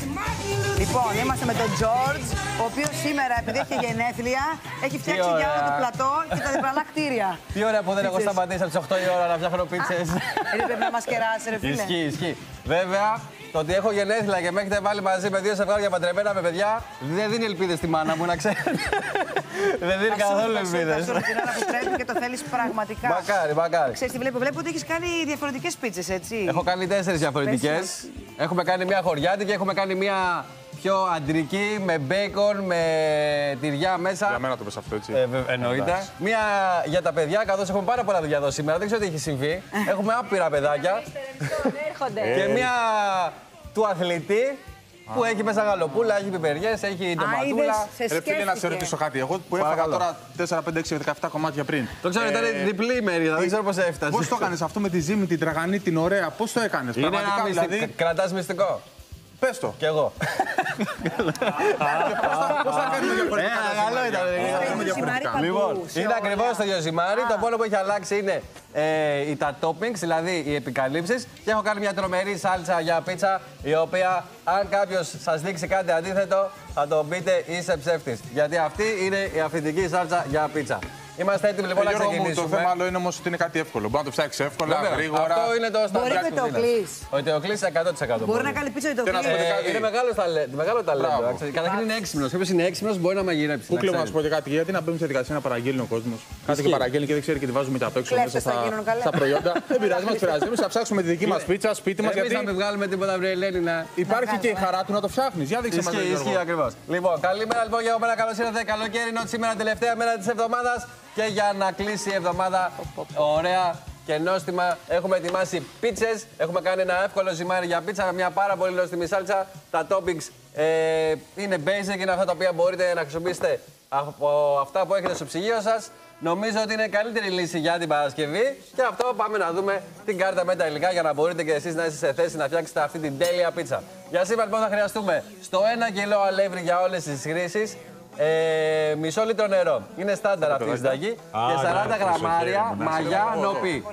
Λοιπόν, είμαστε με τον George, ο οποίος σήμερα, επειδή έχει γενέθλια, έχει φτιάξει για όλο το ωραία. πλατό και τα διπλανά κτίρια. Τι ωραία που δεν έχω Πίτσες. σταματήσει από τις 8 η ώρα να φτιάχνω πίτσες. Ε, πρέπει να μας κεράσει, ρε φίλε. Ισχύει, ισχύει. Βέβαια, το ότι έχω γενέθλια και με έχετε βάλει μαζί με δύο ζευγάρια παντρεμένα με παιδιά δεν δίνει ελπίδες στη μάνα μου, να ξέρετε. (laughs) δεν δίνει Θα σου- καθόλου θα σου- ελπίδες. θα σου έρθει την ώρα που πρέπει και το θέλεις πραγματικά. Μακάρι, μακάρι. Ξέρεις τι βλέπω, βλέπω ότι έχεις κάνει διαφορετικές πίτσες, έτσι. Έχω κάνει τέσσερις διαφορετικές. Πες Έχουμε κάνει μια χωριάτικη, έχουμε κάνει μια πιο αντρική με μπέικον, με τυριά μέσα. Για μένα το πες αυτό, έτσι. Ε, βε- εννοείται. Εντάξει. Μία για τα παιδιά, καθώς έχουμε πάρα πολλά δουλειά εδώ σήμερα. Δεν ξέρω τι έχει συμβεί. (laughs) έχουμε άπειρα παιδάκια. Έρχονται. και μία του αθλητή που έχει μέσα γαλοπούλα, έχει πιπεριές, έχει ντοματούλα. Ρε φίλε, να σε ρωτήσω κάτι. Εγώ που έφαγα Παρακαλώ. τώρα 4, 5, 6, 17 κομμάτια πριν. Το ξέρω, ήταν διπλή η μερίδα, δεν ξέρω πώς έφτασες. Πώς το έκανες αυτό με τη ζύμη, την τραγανή, την ωραία, πώς το έκανες. Είναι ένα μυστικό. δηλαδή; Κρατάς μυστικό. Πες το. Κι εγώ. Πώς θα κάνουμε διαφορετικά. Ένα τα καλό ήταν. ζυμάρια. Πώς θα κάνουμε διαφορετικά. Λοιπόν, σε είναι όλα. ακριβώς το ίδιο ζυμάρι. Το μόνο που έχει αλλάξει είναι ε, οι- τα toppings, δηλαδή οι επικαλύψεις. Και έχω κάνει μια τρομερή σάλτσα για πίτσα, η οποία αν κάποιος σας δείξει κάτι αντίθετο, θα τον πείτε είσαι ψεύτης. Γιατί αυτή είναι η αυθεντική σάλτσα για πίτσα. Είμαστε έτοιμοι λοιπόν Ε, να Γιώργο μου, ξεκινήσουμε. το θέμα άλλο είναι όμως ότι είναι κάτι εύκολο. Μπορεί να το φτιάξει εύκολα, Βεβαίως. γρήγορα. Αυτό είναι το Μπορεί στάνταρ με της το κουζίνας. κλείς. Ο Τεοκλής 100%. Μπορεί να κάνει πίτσα με το Και να σου πω κλείς. και κάτι. Είναι μεγάλο ταλέντο. Μεγάλο ταλέντο. Μπράβο. εντάξει. Καταρχήν είναι έξυπνος. Όποιος είναι έξυπνος μπορεί να μαγειρέψει. Κούκλο, να να ξέρει. σου πω και κάτι. Γιατί να μπαίνουμε σε διαδικασία να παραγγέλνει ο κόσμος. Κάτι Ισχύει. και παραγγέλνει και δεν ξέρει και τι βάζουμε και απ' έξω Κλέφτες μέσα θα στα, γίνουν καλέ. στα προϊόντα. (laughs) Δεν πειράζει, μας πειράζει. Εμείς θα ψάξουμε τη δική μας πίτσα σπίτι μας. Εμείς Γιατί θα μην βγάλουμε τίποτα βρε Ελένη να... υπάρχει και η χαρά του να το φτιάχνεις. Για δείξε μας. Ισχύει, ισχύει ακριβώς. Λοιπόν, καλημέρα λοιπόν για μένα. Καλώς ήρθατε. Καλοκαίρι είναι σήμερα τελευταία μέρα της εβδομάδας. Και για να κλείσει η εβδομάδα ωραία και νόστιμα έχουμε ετοιμάσει πίτσες. Έχουμε κάνει ένα εύκολο ζυμάρι για πίτσα με μια πάρα πολύ νόστιμη σάλτσα. Τα toppings ε, είναι basic, είναι αυτά τα οποία μπορείτε να χρησιμοποιήσετε από αυτά που έχετε στο ψυγείο σας. Νομίζω ότι είναι η καλύτερη λύση για την Παρασκευή. Και αυτό πάμε να δούμε την κάρτα με τα υλικά για να μπορείτε και εσείς να είστε σε θέση να φτιάξετε αυτή την τέλεια πίτσα. Για σήμερα λοιπόν θα χρειαστούμε στο 1 κιλό αλεύρι για όλες τις χρήσεις. Ε, μισό λίτρο νερό. Είναι στάνταρ αυτή η συνταγή. Α, Και 40 ναι, γραμμάρια προσοχή, να μαγιά ξέρω. νοπή.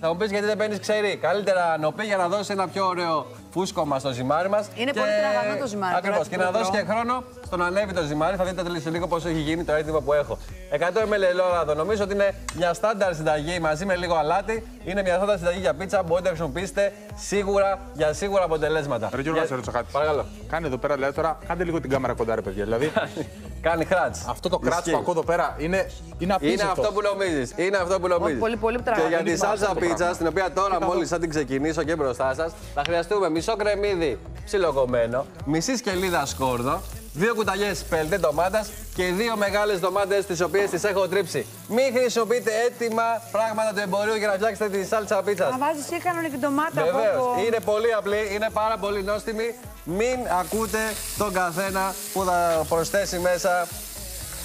Θα μου πεις γιατί δεν παίρνεις ξερή. Καλύτερα νοπή για να δώσεις ένα πιο ωραίο φούσκωμα στο ζυμάρι μας. Είναι πολύ τραβανό το ζυμάρι, Ακριβώς. τώρα Και που να το δώσεις και τρώω. χρόνο στο να ανέβει το ζυμάρι. Θα δείτε τελείως λίγο πώ έχει γίνει το έτοιμο που έχω. 100 ml ελαιόλαδο. Νομίζω ότι είναι μια στάνταρ συνταγή μαζί με λίγο αλάτι. Είναι μια στάνταρ συνταγή για πίτσα. Μπορείτε να χρησιμοποιήσετε σίγουρα για σίγουρα αποτελέσματα. Ρε Γιώργο, να σε ρωτήσω κάτι. Παρακαλώ. Κάνει εδώ πέρα, δηλαδή τώρα, κάντε λίγο την κάμερα κοντά, ρε παιδιά. Δηλαδή, (laughs) Κάνει κράτ. αυτό το κράτ Ισχύει. που ακούω εδώ πέρα είναι, είναι Είναι απίστευτο. αυτό που νομίζεις. Είναι αυτό που νομίζεις. πολύ, πολύ Και τραγουδάκι. για τη Μην σάλτσα αυτό το πίτσα, πράγμα. την οποία τώρα μόλις θα την ξεκινήσω και μπροστά σας, θα χρειαστούμε μισό κρεμμύδι ψιλοκομμένο, μισή σκελίδα σκόρδο, δύο κουταλιές πελτέ ντομάτας και δύο μεγάλες ντομάτες τις οποίες τις έχω τρίψει. Μην χρησιμοποιείτε έτοιμα πράγματα του εμπορίου για να φτιάξετε τη σάλτσα πίτσας. Να βάζεις και κανονική ντομάτα από Βεβαίως. από- Είναι πολύ απλή, είναι πάρα πολύ νόστιμη. Μην ακούτε τον καθένα που θα προσθέσει μέσα.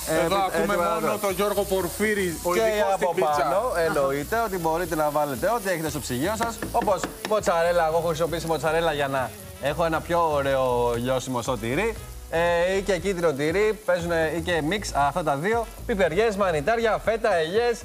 ε, Εδώ επι- ακούμε έτοιμα μόνο νερό. τον Γιώργο Πορφύρη, ο Και ειδικός από στην πίτσα. πάνω εννοείται ότι μπορείτε να βάλετε ό,τι έχετε στο ψυγείο σας. Όπως μοτσαρέλα, εγώ έχω χρησιμοποιήσει μοτσαρέλα για να έχω ένα πιο ωραίο λιώσιμο στο τυρί. Ε, ή και κίτρινο τυρί, παίζουν ή και μίξ αυτά τα δύο. Πιπεριέ, μανιτάρια, φέτα, ελιές.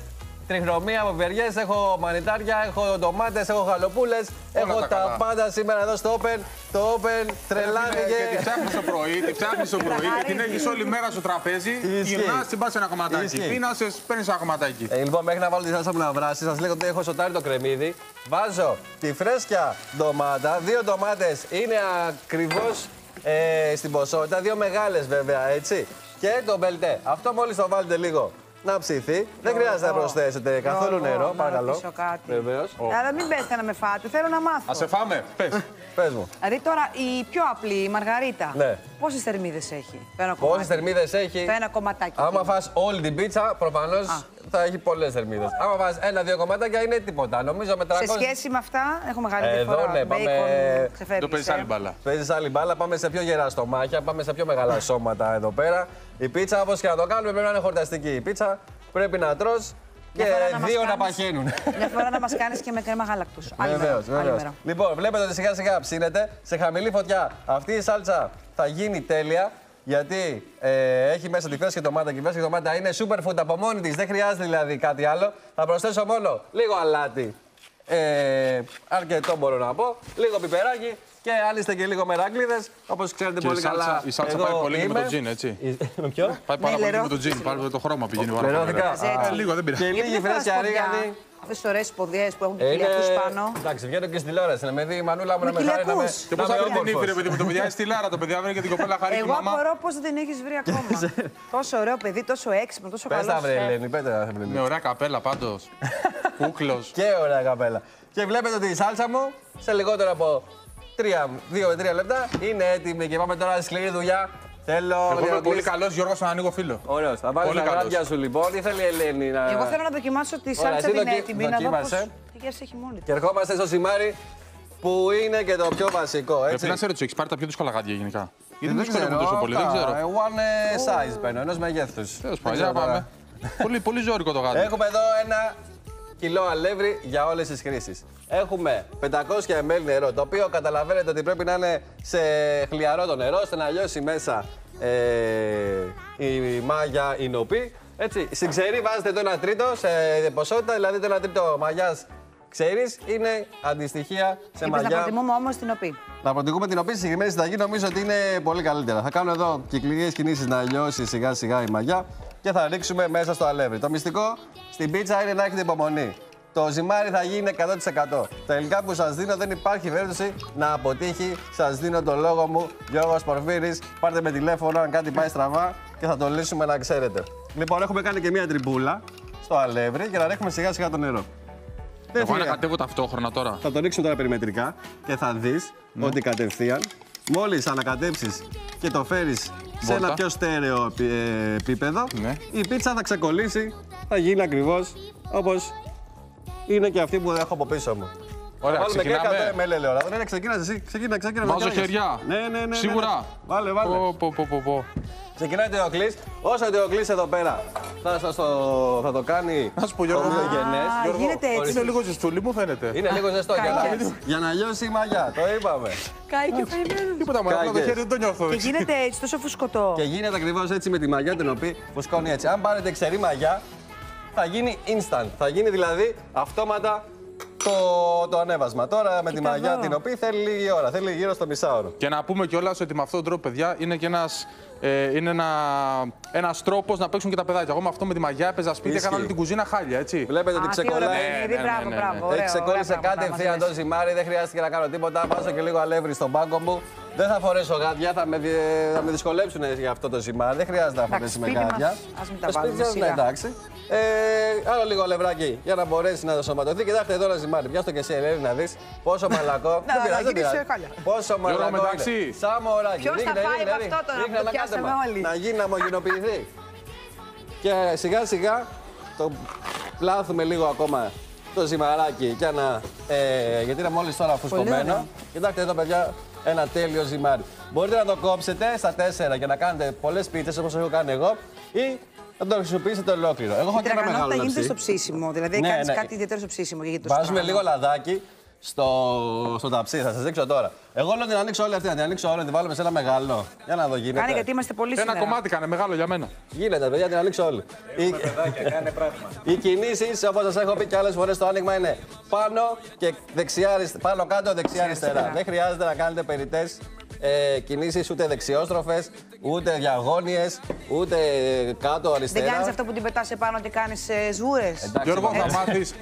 Τριχρωμία από πιπεριέ, έχω μανιτάρια, έχω ντομάτες, έχω χαλοπούλε. Έχω τα τα, καλά. πάντα σήμερα εδώ στο Open. Το Open Και τρελάθηκε. τη φτιάχνει το πρωί, τη φτιάχνει το πρωί και την έχεις όλη μέρα στο τραπέζι. Ισχύει. Γυρνάς, την πας ένα κομματάκι. Ισχύει. Πίνασε, παίρνεις ένα κομματάκι. Ε, λοιπόν, μέχρι να βάλω τη σάλτσα μου να βράσει, σας λέω ότι έχω σοτάρει το κρεμμύδι. Βάζω τη φρέσκια ντομάτα. Δύο ντομάτες είναι ακριβώς ε, στην ποσότητα. Δύο μεγάλες βέβαια, έτσι. Και το μπελτέ. Αυτό μόλις το βάλετε λίγο να ψηθεί. Δεν χρειάζεται να προσθέσετε καθόλου Γιώργο, νερό, να παρακαλώ. ρωτήσω κάτι. Βεβαίως. Αλλά μην πέστε να με φάτε, θέλω να μάθω. Α σε φάμε, πες. (laughs) Πες μου. Δηλαδή τώρα η πιο απλή, η Μαργαρίτα, Ναι. πόσες θερμίδες έχει; Το ένα Πόσες κομμάτι. θερμίδες έχει; Το ένα κομματάκι. Άμα φας όλη την πίτσα, προφανώς θα έχει πολλές θερμίδες. Άμα φας ένα-δύο κομματάκια είναι τίποτα. Νομίζω με 300. Σε σχέση με αυτά, έχω μεγάλη Εδώ, διαφορά. ναι, πάμε- Μπέικον, ξεφεύγεις, Το παίζεις ε. άλλη μπάλα. Παίζεις άλλη μπάλα, πάμε σε πιο γερά στομάχια, πάμε σε πιο μεγάλα σώματα εδώ πέρα. Η πίτσα, όπως και να το κάνουμε, πρέπει να είναι χορταστική. Η πίτσα πρέπει να τρως και Μια φορά να μας δύο να κάνεις- παχαίνουν. Μια φορά να μας κάνεις και με κρέμα γάλακτος. Βεβαίως, βεβαίως. Λοιπόν, βλέπετε ότι σιγά σιγά ψήνεται σε χαμηλή φωτιά. Αυτή η σάλτσα θα γίνει τέλεια. Γιατί ε, έχει μέσα τη φρέσκη ντομάτα και η φρέσκη ντομάτα είναι superfood από μόνη της. Δεν χρειάζεται δηλαδή κάτι άλλο. Θα προσθέσω μόνο λίγο αλάτι. Ε, αρκετό μπορώ να πω. Λίγο πιπεράκι και αν είστε και λίγο μερακλείδε, όπως ξέρετε Και η πολύ καλά. σάλτσα, η σάλτσα εγώ πάει πολύ και με είμαι. το τζιν, έτσι. Με ποιο; Πάει πάρα Ναι, πολύ και με λερό. το τζιν. Πάρα το χρώμα πηγαίνει πάρα πολύ. Λερώθηκα. ωραία. Α, Ε, Λίγο, δεν Και πειράζει. λίγη φρέσκια ρίγανη. Αυτές τις ωραίες ποδιές που έχουν Ε, Είναι... κοιλιακού πάνω. Εντάξει, βγαίνω και στη τηλεόραση. Να με δει η μανούλα μου Με να με χάρη να με, κοιλιακούς. Και να πώ με θα βρει την όμορφος. ύφη, ρε παιδί μου, το παιδιά είναι στη Λάρα, το παιδί αύριο και την κοπέλα χαρεί Εγώ μαμά. απορώ πώς δεν την έχεις βρει ακόμα. (laughs) τόσο ωραίο παιδί, τόσο έξυπνο, τόσο Πες καλός. τα βρε Ελένη, πες τα βρε Με Ελένη. ωραία καπέλα πάντως. (laughs) Κούκλος. Και ωραία καπέλα. Και βλέπετε ότι η σάλτσα μου σε λιγότερο από 2 με 3 λεπτά είναι έτοιμη και πάμε τώρα στη σκληρή δουλειά. Θέλω Εγώ είμαι Διοκλής. πολύ καλός Γιώργος να ανοίγω φίλο. Ωραίος. Θα βάλεις Πολύ τα καλός. γράδια σου λοιπόν. Τι θέλει η Ελένη να... Εγώ θέλω να δοκιμάσω τη Ωραία, σάλτσα εσύ την δοκι- έτοιμη, να δω δοκίμασε. πώς... Τι γεύση έχει μόνη Και της. ερχόμαστε στο σημάρι που είναι και το πιο βασικό, Πρέπει έτσι. να σε ρωτήσω, έχεις πάρει τα πιο δύσκολα γάντια γενικά; Γιατί Δεν δεν δυσκολεύουν τόσο πολύ, δεν αυτά. ξέρω. Ε, One ε, size παίρνω, ενός μεγέθους. Τέλος Δεν πάντων, ξέρω για τώρα. πάμε. Πολύ, πολύ ζώρικο το γάντι. Έχουμε εδώ ένα κιλό αλεύρι για όλες τις χρήσεις. Έχουμε 500 ml νερό, το οποίο καταλαβαίνετε ότι πρέπει να είναι σε χλιαρό το νερό, ώστε να λιώσει μέσα ε, η μάγια, η νοπή. Έτσι, στην ξερή βάζετε το 1 τρίτο σε ποσότητα, δηλαδή το 1 τρίτο μαγιάς ξέρει είναι αντιστοιχεία σε Είπες να μαγιά. προτιμούμε όμως την οπή. Να προτιμούμε την οποία στη συγκεκριμένη συνταγή νομίζω ότι είναι πολύ καλύτερα. Θα κάνω εδώ κυκλικές κινήσεις να λιώσει σιγά σιγά η μαγιά και θα ρίξουμε μέσα στο αλεύρι. Το μυστικό στην πίτσα είναι να έχετε υπομονή. Το ζυμάρι θα γίνει 100%. Τα υλικά που σας δίνω δεν υπάρχει περίπτωση να αποτύχει. Σας δίνω το λόγο μου, Γιώργος Πορφύρης. Πάρτε με τηλέφωνο αν κάτι πάει στραβά και θα το λύσουμε να ξέρετε. Λοιπόν, έχουμε κάνει και μία τριμπούλα στο αλεύρι και να ρίχνουμε σιγά σιγά το νερό. Δεν Εγώ να φύγα. κατέβω ταυτόχρονα τώρα. Θα το ρίξουμε τώρα περιμετρικά και θα δεις Ναι. ότι κατευθείαν μόλις ανακατέψεις και το φέρεις σε Βόλτα. ένα πιο στέρεο επι- ε, επίπεδο, Ναι. η πίτσα θα ξεκολλήσει, θα γίνει ακριβώς όπως είναι και αυτή που έχω από πίσω μου. Ωραία, θα βάλουμε και ξεκινάμε. 100 ml ελαιόλαδο. Ναι, ναι, ξεκίνας εσύ. Ξεκίνα, ξεκίνα. Βάζω ξεκίνα. χεριά. Ναι, ναι, ναι, ναι. Σίγουρα. ναι. Βάλε, βάλε. Πω, πω, πω, πω, πω. Ξεκινάει το Ιωκλής. Όσο το Ιωκλής εδώ πέρα θα, σας το, θα το κάνει Να σου πω, Γιώργο. ομοιογενές. Α, Γιώργο, γίνεται έτσι. Είναι λίγο ζεστούλη, μου φαίνεται. Είναι λίγο ζεστό για να, Κάκες. για να λιώσει η μαγιά. Το είπαμε. Κάει και ο Τίποτα μου, απλά το Κάκες. χέρι δεν το νιώθω. Και γίνεται έτσι, τόσο φουσκωτό. Και γίνεται ακριβώς έτσι με τη μαγιά την οποία φουσκώνει έτσι. Αν πάρετε ξερή μαγιά, θα γίνει instant. Θα γίνει δηλαδή αυτόματα το, το ανέβασμα. Τώρα με τη Κοίτα μαγιά εδώ. την οποία θέλει λίγη ώρα, θέλει γύρω στο μισάωρο. Και να πούμε κιόλας ότι με αυτόν τον τρόπο, παιδιά, είναι και ένας, ε, είναι ένα, ένας τρόπος να παίξουν και τα παιδάκια. Εγώ με αυτό με τη μαγιά έπαιζα σπίτι, Ισχύει. έκανα όλη την κουζίνα χάλια, έτσι. Βλέπετε ότι Α, τι ωραία ξεκολλάει. παιχνίδι, Ναι, ναι, μπράβο, ναι, ναι. μπράβο. Έχει Ωραία, ξεκόλλησε ωραία πράγματα κατευθείαν μας το ζυμάρι, δεν χρειάστηκε να κάνω τίποτα. Βάζω και λίγο αλεύρι στον πάγκο μου. Δεν θα φορέσω γάντια, θα με, δι- θα με δυσκολέψουν για αυτό το ζυμάρι. Δεν χρειάζεται να φορέσει με σπίτι μας, γάντια. ας μην τα Το σπίτι βάλουμε, σας, ναι, σιγά. εντάξει. Ε, άλλο λίγο αλευράκι για να μπορέσει να σωματωθεί. Κοιτάξτε εδώ ένα ζυμάρι. Πιάστο και εσύ, Ελένη, να δεις πόσο μαλακό. (laughs) δεν πειράζει, δεν γυρίσει πειράζει. χάλια. Πόσο μαλακό μεταξύ. είναι. Σαν μωράκι. Ποιος θα Ρίχνε, φάει ρίχνε, με ρίχνε. αυτό τώρα, Ρίχνε να ένα το πιάσουμε κάτεμα. όλοι. Να γίνει να ομογενοποιηθεί. Και σιγά σιγά το πλάθουμε λίγο ακόμα το ζυμαράκι για να. Ε, γιατί είναι μόλις τώρα φουσκωμένο. ωραίο. Κοιτάξτε εδώ, παιδιά, ένα τέλειο ζυμάρι. Μπορείτε να το κόψετε στα τέσσερα και να κάνετε πολλές πίτσες όπως έχω κάνει εγώ ή να το χρησιμοποιήσετε ολόκληρο. Εγώ έχω Η και ένα μεγάλο τραγανότητα γίνεται λαψί. στο ψήσιμο. Δηλαδή Ναι, κάνεις ναι. κάτι ιδιαίτερο στο ψήσιμο και γίνεται το Βάζουμε στραγγαλό. λίγο λαδάκι στο, στο ταψί. Θα σας δείξω τώρα. Εγώ λέω την ανοίξω όλη αυτή, να την ανοίξω όλη, να την βάλουμε σε ένα μεγάλο. Για να δω γίνεται. Κάνε γιατί είμαστε πολύ Ένα σήμερα. κομμάτι κάνε, μεγάλο για μένα. Γίνεται, παιδιά, την ανοίξω όλη. Οι, (laughs) οι κινήσεις, όπως σας έχω πει και άλλες φορές, το άνοιγμα είναι πάνω και δεξιά, αριστε- πάνω κάτω, δεξιά αριστερά. Δεν χρειάζεται να κάνετε περιττές ε, κινήσεις ούτε δεξιόστροφες, ούτε διαγώνιες, ούτε κάτω αριστερά. Δεν κάνεις αυτό που την πετάς επάνω και κάνεις ε, σβούρε. Εντάξει, Γιώργο, θα (laughs) είπαμε. μάθεις.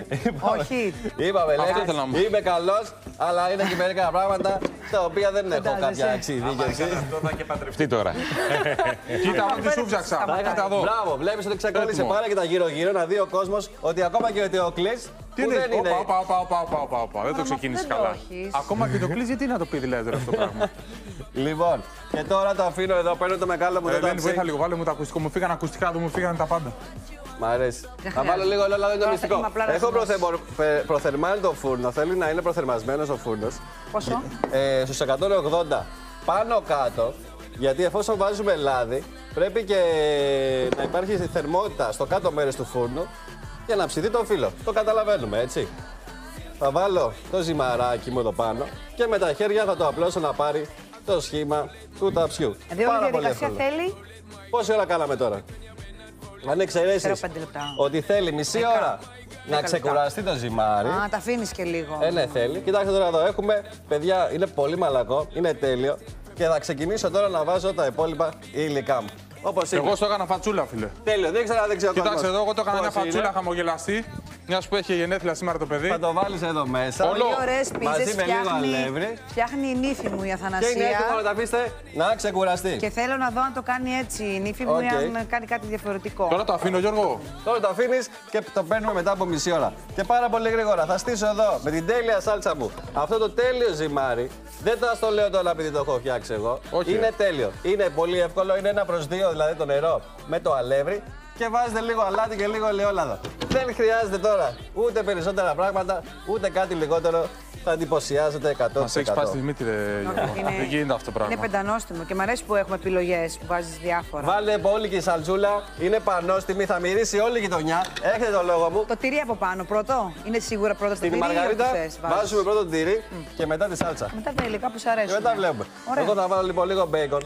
Όχι. Είπαμε, Αυτό λέει, ήθελα να μου. είμαι καλός, αλλά είναι και μερικά πράγματα τα οποία δεν έχω Φαντάζεσαι. κάποια εξειδίκευση. Αυτή τώρα. (laughs) Κοίτα μου τι σου φτιάξα. Κοίτα εδώ. Μπράβο, βλέπεις ότι ξεκόλλησε Έτοιμο. πάρα και τα γύρω-γύρω να δει ο κόσμος ότι ακόμα και ο Θεοκλή Τι που είναι, δεν είναι. όπα, όπα, όπα, όπα, όπα, όπα, όπα. Δεν το ξεκίνησε δεν το καλά. έχεις. Ακόμα και το κλείσει, γιατί να το πει δηλαδή τώρα αυτό το πράγμα; (laughs) Λοιπόν, και τώρα το αφήνω εδώ, παίρνω το μεγάλο μου Ε, το Ελένη, ταψί. βοήθα λίγο, βάλε μου τα ακουστικό. Μου φύγαν ακουστικά, δεν μου φύγαν τα πάντα. Μ' αρέσει. Δεν Θα βάλω χρειάζεται. λίγο ελαιόλαδο, είναι το Τώρα μυστικό. είμαι απλά να Έχω θυμάσαι. προθε- πε- προθερμάνει το φούρνο, θέλει να είναι προθερμασμένος ο φούρνος. Πόσο; Ε, στους 180 πάνω κάτω, γιατί εφόσον βάζουμε λάδι, πρέπει και να υπάρχει θερμότητα στο κάτω μέρος του φούρνου για να ψηθεί το φύλλο. Το καταλαβαίνουμε, έτσι. Θα βάλω το ζυμαράκι μου εδώ πάνω και με τα χέρια θα το απλώσω να πάρει το σχήμα του ταψιού. Δηλαδή όλη η Πάρα πολύ διαδικασία εύκολο. θέλει. Πόση ώρα κάναμε τώρα; Αν εξαιρέσεις Ξέρω πέντε λεπτά. ότι θέλει μισή Δέκα. ώρα να Δέκα ξεκουραστεί το ζυμάρι. Α, τα αφήνεις και λίγο. Ε, ναι, θέλει. Κοιτάξτε τώρα εδώ. Έχουμε, παιδιά, είναι πολύ μαλακό, είναι τέλειο. Και θα ξεκινήσω τώρα να βάζω τα υπόλοιπα υλικά μου. Όπως είναι. Εγώ στο έκανα φατσούλα, φίλε. Τέλειο, δεν ξέρω αν δεν ξέρω Κοιτάξτε κόσμος εδώ, εγώ το έκανα μια πώς είναι. φατσούλα χαμογελαστή. Μιας που έχει γενέθλια σήμερα το παιδί. Θα το βάλεις εδώ μέσα. Όλο. Πολύ ωραίες Μαζί πίτσε με λίγο φτιάχνει, αλεύρι. φτιάχνει η νύφη μου η Και είναι Αθανασία. έτοιμο να τα αφήσετε να ξεκουραστεί. Και θέλω να δω αν το κάνει έτσι η νύφη μου Οκ. ή αν κάνει κάτι διαφορετικό. Τώρα το αφήνω, Γιώργο. Τώρα το αφήνεις και το παίρνουμε μετά από μισή ώρα. Και πάρα πολύ γρήγορα θα στήσω εδώ με την τέλεια σάλτσα μου αυτό το τέλειο ζυμάρι. Δεν θα στο λέω τώρα επειδή το έχω φτιάξει εγώ. Όχι. Είναι τέλειο. Είναι πολύ εύκολο. Είναι ένα προς δύο δηλαδή το νερό με το αλεύρι. και βάζετε λίγο αλάτι και λίγο ελαιόλαδο. Δεν χρειάζεται τώρα ούτε περισσότερα πράγματα, ούτε κάτι λιγότερο. Θα εντυπωσιάζετε 100%. Μας έχεις πάσει τη μύτη, ρε Γιώργο. Είναι- Δεν γίνεται αυτό το πράγμα. Είναι πεντανόστιμο και μου αρέσει που έχουμε επιλογές που βάζεις διάφορα. Βάλε μπόλικη σαλτσούλα, είναι πανόστιμη, θα μυρίσει όλη η γειτονιά. Έχετε το λόγο μου. Το τυρί από πάνω πρώτο. Είναι σίγουρα πρώτα στο Την τυρί. ή μαργαρίτα ό,τι θες βάζεις. βάζουμε πρώτο το τυρί και μετά τη σάλτσα. Μετά τα υλικά που σου Και αρέσουν. μετά βλέπουμε. Ωραία. Εγώ θα βάλω λοιπόν λίγο μπέικον.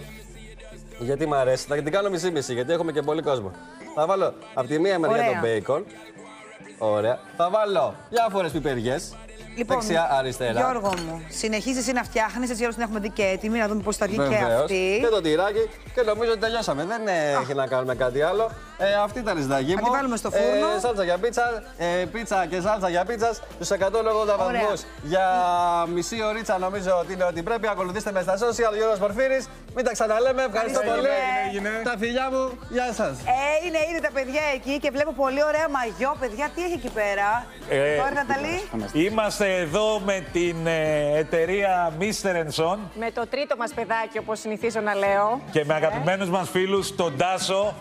Γιατί μου αρέσει. Θα την κάνω μισή-μισή, γιατί έχουμε και πολύ κόσμο. Θα βάλω από τη μία μεριά Ωραία. το μπέικον. Ωραία. Θα βάλω διάφορες πιπεριές. Λοιπόν, δεξιά, αριστερά. Γιώργο μου, συνεχίζει εσύ να φτιάχνεις, έτσι όλους την έχουμε δει και έτοιμη, να δούμε πώς θα βγει και Βεβαίως. αυτή. Και το τυράκι. Και νομίζω ότι τελειώσαμε. Δεν έχει να κάνουμε κάτι άλλο. Ε, αυτή ήταν η συνταγή Θα μου. τη βάλουμε στο φούρνο. Ε, σάλτσα για πίτσα. Ε, πίτσα και σάλτσα για πίτσας. Στους 180 βαθμούς για μισή ωρίτσα νομίζω ότι είναι ότι πρέπει. Ακολουθήστε με στα social. Γιώργος Πορφύρης. Μην τα ξαναλέμε. Ευχαριστώ Έγινε, πολύ. έγινε, Τα φιλιά μου. Γεια σας. Ε, είναι ήδη τα παιδιά εκεί και βλέπω πολύ ωραία μαγιό, παιδιά. Τι έχει εκεί πέρα; Ε, Τώρα, Ναταλή; Είμαστε εδώ με την ε, εταιρεία Mr. Son Με το τρίτο μας παιδάκι, όπως συνηθίζω να λέω. και με αγαπημένους μας φίλους τον Τάσο,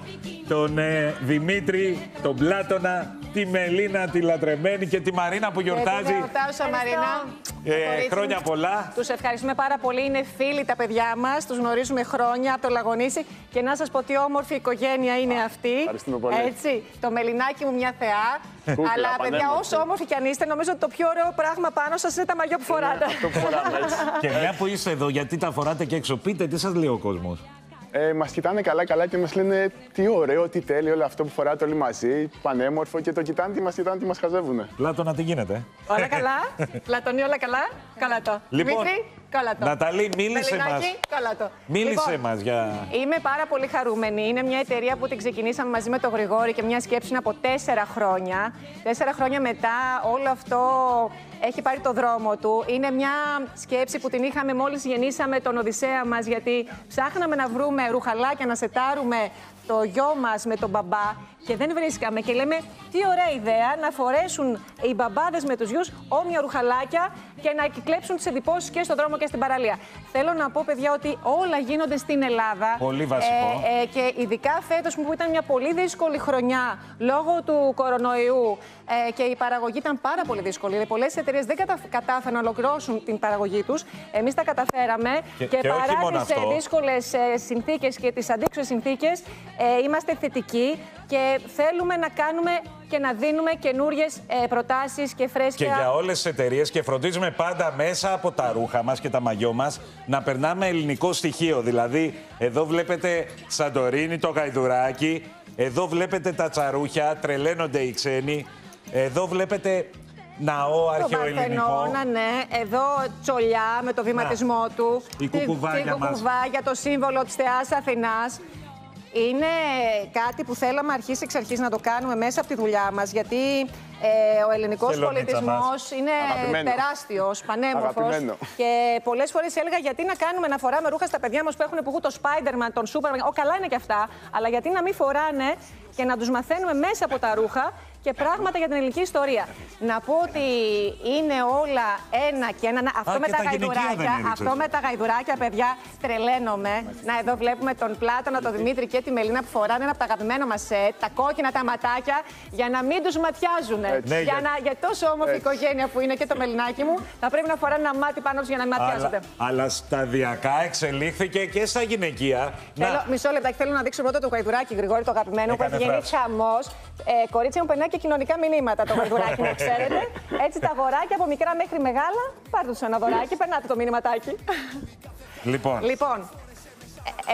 τον ε, Δημήτρη, τον Πλάτωνα, τη Μελίνα, τη Λατρεμένη και τη Μαρίνα που γιορτάζει. Γιορτάζω, Μαρίνα. Ε, χρόνια πολλά. Τους ευχαριστούμε πάρα πολύ. Είναι φίλοι τα παιδιά μας. Τους γνωρίζουμε χρόνια από το Λαγονίσι. Και να σας πω τι όμορφη οικογένεια είναι αυτή. Ευχαριστούμε πολύ. Έτσι. Το μελινάκι μου μια θεά. Κούκλα, Αλλά παιδιά, πανέμορφη. όσο όμορφοι κι αν είστε, νομίζω ότι το πιο ωραίο πράγμα πάνω σας είναι τα μαγιό που φοράτε. Και μια που είστε εδώ, γιατί τα φοράτε και έξω, πείτε τι σας λέει ο κόσμος. Ε, μας κοιτάνε καλά-καλά και μας λένε τι ωραίο, τι τέλειο όλο αυτό που φοράτε όλοι μαζί, πανέμορφο και το κοιτάνε τι μας κοιτάνε, τι μας χαζεύουνε. Πλάτωνα, τι γίνεται; όλα καλά; Πλατωνή, όλα καλά; Καλά το. Λοιπόν, Δημήτρη, καλά το. Ναταλή, μίλησε Μελινάκη, μας. Καλά το. Μίλησε Λοιπόν, μας για... Είμαι πάρα πολύ χαρούμενη. Είναι μια εταιρεία που την ξεκινήσαμε μαζί με τον Γρηγόρη και μια σκέψη είναι από τέσσερα χρόνια. Τέσσερα χρόνια μετά όλο αυτό έχει πάρει το δρόμο του. Είναι μια σκέψη που την είχαμε μόλις γεννήσαμε τον Οδυσσέα μας γιατί ψάχναμε να βρούμε ρουχαλάκια, να σετάρουμε το γιο μας με τον μπαμπά και δεν βρίσκαμε και λέμε τι ωραία ιδέα να φορέσουν οι μπαμπάδες με τους γιους όμοια ρουχαλάκια και να κυκλέψουν τις εντυπώσεις και στον δρόμο και στην παραλία. Θέλω να πω παιδιά ότι όλα γίνονται στην Ελλάδα. Πολύ βασικό. Ε, ε, και ειδικά φέτος που ήταν μια πολύ δύσκολη χρονιά λόγω του κορονοϊού ε, και η παραγωγή ήταν πάρα πολύ δύσκολη. Πολλές εταιρείες δεν κατα... κατάφεραν να ολοκληρώσουν την παραγωγή τους. Εμείς τα καταφέραμε Και- και όχι παρά μόνο τι αυτό. δύσκολες συνθήκες και τις αντίξωες συνθήκες, είμαστε θετικοί και θέλουμε να κάνουμε και να δίνουμε καινούριε προτάσεις και φρέσκια. Και για όλες τις εταιρείες και φροντίζουμε πάντα μέσα από τα ρούχα μας και τα μαγιό μας να περνάμε ελληνικό στοιχείο. Δηλαδή, εδώ βλέπετε Σαντορίνη, το γαϊδουράκι. Εδώ βλέπετε τα τσαρούχια, τρελαίνονται οι ξένοι. Εδώ βλέπετε ναό Το αρχαιοελληνικό. Παρθενώνα, ναι. Εδώ τσολιά με το βηματισμό του. η Τη- κουκουβάγια τη μας. κουκουβάγια, το σύμβολο της Θεάς Αθηνάς. Είναι κάτι που θέλαμε αρχίσει εξ αρχής να το κάνουμε μέσα από τη δουλειά μας, γιατί ε, ο ελληνικός Σελονίτσα πολιτισμός μας. είναι Αγαπημένο. τεράστιος, πανέμορφος. Αγαπημένο. Και πολλές φορές έλεγα γιατί να κάνουμε να φοράμε ρούχα στα παιδιά μας που έχουν που το Spider-Man, τον Superman, ο, καλά είναι και αυτά, αλλά γιατί να μην φοράνε και να τους μαθαίνουμε μέσα από τα ρούχα και πράγματα για την ελληνική ιστορία. Να πω ότι είναι όλα ένα και ένα. Αυτό και με τα τα γυναικεία δεν γαϊδουράκια, έριξες. αυτό με τα γαϊδουράκια, παιδιά, τρελαίνομαι. Να εδώ βλέπουμε τον Πλάτωνα, τον Δημήτρη και τη Μελίνα που φοράνε ένα από τα αγαπημένα μας σετ, τα κόκκινα τα ματάκια, για να μην τους ματιάζουν. Έτσι. Ναι, για, για- να, για τόσο όμορφη Έτσι. οικογένεια που είναι και το μελινάκι μου, θα πρέπει να φοράνε ένα μάτι πάνω τους για να μην ματιάζονται. Αλλά, αλλά σταδιακά εξελίχθηκε και στα γυναικεία. Θέλω, μισό λεπτάκι, θέλω να δείξω πρώτα το γαϊδουράκι, Γρηγόρη, το αγαπημένο, που Έκανε έχει γίνει φράξη. χαμός. Ε, κορίτσια μου περνάει και κοινωνικά μηνύματα το γαϊδουράκι, να ξέρετε. Έτσι τα αγοράκια από μικρά μέχρι μεγάλα, πάρτε τους ένα δωράκι, περνάτε το μηνυματάκι. Λοιπόν, Λοιπόν, ε,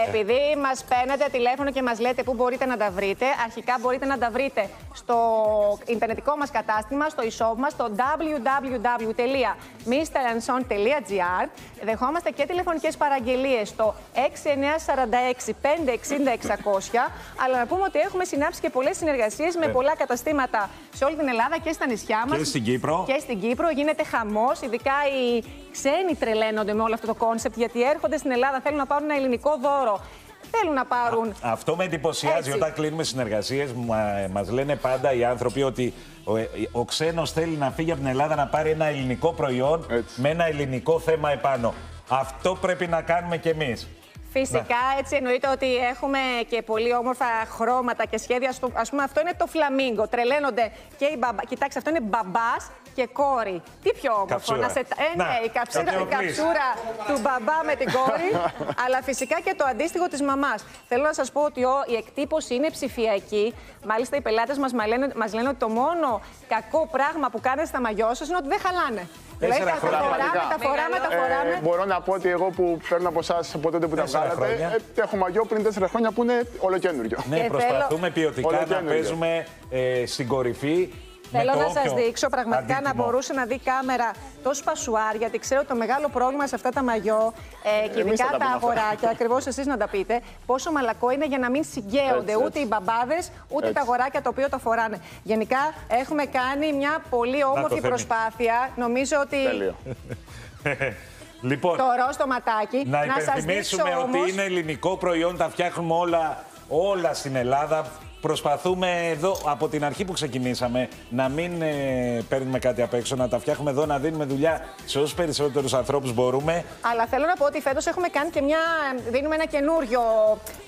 επειδή μας παίρνετε τηλέφωνο και μας λέτε πού μπορείτε να τα βρείτε, αρχικά μπορείτε να τα βρείτε στο ιντερνετικό μας κατάστημα, στο e-shop μας, στο www.mrandson.gr. Δεχόμαστε και τηλεφωνικές παραγγελίες στο 6946 560 600. Αλλά να πούμε ότι έχουμε συνάψει και πολλές συνεργασίες με Ε. πολλά καταστήματα σε όλη την Ελλάδα και στα νησιά μας. Και στην Κύπρο. Και στην Κύπρο γίνεται χαμός. Ειδικά οι ξένοι τρελαίνονται με όλο αυτό το concept γιατί έρχονται στην Ελλάδα, θέλουν να πάρουν ένα ελληνικό δώρο. Θέλουν να πάρουν. Αυτό με εντυπωσιάζει Έτσι. όταν κλείνουμε συνεργασίες. Μα λένε πάντα οι άνθρωποι ότι ο, ε, ο ξένος θέλει να φύγει από την Ελλάδα να πάρει ένα ελληνικό προϊόν με ένα ελληνικό θέμα επάνω. Αυτό πρέπει να κάνουμε κι εμείς. Φυσικά, έτσι εννοείται ότι έχουμε και πολύ όμορφα χρώματα και σχέδια. Στο, ας πούμε, αυτό είναι το φλαμίγκο. Τρελαίνονται και οι μπαμπά. Κοιτάξτε, αυτό είναι μπαμπάς και κόρη. Τι πιο όμορφο. Καψούρα. Να σε... Ε, Να, ναι, η καψούρα, η καπνιοπλής. καψούρα του μπαμπά με την κόρη. (laughs) αλλά φυσικά και το αντίστοιχο της μαμάς. Θέλω να σας πω ότι ο, η εκτύπωση είναι ψηφιακή. Μάλιστα, οι πελάτες μας λένε, μας λένε ότι το μόνο κακό πράγμα που κάνετε στα μαγιό σας είναι ότι δεν χαλάνε. Δηλαδή, Τέσσερα τα φοράμε, χρόνια. τα φοράμε, τα φοράμε. Ε, μπορώ να πω ότι εγώ που παίρνω από εσάς από τότε που τα Τέσσερα βγάλατε, χρόνια. ε, έχω μαγιό πριν τέσσερα χρόνια που είναι ολοκένουργιο. Ναι, προσπαθούμε ποιοτικά να Ολοκένουργιο. παίζουμε ε, στην κορυφή. Με Θέλω το να σας όποιο δείξω πραγματικά να αντίτιμο. μπορούσε να δει κάμερα το σπασουάρ, γιατί ξέρω το μεγάλο πρόβλημα σε αυτά τα μαγιό ε, και Εμείς ειδικά θα τα τα πούμε αυτά. αγοράκια, ακριβώς εσείς να τα πείτε, πόσο μαλακό είναι για να μην συγκαίονται Έτσι, ούτε έτσι. οι μπαμπάδες ούτε Έτσι. τα αγοράκια τα οποία το φοράνε. Γενικά έχουμε κάνει μια πολύ όμορφη Θέμη. προσπάθεια. Νομίζω ότι. Τέλειο. (laughs) Λοιπόν, Το ροζ το ματάκι. να σας υπενθυμίσουμε δείξω ότι όμως- είναι ελληνικό προϊόν, τα φτιάχνουμε όλα, όλα στην Ελλάδα. Προσπαθούμε εδώ από την αρχή που ξεκινήσαμε να μην ε, παίρνουμε κάτι απ' έξω, να τα φτιάχνουμε εδώ, να δίνουμε δουλειά σε όσους περισσότερους ανθρώπους μπορούμε. Αλλά θέλω να πω ότι φέτος έχουμε κάνει και μια. δίνουμε ένα καινούριο,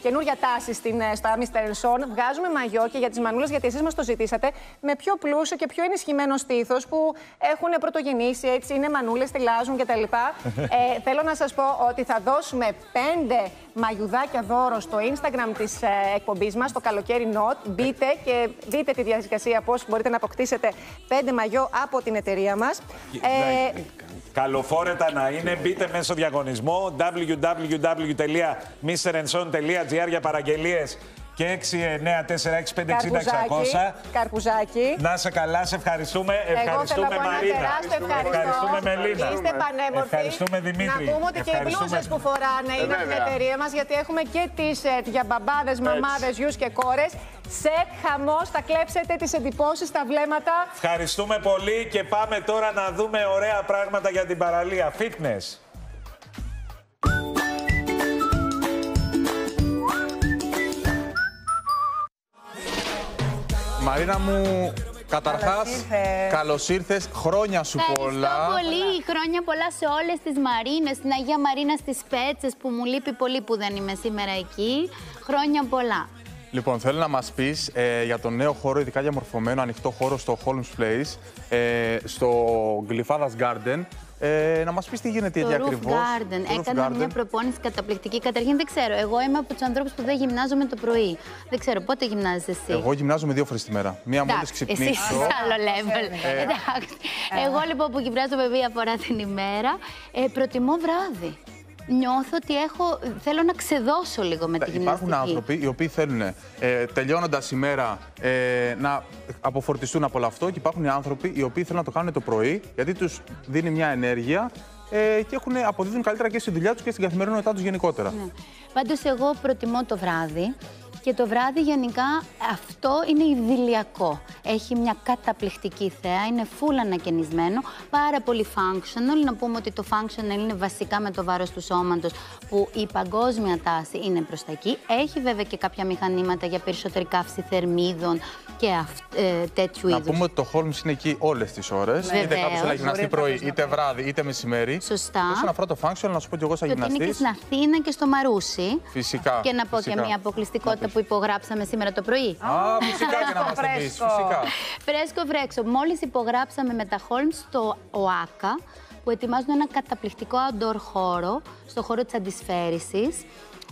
καινούρια τάση στην, ε, στα Mr. Elson. Βγάζουμε μαγιό και για τις μανούλες, γιατί εσείς μας το ζητήσατε, με πιο πλούσιο και πιο ενισχυμένο στήθος που έχουν πρωτογεννήσει, έτσι είναι μανούλες, τυλάζουν κτλ. ε, (laughs) θέλω να σας πω ότι θα δώσουμε πέντε μαγιουδάκια δώρο στο Instagram της ε, εκπομπής μας, το καλοκαίρι Not. Μπείτε και δείτε τη διαδικασία πώς μπορείτε να αποκτήσετε πέντε μαγιό από την εταιρεία μας. Ε, Καλοφόρετα να είναι. Μπείτε μέσα στο διαγωνισμό www.mrenzon.gr για παραγγελίες και 6946560 Καρπουζάκι. Να σε καλά, σε ευχαριστούμε. Εγώ θέλω Ευχαριστούμε να πω ένα Μαρίνα. τεράστιο ευχαριστώ. Ευχαριστούμε Μελίνα. Είστε πανέμορφοι. Ευχαριστούμε Δημήτρη. Να πούμε ότι και οι Ευχαριστούμε. μπλούζες που φοράνε είναι από την βέβαια. εταιρεία μας, γιατί έχουμε και t-shirt για μπαμπάδες, μαμάδες, γιους και κόρες. Σετ, χαμός, θα κλέψετε τις εντυπώσεις, τα βλέμματα. Ευχαριστούμε πολύ και πάμε τώρα να δούμε ωραία πράγματα για την παραλία. Fitness. Μαρίνα μου, καταρχάς, Καλώς ήρθες. καλώς ήρθες. Χρόνια σου Ευχαριστώ πολλά. πολύ. Χρόνια πολλά σε όλες τις Μαρίνες, στην Αγία Μαρίνα στις Πέτσες που μου λείπει πολύ που δεν είμαι σήμερα εκεί. Χρόνια πολλά. Λοιπόν, θέλω να μας πεις ε, για το νέο χώρο, ειδικά διαμορφωμένο ανοιχτό χώρο στο Holmes Place, ε, στο Γλυφάδας Garden. Ε, να μας πεις τι γίνεται Το εκεί Roof ακριβώς. Garden. Έκανα μια προπόνηση καταπληκτική. Καταρχήν δεν ξέρω. Εγώ είμαι από τους ανθρώπους που δεν γυμνάζομαι το πρωί. Δεν ξέρω πότε γυμνάζεσαι εσύ; Εγώ γυμνάζομαι δύο φορές τη μέρα. Μία μόλι Εντάξει, ξυπνήσω. Εσύ είσαι άλλο level. Ε. Εντάξει. Εγώ λοιπόν που γυμνάζομαι μία φορά την ημέρα, ε, προτιμώ βράδυ. Νιώθω ότι έχω, θέλω να ξεδώσω λίγο με τη γυμναστική. Υπάρχουν άνθρωποι οι οποίοι θέλουν ε, τελειώνοντας η μέρα ε, να αποφορτιστούν από όλο αυτό και υπάρχουν οι άνθρωποι οι οποίοι θέλουν να το κάνουν το πρωί γιατί τους δίνει μια ενέργεια ε, και έχουν, αποδίδουν καλύτερα και στη δουλειά τους και στην καθημερινότητά τους γενικότερα. Ναι. Πάντως εγώ προτιμώ το βράδυ και το βράδυ γενικά αυτό είναι ιδηλιακό. Έχει μια καταπληκτική θέα, είναι full ανακαινισμένο, πάρα πολύ functional. Να πούμε ότι το functional είναι βασικά με το βάρος του σώματος που η παγκόσμια τάση είναι προς τα εκεί. Έχει βέβαια και κάποια μηχανήματα για περισσότερη καύση θερμίδων και αυ- ε, τέτοιου Να είδους. πούμε ότι το Holmes είναι εκεί όλες τις ώρες. Είτε Βεβαίως. κάποιος θέλει να γυμναστεί Μπορεί πρωί, κάποιος να είτε βράδυ, είτε μεσημέρι. Σωστά. Όσον αφορά το function, να σου πω κι εγώ σαν Το ότι είναι και γυμναστής. στην Αθήνα και στο Μαρούσι. Φυσικά. Και να πω φυσικά. και μια αποκλειστικότητα που υπογράψαμε σήμερα το πρωί. Α, φυσικά και να μας το πεις, φυσικά. Φρέσκο βρέξο. Μόλις υπογράψαμε με τα Holmes στο ΟΑΚΑ, που ετοιμάζουν ένα καταπληκτικό outdoor χώρο, στο χώρο της αντισφαίρησης,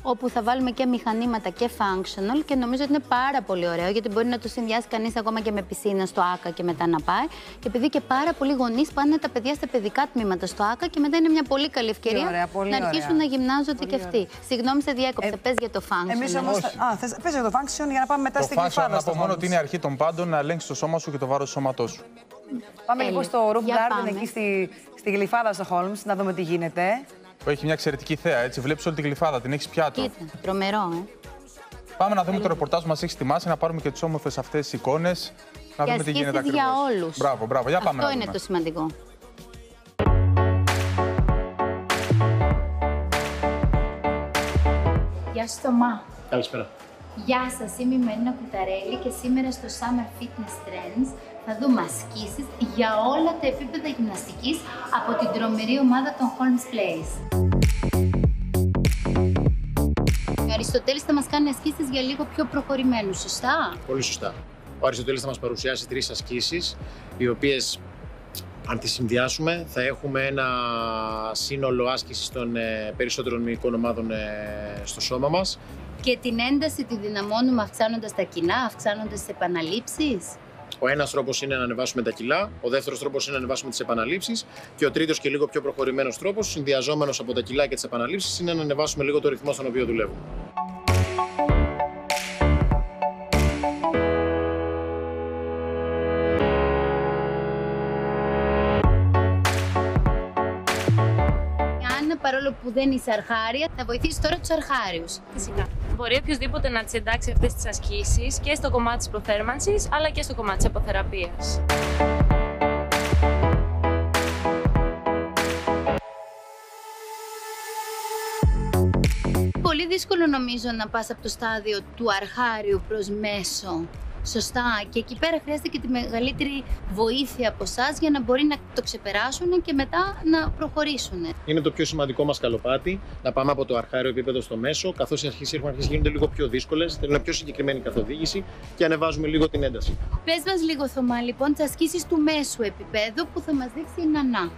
όπου θα βάλουμε και μηχανήματα και functional και νομίζω ότι είναι πάρα πολύ ωραίο γιατί μπορεί να το συνδυάσει κανείς ακόμα και με πισίνα στο ΆΚΑ και μετά να πάει. Και επειδή και πάρα πολλοί γονείς πάνε τα παιδιά στα παιδικά τμήματα στο ΆΚΑ και μετά είναι μια πολύ καλή ευκαιρία ωραία, πολύ να ωραία. αρχίσουν να γυμνάζονται και αυτοί. Συγγνώμη, σε διέκοψα. Πες για το functional. Εμείς όμως. Α, θες, πες για το function για να πάμε μετά Το στην function, κλειφάδα. να στο πω μόνο Holmes. ότι είναι η αρχή των πάντων να ελέγξεις το σώμα σου και το βάρος του σώματός σου. Πάμε λοιπόν στο Roof Για Garden πάμε. εκεί στη, στη γλυφάδα στο Holmes να δούμε τι γίνεται. Που έχει μια εξαιρετική θέα, έτσι. Βλέπεις όλη την γλυφάδα, την έχεις πιάτο. Κοίτα, τρομερό, ε. Πάμε να δούμε το ρεπορτάζ που μας έχεις ετοιμάσει, να πάρουμε και τις όμορφες αυτές εικόνες. Να Και δούμε τι γίνεται ασκήσεις για ακριβώ. όλους. Μπράβο, μπράβο. Για πάμε Αυτό να είναι δούμε. το σημαντικό. Γεια σου Θωμά. Καλησπέρα. Γεια σας, είμαι η Μαρίνα Κουταρέλη και σήμερα στο Summer Fitness Trends θα δούμε ασκήσεις για όλα τα επίπεδα γυμναστικής από την τρομερή ομάδα των Holmes Place. Αριστοτέλης θα μας κάνει ασκήσεις για λίγο πιο προχωρημένους, σωστά; Πολύ σωστά. Ο Αριστοτέλης θα μας παρουσιάσει τρεις ασκήσεις, οι οποίες αν τις συνδυάσουμε θα έχουμε ένα σύνολο άσκησης των ε, περισσότερων μυϊκών ομάδων ε, στο σώμα μας. Και την ένταση τη δυναμώνουμε αυξάνοντας τα κοινά, αυξάνοντας τις επαναλήψεις; Ο ένας τρόπος είναι να ανεβάσουμε τα κιλά, ο δεύτερος τρόπος είναι να ανεβάσουμε τις επαναλήψεις και ο τρίτος και λίγο πιο προχωρημένος τρόπος, συνδυαζόμενος από τα κιλά και τις επαναλήψεις, είναι να ανεβάσουμε λίγο το ρυθμό στον οποίο δουλεύουμε. Αν παρόλο που δεν είσαι αρχάρια, θα βοηθήσεις τώρα τους αρχάριους. Φυσικά. Μπορεί οποιοδήποτε να τις εντάξει αυτές τις ασκήσεις και στο κομμάτι της προθέρμανσης αλλά και στο κομμάτι της αποθεραπείας. Πολύ δύσκολο νομίζω να πας από το στάδιο του αρχάριου προς μέσο. Σωστά. Και εκεί πέρα χρειάζεται και τη μεγαλύτερη βοήθεια από εσάς για να μπορεί να το ξεπεράσουν και μετά να προχωρήσουν. Είναι το πιο σημαντικό μας καλοπάτι, να πάμε από το αρχάριο επίπεδο στο μέσο, καθώς οι αρχές έχουν αρχίσει γίνονται λίγο πιο δύσκολες, θέλουν πιο συγκεκριμένη καθοδήγηση και ανεβάζουμε λίγο την ένταση. Πες μας λίγο, Θωμά, λοιπόν, τις ασκήσεις του μέσου επίπεδου που θα μας δείξει η Νανά.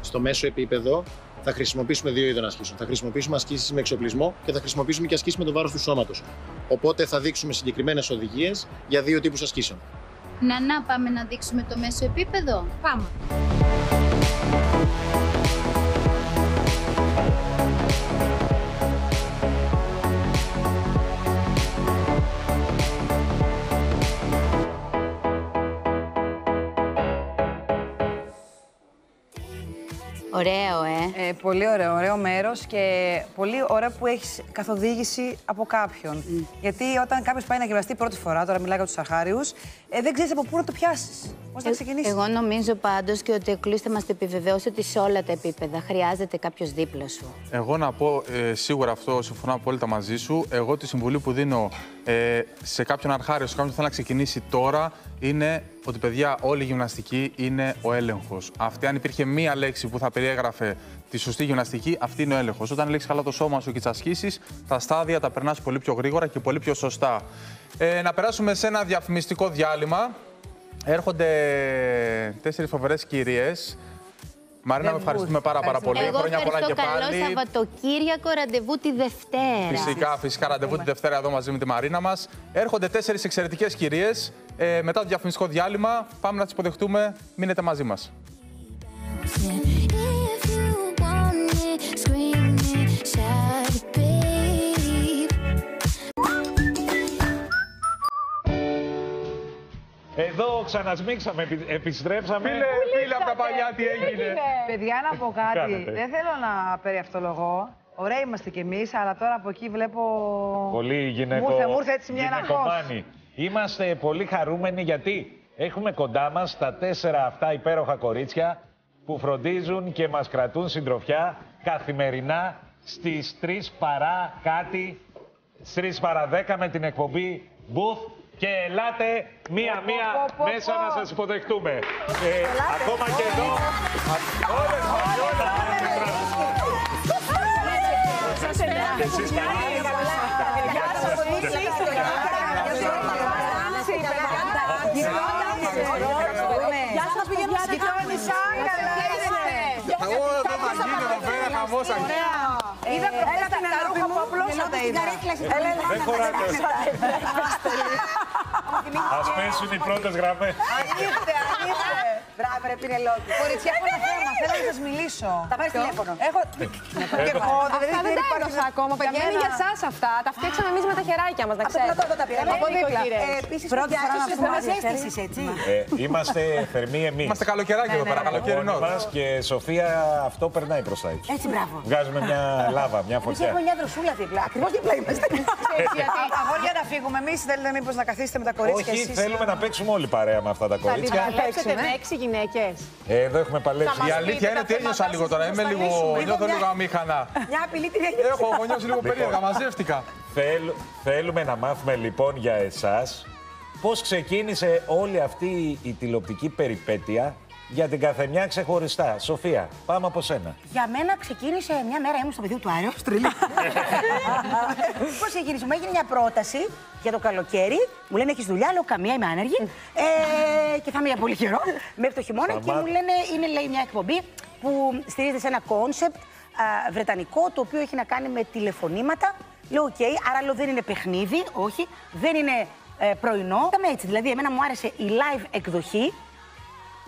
Στο μέσο επίπεδο θα χρησιμοποιήσουμε δύο είδων ασκήσεων. Θα χρησιμοποιήσουμε ασκήσει με εξοπλισμό και θα χρησιμοποιήσουμε και ασκήσεις με το βάρος του σώματος. Οπότε θα δείξουμε συγκεκριμένες οδηγίες για δύο τύπους ασκήσεων. Νανά, πάμε να δείξουμε το μέσο επίπεδο. Πάμε. Ωραίο, ε. Ε, πολύ ωραίο, ωραίο μέρος και πολύ ωραίο που έχεις καθοδήγηση από κάποιον. Γιατί όταν κάποιος πάει να γυμναστεί πρώτη φορά, τώρα μιλάω για τους αρχάριους, ε, δεν ξέρεις από πού να το πιάσεις. Πώς θα ξεκινήσεις; Εγώ νομίζω πάντως και ότι ο Κλής θα μας το επιβεβαιώσει ότι σε όλα τα επίπεδα χρειάζεται κάποιος δίπλα σου. Εγώ να πω ε, σίγουρα αυτό, συμφωνώ απόλυτα μαζί σου. Εγώ τη συμβουλή που δίνω ε, σε κάποιον αρχάριο, σε κάποιον που θέλει να ξεκινήσει τώρα, είναι ότι παιδιά, όλη η γυμναστική είναι ο έλεγχος. Αυτή, αν υπήρχε μία λέξη που θα περιέγραφε τη σωστή γυμναστική, αυτή είναι ο έλεγχος. Όταν ελέγξει καλά το σώμα σου και τις ασκήσεις, τα στάδια τα περνάς πολύ πιο γρήγορα και πολύ πιο σωστά. Ε, να περάσουμε σε ένα διαφημιστικό διάλειμμα. Έρχονται τέσσερις φοβερές κυρίες. Μαρίνα, με ευχαριστούμε πάρα, πάρα πολύ. Εγώ Χρόνια πολλά και ευχαριστώ. πάλι. Καλό Σαββατοκύριακο, ραντεβού τη Δευτέρα. Φυσικά, φυσικά ραντεβού τη Δευτέρα εδώ μαζί με τη Μαρίνα μας. Έρχονται τέσσερις εξαιρετικές κυρίες. Ε, μετά το διαφημιστικό διάλειμμα, πάμε να τις υποδεχτούμε. Μείνετε μαζί μας. Εδώ ξανασμίξαμε, επι- επιστρέψαμε. Φίλε, φίλε από τα παλιά, τι έγινε. Παιδιά, να πω Τι κάτι. κάνετε; Δεν θέλω να περιαυτολογώ. Ωραία είμαστε κι εμείς, αλλά τώρα από εκεί βλέπω. Πολύ γυναικο... Μου ήρθε, μου ήρθε έτσι μια αναχώς. γυναικομάνη. Είμαστε πολύ χαρούμενοι γιατί έχουμε κοντά μας τα τέσσερα αυτά υπέροχα κορίτσια που φροντίζουν και μας κρατούν συντροφιά καθημερινά στις 3 παρά κάτι, στις 3 παρά 10 με την εκπομπή Booth και ελάτε μία-μία πω, πω, μέσα πω. να σας υποδεχτούμε. Ε, ακόμα και εδώ, όλες μαζί, όλες μαζί. Και εσείς καλά. Γεια σας, παιδιά, τι κάνεις, Εγώ εδώ θα γίνει εδώ πέρα χαμός θα γίνει. Είδα προχθές τα τα ρούχα που απλώσατε, είδα. Έλα, έλα. Δεν χωράτε. Ας πέσουν οι πρώτες γραμμές. Ανοίχτε, ανοίχτε. Μπράβο, ρε Πινελόπη. Κοριτσιά, έχω ένα θέμα. Θέλω να σας μιλήσω. Θα πάρεις τηλέφωνο. Έχω... Και εγώ, δηλαδή Αυτά δεν τα υπάρχει- έδωσα ακόμα, παιδιά. Είναι για εσά αυτά. Τα φτιάξαμε εμεί με τα χεράκια μα, να Από το ξέρετε. πρώτο τα πήρα. Από δίπλα. Ε, Επίσης, πρώτη φορά να πούμε αίσθησης, έτσι. Ε, είμαστε θερμοί εμείς. Είμαστε καλοκαιράκι εδώ πέρα, καλοκαιρινό. Μόνοι μας και Σοφία αυτό περνάει προς τα έξω. Έτσι, μπράβο. Βγάζουμε μια λάβα, μια Εμείς φωτιά. έχουμε μια δροσούλα δίπλα. Ακριβώς δίπλα είμαστε. Αγόρια να φύγουμε. Εμείς θέλετε μήπως να καθίσετε με τα κορίτσια Όχι, εσείς. θέλουμε να παίξουμε όλοι παρέα με αυτά τα Θα κορίτσια. Παλέψετε με έξι γυναίκες. Ε, Εδώ έχουμε παλέψει. Η αλήθεια είναι ότι ένιωσα λίγο τώρα. Είμαι λίγο, νιώθω λίγο αμήχανα. Μια απειλή την έχετε. Έχω, έχω νιώσει λίγο περίεργα, μαζεύτηκα. Θέλ- θέλουμε να μάθουμε λοιπόν για εσάς πώς ξεκίνησε όλη αυτή η τηλεοπτική περιπέτεια για την καθεμιά ξεχωριστά. Σοφία, πάμε από σένα. Για μένα ξεκίνησε μια μέρα, ήμουν στο Πεδίον του Άρεως, τρελή. (laughs) Πώς ξεκίνησε, μου έγινε μια πρόταση για το καλοκαίρι. Μου λένε έχεις δουλειά, λέω καμία, είμαι άνεργη. ε, και θα είμαι για πολύ καιρό, μέχρι το χειμώνα. και Σταμάτα. μου λένε είναι λέει, μια εκπομπή που στηρίζεται σε ένα concept βρετανικό, το οποίο έχει να κάνει με τηλεφωνήματα. Λέω, οκ, άρα λέω δεν είναι παιχνίδι, όχι, δεν είναι ε, πρωινό. Ήταν έτσι, δηλαδή εμένα μου άρεσε η live εκδοχή,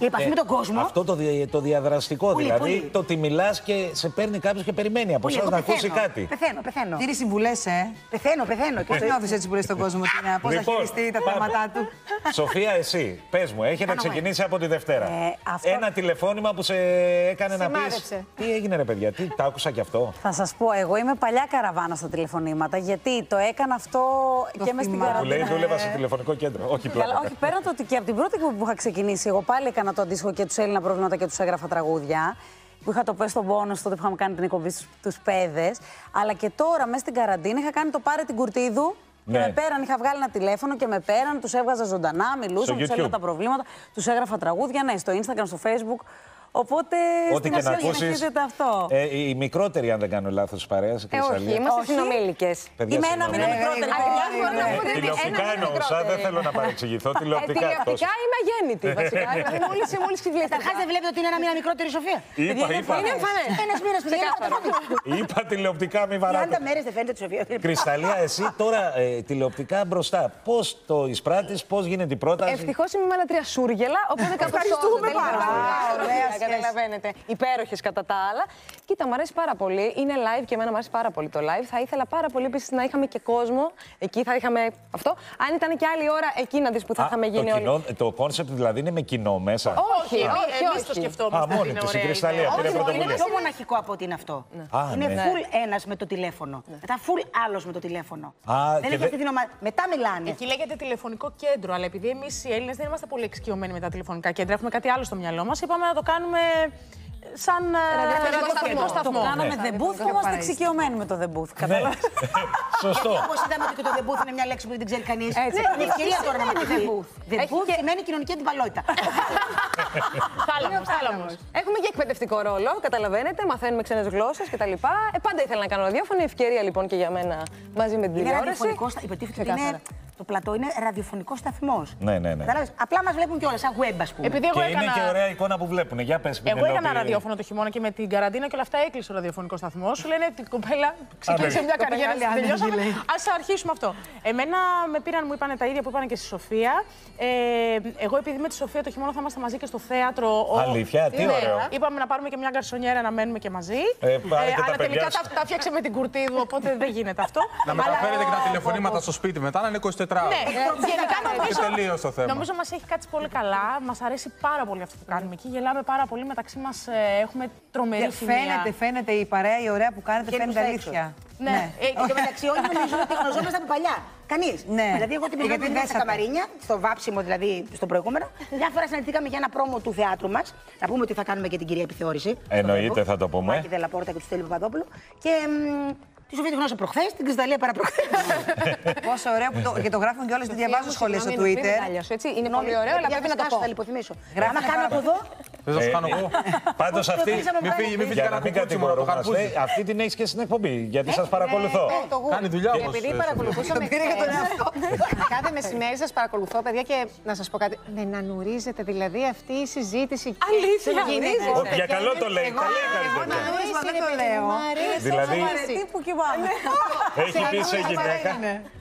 η επαφή Ε, με τον κόσμο. Αυτό το, δι- το διαδραστικό Πολύ, δηλαδή. πολύ. Το ότι μιλάς και σε παίρνει κάποιος και περιμένει από Πολύ, εσάς εγώ να ακούσει πεθαίνω. κάτι. Πεθαίνω, πεθαίνω. Τήρει συμβουλές, ε; Πεθαίνω, πεθαίνω. Πώ νιώθεις έτσι που λες στον κόσμο, Τίνα, πώς θα Λοιπόν, χειριστεί τα πάμε. θέματα του. Σοφία, εσύ, πες μου, έχετε Κάνω ξεκινήσει από τη Δευτέρα. Ε, αυτό- Ένα τηλεφώνημα που σε έκανε να πεις. Σημάδεψε. Τι έγινε, ρε παιδιά, τι, τα άκουσα κι αυτό; Θα σας πω, εγώ είμαι παλιά καραβάνα στα τηλεφωνήματα γιατί το έκανα αυτό και μες στην Που λέει καραντίνα. δούλευα σε τηλεφωνικό κέντρο. Όχι Καλά, πλάκα. όχι, πέραν το ότι και από την πρώτη εκπομπή που είχα ξεκινήσει, εγώ πάλι έκανα το αντίστοιχο και τους Έλληνα προβλήματα και τους έγραφα τραγούδια. Που είχα το πες στον πόνο τότε που είχαμε κάνει την εκπομπή στους παιδε. Αλλά και τώρα, μέσα στην καραντίνα, είχα κάνει το πάρε την κουρτίδου. Και Ναι. με πέραν, είχα βγάλει ένα τηλέφωνο και με πέραν, τους έβγαζα ζωντανά, μιλούσα, Στο τους έλεγα YouTube. τα προβλήματα, τους έγραφα τραγούδια, ναι, στο Instagram, στο Facebook. Οπότε Ό,τι στην και να ουσία ακούσεις. συνεχίζεται αυτό. Ε, η μικρότερη, αν δεν κάνω λάθος, τη παρέας. Ε, όχι, είμαστε συνομήλικες. Παιδιά, Είμαι ένα συγγνώμη. μήνα μικρότερη. Ακριβώς μπορώ να πω ότι είμαι Τηλεοπτικά ένα μήνα εννοούσα, δεν μικρότερη. θέλω να παρεξηγηθώ. Τηλεοπτικά εκτός. Τηλεοπτικά είμαι αγέννητη βασικά. (laughs) Δηλαδή, μόλις μόλις κυκλίστηκα. Καταρχάς δεν βλέπετε ότι είναι ένα μήνα μικρότερη η Σοφία. Είπα, είπα. Είναι εμφανέ. Ένας μήνας παιδιά. Είπα τηλεοπτικά, μη 30 βαράτε. μέρες δεν φαίνεται τη Σοφία. Κρυσταλλία, εσύ τώρα ε, τηλεοπτικά μπροστά. Πώς το εισπράττεις, πώς γίνεται η πρόταση; Ευτυχώς είμαι με άλλα τρία σούργελα, οπότε κάπως Ευχαριστούμε σώζεται πάρα λίγο. πολύ. Ωραία, Ωραία Καταλαβαίνετε. Υπέροχες κατά τα άλλα. Κοίτα, μου αρέσει πάρα πολύ. Είναι live και εμένα μου αρέσει πάρα πολύ το live. Θα ήθελα πάρα πολύ επίσης να είχαμε και κόσμο. Εκεί θα είχαμε αυτό. Αν ήταν και άλλη ώρα, εκεί να δεις που θα Α, είχαμε το, γίνει όλοι. κοινό, το concept δηλαδή είναι με κοινό μέσα. Όχι, όχι, εμείς όχι. το σκεφτόμαστε Α, ότι μόνη είναι της, η ωραία Κρυσταλλία, ιδέα. πήρε Όχι, πρωτοβουλία. Είναι πιο μοναχικό από ότι είναι αυτό. Α, είναι ναι. full ένας με το τηλέφωνο. Μετά full άλλος με το τηλέφωνο. Α, δεν και έχει δε- αυτή την ομάδα. Μετά μιλάνε. Εκεί λέγεται τηλεφωνικό κέντρο, αλλά επειδή εμείς οι Έλληνες δεν είμαστε πολύ εξοικειωμένοι με τα τηλεφωνικά κέντρα, έχουμε κάτι άλλο στο μυαλό μας, είπαμε να το κάνουμε σαν ε, Ραδιοφωνικό ραδιοφωνικό σταθμό. Το σταθμό. κάναμε Ναι. The Booth και είμαστε εξοικειωμένοι με το The Booth. Καταλάβες. (laughs) Σωστό. Όπως είδαμε ότι και το The Booth είναι μια λέξη που δεν την ξέρει κανείς. Έτσι. Είναι ευκαιρία Τι τώρα να σημαίνει μάθει. The Booth? The Έχει Booth και- σημαίνει κοινωνική αντιπαλότητα. (laughs) Θάλαμος, θάλαμος. Έχουμε και εκπαιδευτικό ρόλο, καταλαβαίνετε. Μαθαίνουμε ξένες γλώσσες κτλ. Ε, πάντα ήθελα να κάνω ραδιόφωνο. Ευκαιρία λοιπόν και για μένα μαζί με την Είναι τηλεόραση. ραδιοφωνικός σταθμό. Υποτίθεται ότι είναι. Το πλατό είναι ραδιοφωνικός σταθμός. Ναι, ναι, ναι. Απλά μας βλέπουν κιόλα, σαν web, α πούμε. Επειδή εγώ Και έκανα- είναι και ωραία εικόνα που βλέπουν. Για πες, Εγώ Πινελόπη. έκανα ραδιόφωνο το χειμώνα και με την καραντίνα και όλα αυτά έκλεισε ο ραδιοφωνικός σταθμός. Σου λένε την κοπέλα ξεκίνησε Άντε. μια Το καριέρα, μεγάλη την άνεργη, τελειώσαμε. λέει. Α αρχίσουμε αυτό. Εμένα με πήραν, μου είπαν τα ίδια που είπαν και στη Σοφία. Ε, εγώ επειδή με τη Σοφία το χειμώνα θα είμαστε μαζί και στο θέατρο. ο- Αλήθεια, τι Ναι. ωραίο. Είπαμε να πάρουμε και μια γκαρσονιέρα να μένουμε και μαζί. Ε, πάρε και τα αλλά παιδιά τελικά σου. τα, τα φτιάξε με την κουρτίδου, οπότε δεν γίνεται αυτό. Να μεταφέρετε και τα τηλεφωνήματα στο σπίτι μετά να είναι 24 Ναι, ώρες. γενικά Και τελείωσε το θέμα. Νομίζω μα έχει κάτσει πολύ καλά. Μα αρέσει πάρα πολύ αυτό που κάνουμε εκεί. Γελάμε πάρα πολύ μεταξύ μα. Έχουμε τρομερή Και χημεία. Φαίνεται, φαίνεται η παρέα, η ωραία που κάνετε, Βγαίνουν φαίνεται στα έξω. αλήθεια. Ναι. Ε, και το μεταξύ όλοι νομίζουν ότι γνωριζόμαστε από παλιά. Κανεί. Ναι. Δηλαδή, εγώ την Ε, γιατί πηγαίνω στα δέσατε. καμαρίνια, στο βάψιμο δηλαδή, στο προηγούμενο. Μια φορά συναντηθήκαμε για ένα πρόμο του θεάτρου μα. Να πούμε ότι θα κάνουμε και την κυρία επιθεώρηση. στο Εννοείται, Facebook. θα το πούμε. Μάκη Δελαπόρτα και του Στέλιου Παπαδόπουλου. Και μ, τη Σοφία τη γνώρισα προχθές, την Κρυσταλλία παραπροχθές. (laughs) Πόσο ωραίο που το, και το γράφουν κιόλας και διαβάζω σχόλια στο Συγγνώμη, μην Twitter. μετάλλιασω, έτσι. Είναι πολύ ωραίο, αλλά πρέπει να το πω. Θα λιποθυμίσω. Γράφουνε Άμα κάνω πάρα από εδώ, Θες να σου κάνω εγώ; Πάντως αυτή. Μην φύγει, μην φύγει Για να κανένα μην κουκούτσι μόνο, το κατηγορούμαστε, χαρπούζι. αυτή την έχει και στην εκπομπή. Γιατί σας παρακολουθώ. Κάνει δουλειά Και όμως, επειδή ε, παρακολουθούσαμε πήρε για τον χθες, κάθε μεσημέρι σας παρακολουθώ, παιδιά, και να σας πω κάτι. Με να νουρίζετε, δηλαδή αυτή η συζήτηση. Αλήθεια, που γίνεται. Ω, Για καλό το λέει. Εγώ- Τα λέει καλή εγώ τέτοια. να νουρίζω, δεν ρε το παιδί λέω. μου, μ' αρέσει, Δηλαδή- μ' αρέσει. Τι που κοιμάμαι. Έχει πει σε γυναίκα.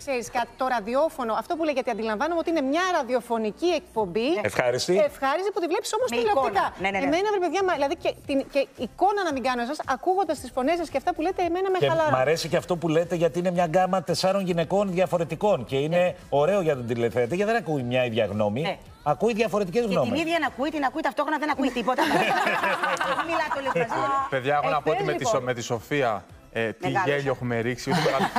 Ξέρεις, κα- το ραδιόφωνο, αυτό που λέει, γιατί αντιλαμβάνομαι ότι είναι μια ραδιοφωνική εκπομπή. Ευχάριστη. Ευχάριστη που τη βλέπεις όμως Με τηλεοπτικά. Εικόνα. Ναι, ναι, ναι. Εμένα, βρε παιδιά, μα- δηλαδή και, την, και εικόνα να μην κάνω εσά, ακούγοντας τις φωνές σας και αυτά που λέτε, εμένα με Και χαλαρά. μ' αρέσει και αυτό που λέτε γιατί είναι μια γκάμα τεσσάρων γυναικών διαφορετικών. Και είναι ωραίο για τον τηλεθεατή γιατί δεν ακούει μια ίδια γνώμη. Ναι. Ακούει διαφορετικές και την γνώμες. ίδια να ακούει, την ακούει ταυτόχρονα, δεν ακούει τίποτα. Μην μιλάτε όλοι μαζί. Παιδιά, έχω Ε, να πω ότι πες, με τη, λοιπόν. Σο- με τη Σοφία Ε, τι Μεγάλος, γέλιο ε. έχουμε ρίξει. ούτε (laughs) παρα-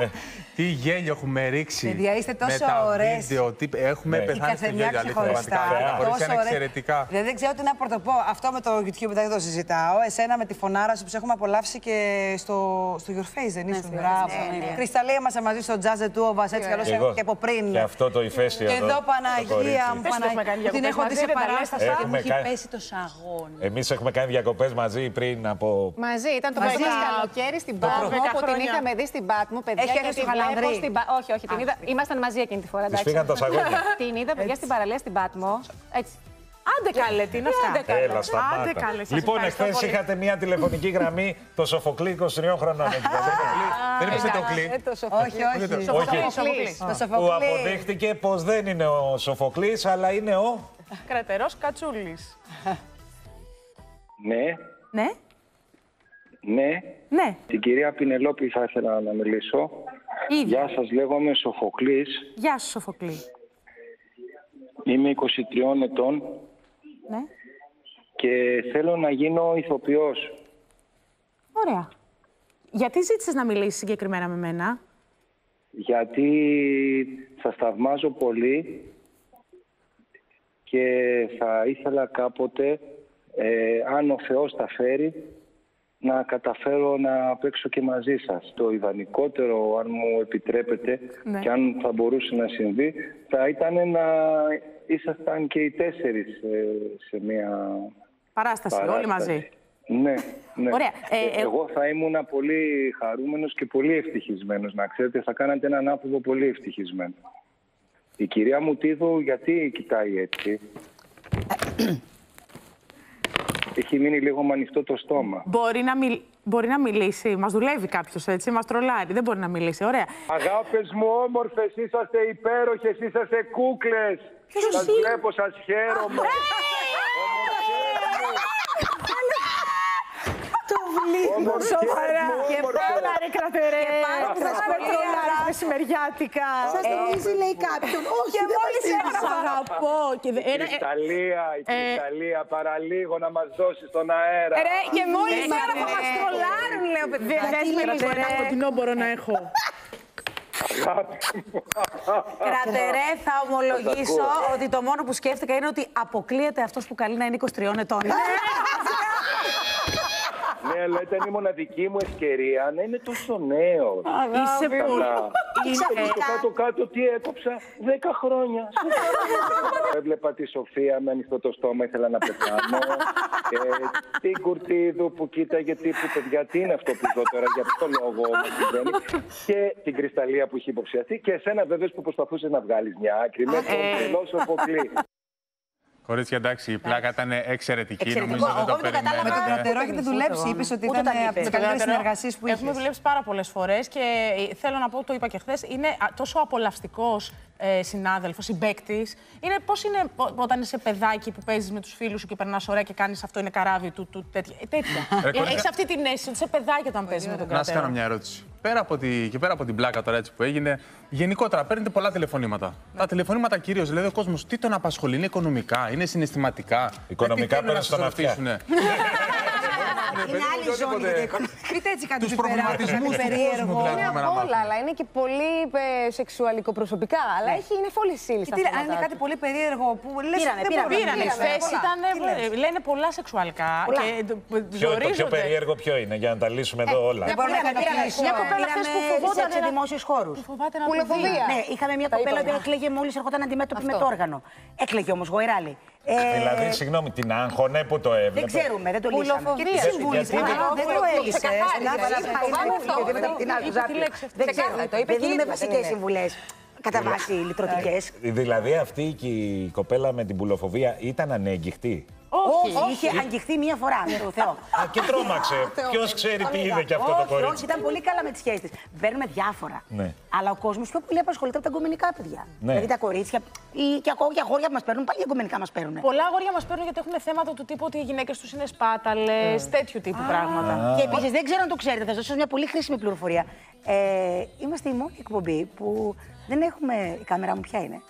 Ε, τι γέλιο έχουμε ρίξει. Παιδιά, είστε τόσο με τα ωραίες. βίντεο. Τι... Έχουμε Ναι. Η πεθάνει στο καθεμιά γέλιο. Αλήθεια, ξεχωριστά. πραγματικά. Τα κορίτσια είναι Τόσο ωραία. εξαιρετικά. Δηλαδή, δεν ξέρω τι να πρωτοπώ. Αυτό με το YouTube δεν το συζητάω. Εσένα με τη φωνάρα σου που σε έχουμε απολαύσει και στο, στο Your Face, δεν ήσουν. στο Your Μπράβο. Face, ναι, ναι. Κρυσταλλία μα μαζί στο Jazz The Two of Us, έτσι Και καλώς εγώ. και από πριν. Και αυτό το ηφαίστειο Και εδώ, εδώ το Παναγία κορίτσι. μου, Πες ότι έχουμε κάνει Παναγία. Την διακοπές έχω δει μαζί, σε δεν τα λες παράσταση. αυτά. Έχουμε Έχει κάνει- πέσει το σαγόνι. Εμείς έχουμε κάνει διακοπές μαζί πριν από. Μαζί, ήταν το Μαζί. Πρωί καλοκαίρι στην Το Πάτμο πρώτο. που την είχαμε δει στην Πάτμο, παιδιά. Έχει και έρθει τη στο Χαλανδρή. βλέπω στην Πα- Όχι, όχι, την είδα. Ήμασταν μαζί εκείνη τη φορά. Της εντάξει. φύγαν τα σαγόνια. (laughs) Την είδα, παιδιά, στην παραλία στην Πάτμο. Έτσι. Άντε καλέ, τι είναι αυτά; Άντε καλέ. Έλα, σταμάτα. Άντε καλέ, σας λοιπόν, ευχαριστώ εχθές πολύ. είχατε μια τηλεφωνική γραμμή, το Σοφοκλή 23 χρονών. έτσι, το Σοφοκλή. Δεν είπες το κλί. Ε, το Σοφοκλή. Όχι, όχι. Όχι. Σοφοκλής. Το Που Σοφοκλή. αποδείχτηκε πως δεν είναι ο Σοφοκλής, αλλά είναι ο. Κρατερός Κατσούλης. Ναι, Ναι, ναι. ναι. Την κυρία Πινελόπη θα ήθελα να μιλήσω. Ίδια. Γεια σας, λέγομαι Σοφοκλής. Γεια σου Σοφοκλή. Είμαι 23 ετών Ναι. και θέλω να γίνω ηθοποιός. Ωραία. Γιατί ζήτησες να μιλήσεις συγκεκριμένα με μένα; Γιατί σας θαυμάζω πολύ και θα ήθελα κάποτε, ε, αν ο Θεός τα φέρει, να καταφέρω να παίξω και μαζί σας. Το ιδανικότερο, αν μου επιτρέπετε Ναι. και αν θα μπορούσε να συμβεί, θα ήταν να ήσασταν και οι τέσσερις ε, σε μια Παράσταση, όλοι παράσταση. μαζί. Ναι, ναι. Ωραία. Ε, Ε, ε, Εγώ θα ήμουν πολύ χαρούμενος και πολύ ευτυχισμένος. Να ξέρετε, θα κάνατε έναν άνθρωπο πολύ ευτυχισμένο. Η κυρία Μουτίδου γιατί κοιτάει έτσι; (clears throat) Έχει μείνει λίγο με ανοιχτό το στόμα. Μπορεί να, μιλ... μπορεί να μιλήσει. Μας δουλεύει κάποιος έτσι, μας τρολάρει. Δεν μπορεί να μιλήσει. Ωραία. Αγάπες μου όμορφες, είσαστε υπέροχες, είσαστε κούκλες. Ποιος Σας είναι; βλέπω, σας χαίρομαι. Το βλέπω. Σοβαρά. Και πάρα ρε κρατερέ. Και πάρα που θα Πάρα σπέρνει τρολάρεις όλα. μεσημεριάτικα. Σας νομίζει, λέει κάποιον. Όχι, Και δεν μόλις μας έγραφα είπα. αγαπώ. Και δε- Η ένα- ε, Κρυσταλλία, η ε, Κρυσταλλία, παραλίγο να μας δώσει στον αέρα. Ρε, και μόλις Ναι, έγραφα ναι, μας ναι. τρολάρουν, λέω, παιδιά. Δεν θες μιλήσω, ένα ρε. κοντινό μπορώ να έχω. Αγάπη μου. Κρατερέ, θα ομολογήσω Σας ακούω. ότι το μόνο που σκέφτηκα είναι ότι αποκλείεται αυτός που καλεί να είναι 23 ετών. Ναι, αλλά ήταν η μοναδική μου ευκαιρία να είναι τόσο νέος. Είσαι πολύ. Είναι στο κάτω-κάτω τι έκοψα 10 χρόνια. (laughs) Έβλεπα τη Σοφία με ανοιχτό το στόμα, ήθελα να πεθάνω. ε, την Κουρτίδου που κοίταγε τύπου παιδιά, τι είναι αυτό που ζω τώρα, για ποιο λόγο μας συμβαίνει. Και την Κρυσταλλία που είχε υποψιαστεί. Και εσένα βέβαια που προσπαθούσες να βγάλεις μια άκρη με τον Ε. τρελό Σοφοκλή. Κορίτσια, εντάξει, η πλάκα ήταν εξαιρετική. Εξαιρετικό. Νομίζω δεν Εγώ το δεν το κατάλαβα. Με τον περιμένετε. κρατερό έχετε δουλέψει. Είπες ότι Ούτε ήταν τα από τις είπε. καλύτερες Κρατερό, συνεργασίες που είχες. Έχουμε δουλέψει πάρα πολλές φορές και ε, θέλω να πω, το είπα και χθες, είναι α, τόσο απολαυστικός ε, συνάδελφος, συμπέκτη. Είναι πώς είναι ο- όταν είσαι παιδάκι που παίζεις με τους φίλους σου και περνάς ωραία και κάνεις αυτό είναι καράβι του, του τέτοια. Ε, τέτοια. Ρε, κορίτσια. Έχεις αυτή την αίσθηση ότι είσαι παιδάκι όταν παίζεις με τον Να σα κρατερό. κάνω μια ερώτηση. Πέρα από τη, και πέρα από την πλάκα τώρα έτσι που έγινε, γενικότερα παίρνετε πολλά τηλεφωνήματα. Τα τηλεφωνήματα κυρίως, δηλαδή ο κόσμος τι τον απασχολεί, είναι οικονομικά, είναι συναισθηματικά. Οικονομικά Ε, τι θέλουν παίρνει να στον σας αυτιά. (laughs) ρωτήσουνε. Είναι άλλη ζώνη για την οικονομία. Πείτε έτσι κάτι Τους του υπεράκου, προβληματισμούς κάτι του περίεργο. κόσμου, δηλαδή. Είναι Έχουμε να απ' όλα, μάθουμε. αλλά είναι και πολύ ε, σεξουαλικοπροσωπικά. Αλλά έχει, είναι φόλης ύλη Και τι, αν είναι κάτι πολύ περίεργο που λες Πήρανε, δεν πήρανε, μπορώ να Πήραν, η μιλήσω. θέση Πολλά. ήταν. Τι λες; ε, Λένε πολλά σεξουαλικά. Πολλά. Και το- Ποιο, το πιο ζορίζονται. περίεργο ποιο είναι, για να τα λύσουμε εδώ όλα. Δεν μπορώ να Πήραμε, πήραμε. κατακλείσω. Μια κοπέλα Πήραμε χθες που φοβόταν σε ένα- δημόσιους χώρους. Που φοβάται να Πουλοφοβία. το δει. Ναι, είχαμε μια Τα κοπέλα είπαμε. που έκλαιγε μόλις ερχόταν αντιμέτωπη με Αυτό. το όργανο. Έκλαιγε όμως γοηράλι. Ε, Δηλαδή, συγγνώμη, την άγχωνε που το έβλεπε. δεν ξέρουμε, δεν το λύσαμε. Πουλοφοβία. Και τι Γιατί- συμβούλησε; γιατί- Α, Δεν το έλυσες. Ξεκαθάρισε, Στην άλλη δηλαδή, είχα φοβάμαι είναι αυτό. γιατί μετά από την άλλη Είπε τη ζάπη. λέξη αυτή. Δεν ξέρω. Ξεκάθαρα, το είπε Δεν και δίνουμε ίδια, βασικές δεν είναι. συμβουλές. Κατά βάση λυτρωτικές. Δηλαδή, αυτή και η κοπέλα με την πουλοφοβία ήταν ανέγκυχτη. Όχι, είχε αγγιχθεί μία φορά με το Θεό. Α, και τρόμαξε. (laughs) Ποιος ξέρει τι είδε και αυτό το Όχι, όχι, κορίτσι. ήταν πολύ καλά με τις σχέσεις τη. Παίρνουμε διάφορα. Ναι. Αλλά ο κόσμος πιο πολύ απασχολείται από τα εγκομενικά παιδιά. Ναι. Δηλαδή τα κορίτσια ή και ακόμα και αγόρια που μας παίρνουν, πάλι εγκομενικά μας παίρνουν. Πολλά αγόρια μας παίρνουν γιατί έχουν θέματα του τύπου ότι οι γυναίκες τους είναι σπάταλες, τέτοιου τύπου πράγματα. Και επίσης δεν ξέρω αν το ξέρετε, θα σας δώσω μια πολύ χρήσιμη πληροφορία. Ε, είμαστε η μόνη εκπομπή που δεν έχουμε. Η κάμερα μου ποια είναι.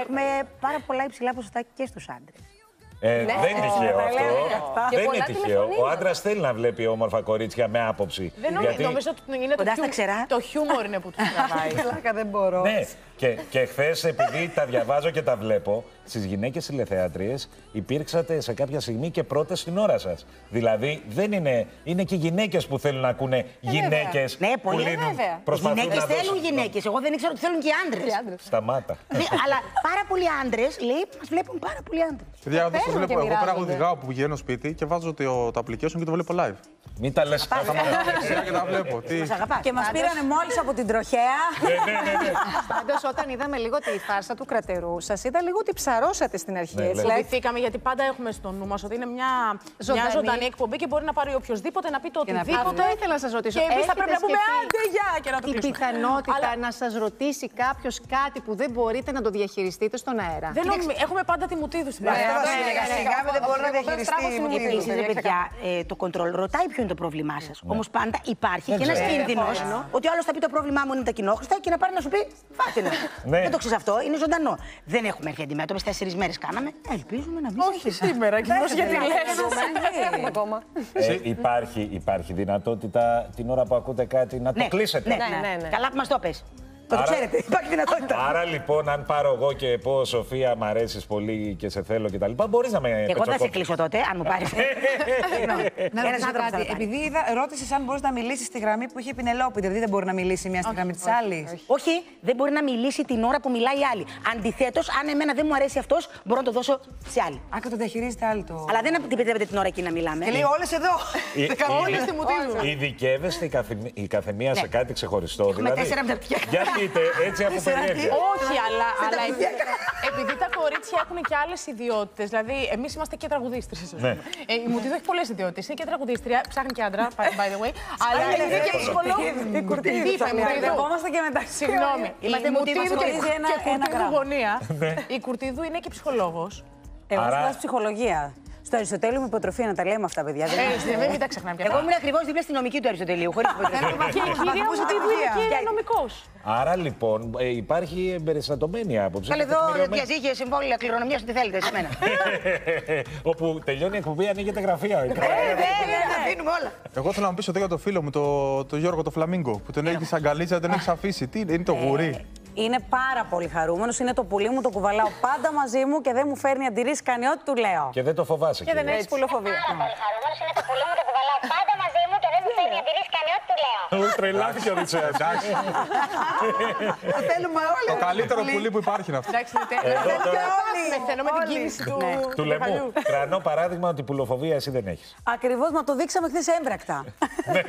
έχουμε πάρα πολλά υψηλά ποσοστά και στους άντρες. Ε, Ναι, δεν είναι τυχαίο τα αυτό. λέμε αυτά. Και Δεν είναι πολλά τυχαίο. Ο τηλεφωνήματα. άντρας θέλει να βλέπει όμορφα κορίτσια με άποψη. Δεν νομίζω, νομίζω ότι είναι το, Κοντά στα χιου- ξερά. το χιούμορ είναι που τους τραβάει. (laughs) Πλάκα δεν μπορώ. Ναι, και, και χθες, επειδή τα διαβάζω και τα βλέπω, στις γυναίκες τηλεθεατρίες υπήρξατε σε κάποια στιγμή και πρώτες στην ώρα σας. Δηλαδή, δεν είναι, είναι και γυναίκες που θέλουν να ακούνε γυναίκες Ναι, που πολύ λύνουν. βέβαια. προσπαθούν Γυναίκες να θέλουν δώσουν- γυναίκες. Εγώ δεν ήξερα ότι θέλουν και άντρες. Σταμάτα. Ναι, αλλά πάρα πολλοί άντρες, λέει, μας βλέπουν πάρα πολλοί άντρες. Παιδιά, εδώ σας Παίρνουν βλέπω. και Εγώ πέρα μοιράζονται. οδηγάω που πηγαίνω σπίτι και βάζω το, το application και το βλέπω live. Μην τα λες Τα δεξιά και τα βλέπω. Τι... Και μα πήρανε μόλι από την τροχέα. Πάντω, όταν είδαμε λίγο τη φάρσα του κρατερού, σα είδα λίγο ότι ψαρώσατε στην αρχή. Ναι, έτσι. Φοβηθήκαμε γιατί πάντα έχουμε στο νου μα ότι είναι μια Ζωντανή. μια ζωντανή εκπομπή και μπορεί να πάρει οποιοδήποτε να πει το Και να πει- οτιδήποτε. Αυτό ήθελα να σας ρωτήσω. Και εμεί θα Έχετε πρέπει να πούμε σκεφτεί άντε γεια και να το Την κλείσουμε. πιθανότητα Αλλά να σα ρωτήσει κάποιο κάτι που δεν μπορείτε να το διαχειριστείτε στον αέρα. δεν νομι- Έχουμε πάντα τη μουτίδου στην Ναι, παρέα. αυτό Ναι, έλεγα, ναι, ναι. σιγά με δεν μπορεί να Εγώ διαχειριστεί στράβω στην η μουτίδου. Επίση, ρε παιδιά, ε, το κοντρόλ ρωτάει ποιο είναι το πρόβλημά σας. Όμως πάντα υπάρχει Δεν και ένας ξέρω. κίνδυνος Ενδεχόμενο. ότι ο άλλος θα πει το πρόβλημά μου είναι τα κοινόχρηστα και να πάρει να σου πει φάτινε. Ναι. Δεν το ξέρεις αυτό, είναι ζωντανό. Δεν έχουμε έρθει αντιμέτωπες, τέσσερις μέρες κάναμε. Ελπίζουμε να μην Όχι σήμερα, κοινώς γιατί λες. Έχουμε ακόμα. Ε, υπάρχει, υπάρχει δυνατότητα την ώρα που ακούτε κάτι να το κλείσετε. Ναι, ναι, ναι. Καλά που μας το πες. Το Άρα- ξέρετε, υπάρχει δυνατότητα. Άρα λοιπόν, αν πάρω εγώ και πω Σοφία, μ' αρέσει πολύ και σε θέλω κτλ., μπορεί να με Εγώ θα σε πετσοκόψεις. κλείσω τότε, αν μου πάρει. Να Ένας ρωτήσω άνθρωπος θα κάτι. το πάρει. Επειδή είδα, ρώτησε αν μπορεί να μιλήσει στη γραμμή που είχε η Πινελόπη, δηλαδή δεν μπορεί να μιλήσει μια στη γραμμή τη άλλη. Όχι, δεν μπορεί να μιλήσει την ώρα που μιλάει η άλλη. Αντιθέτω, αν εμένα δεν μου αρέσει αυτό, μπορώ να το δώσω σε άλλη. Α, και το διαχειρίζεται άλλη το. Αλλά δεν επιτρέπεται την ώρα εκεί να μιλάμε. Και λέει όλε εδώ. Η- Όλες η- στη μουτίδου. Ειδικεύεστε η, καθεμ- η καθεμία σε Ναι. κάτι ξεχωριστό. Έχουμε δηλαδή, τέσσερα από τα πια. Γιατί είτε έτσι από περιέργεια. Όχι, αλλά, Σε τα αλλά παιδιά. επειδή τα κορίτσια έχουν και άλλες ιδιότητες. Δηλαδή, εμείς είμαστε και τραγουδίστρες. Ναι. Ε, η Μουτίδο έχει πολλές ιδιότητες. Είναι και τραγουδίστρια, ψάχνει και άντρα, by the way. αλλά είναι είναι και και ψυχολόγος. η Κουρτίδη. Τι είπα, η Μουτίδου. Μπερδευόμαστε και μεταξύ. Συγγνώμη. Είμαστε Η Μουτίδου Μουτίδου και χωρίζει ένα- και ένα Κουρτίδου γράμμα. γωνία. Ναι. Η Κουρτίδου είναι και ψυχολόγος. Εγώ Άρα- σπουδάζω ψυχολογία. Στο Αριστοτέλειο με υποτροφία να τα λέμε αυτά, παιδιά. δεν είναι- Ε, μην τα ξεχνάμε πια. Εγώ ήμουν ακριβώς δίπλα στην νομική του Αριστοτελείου. Χωρίς Και η κυρία Μουτίδου είναι και νομικός. Άρα λοιπόν ε, υπάρχει εμπεριστατωμένη άποψη. Καλέ και εδώ τεκμηριωμένη. διαζύγια, συμβόλαια, κληρονομιάς, ό,τι θέλετε σε μένα. (laughs) Όπου τελειώνει η εκπομπή, ανοίγεται γραφεία. Ε, Βέβαια, να αφήνουμε όλα. Εγώ θέλω να μου πεις ότι για το φίλο μου, το, το Γιώργο το Φλαμίγκο, που τον έχεις σαν γκαλίτσα, τον έχεις αφήσει. Τι είναι, είναι το γουρί; Είναι πάρα πολύ χαρούμενος. Είναι το πουλί μου, το κουβαλάω πάντα μαζί μου και δεν μου φέρνει αντιρρήσεις, κάνει ό,τι του λέω. Και δεν το φοβάσαι. Και δεν κυρία. έχεις πουλοφοβία. Χαρούμενος είναι το πολύ μου το κουβαλάω πάντα μαζί μου και δεν μου φέρνει αντιρρήσεις κάνει ό,τι του λέω. Ου, Τρελάθηκε ο Ριτσέας. εντάξει. Το θέλουμε όλοι. Το καλύτερο πουλί που υπάρχει είναι αυτό. Εντάξει, Εδώ τώρα μεθαίνω με την κίνηση του του λαιμού. Τρανό παράδειγμα ότι πουλοφοβία εσύ δεν έχεις. Ακριβώς, μα το δείξαμε χθες έμπρακτα. Ναι,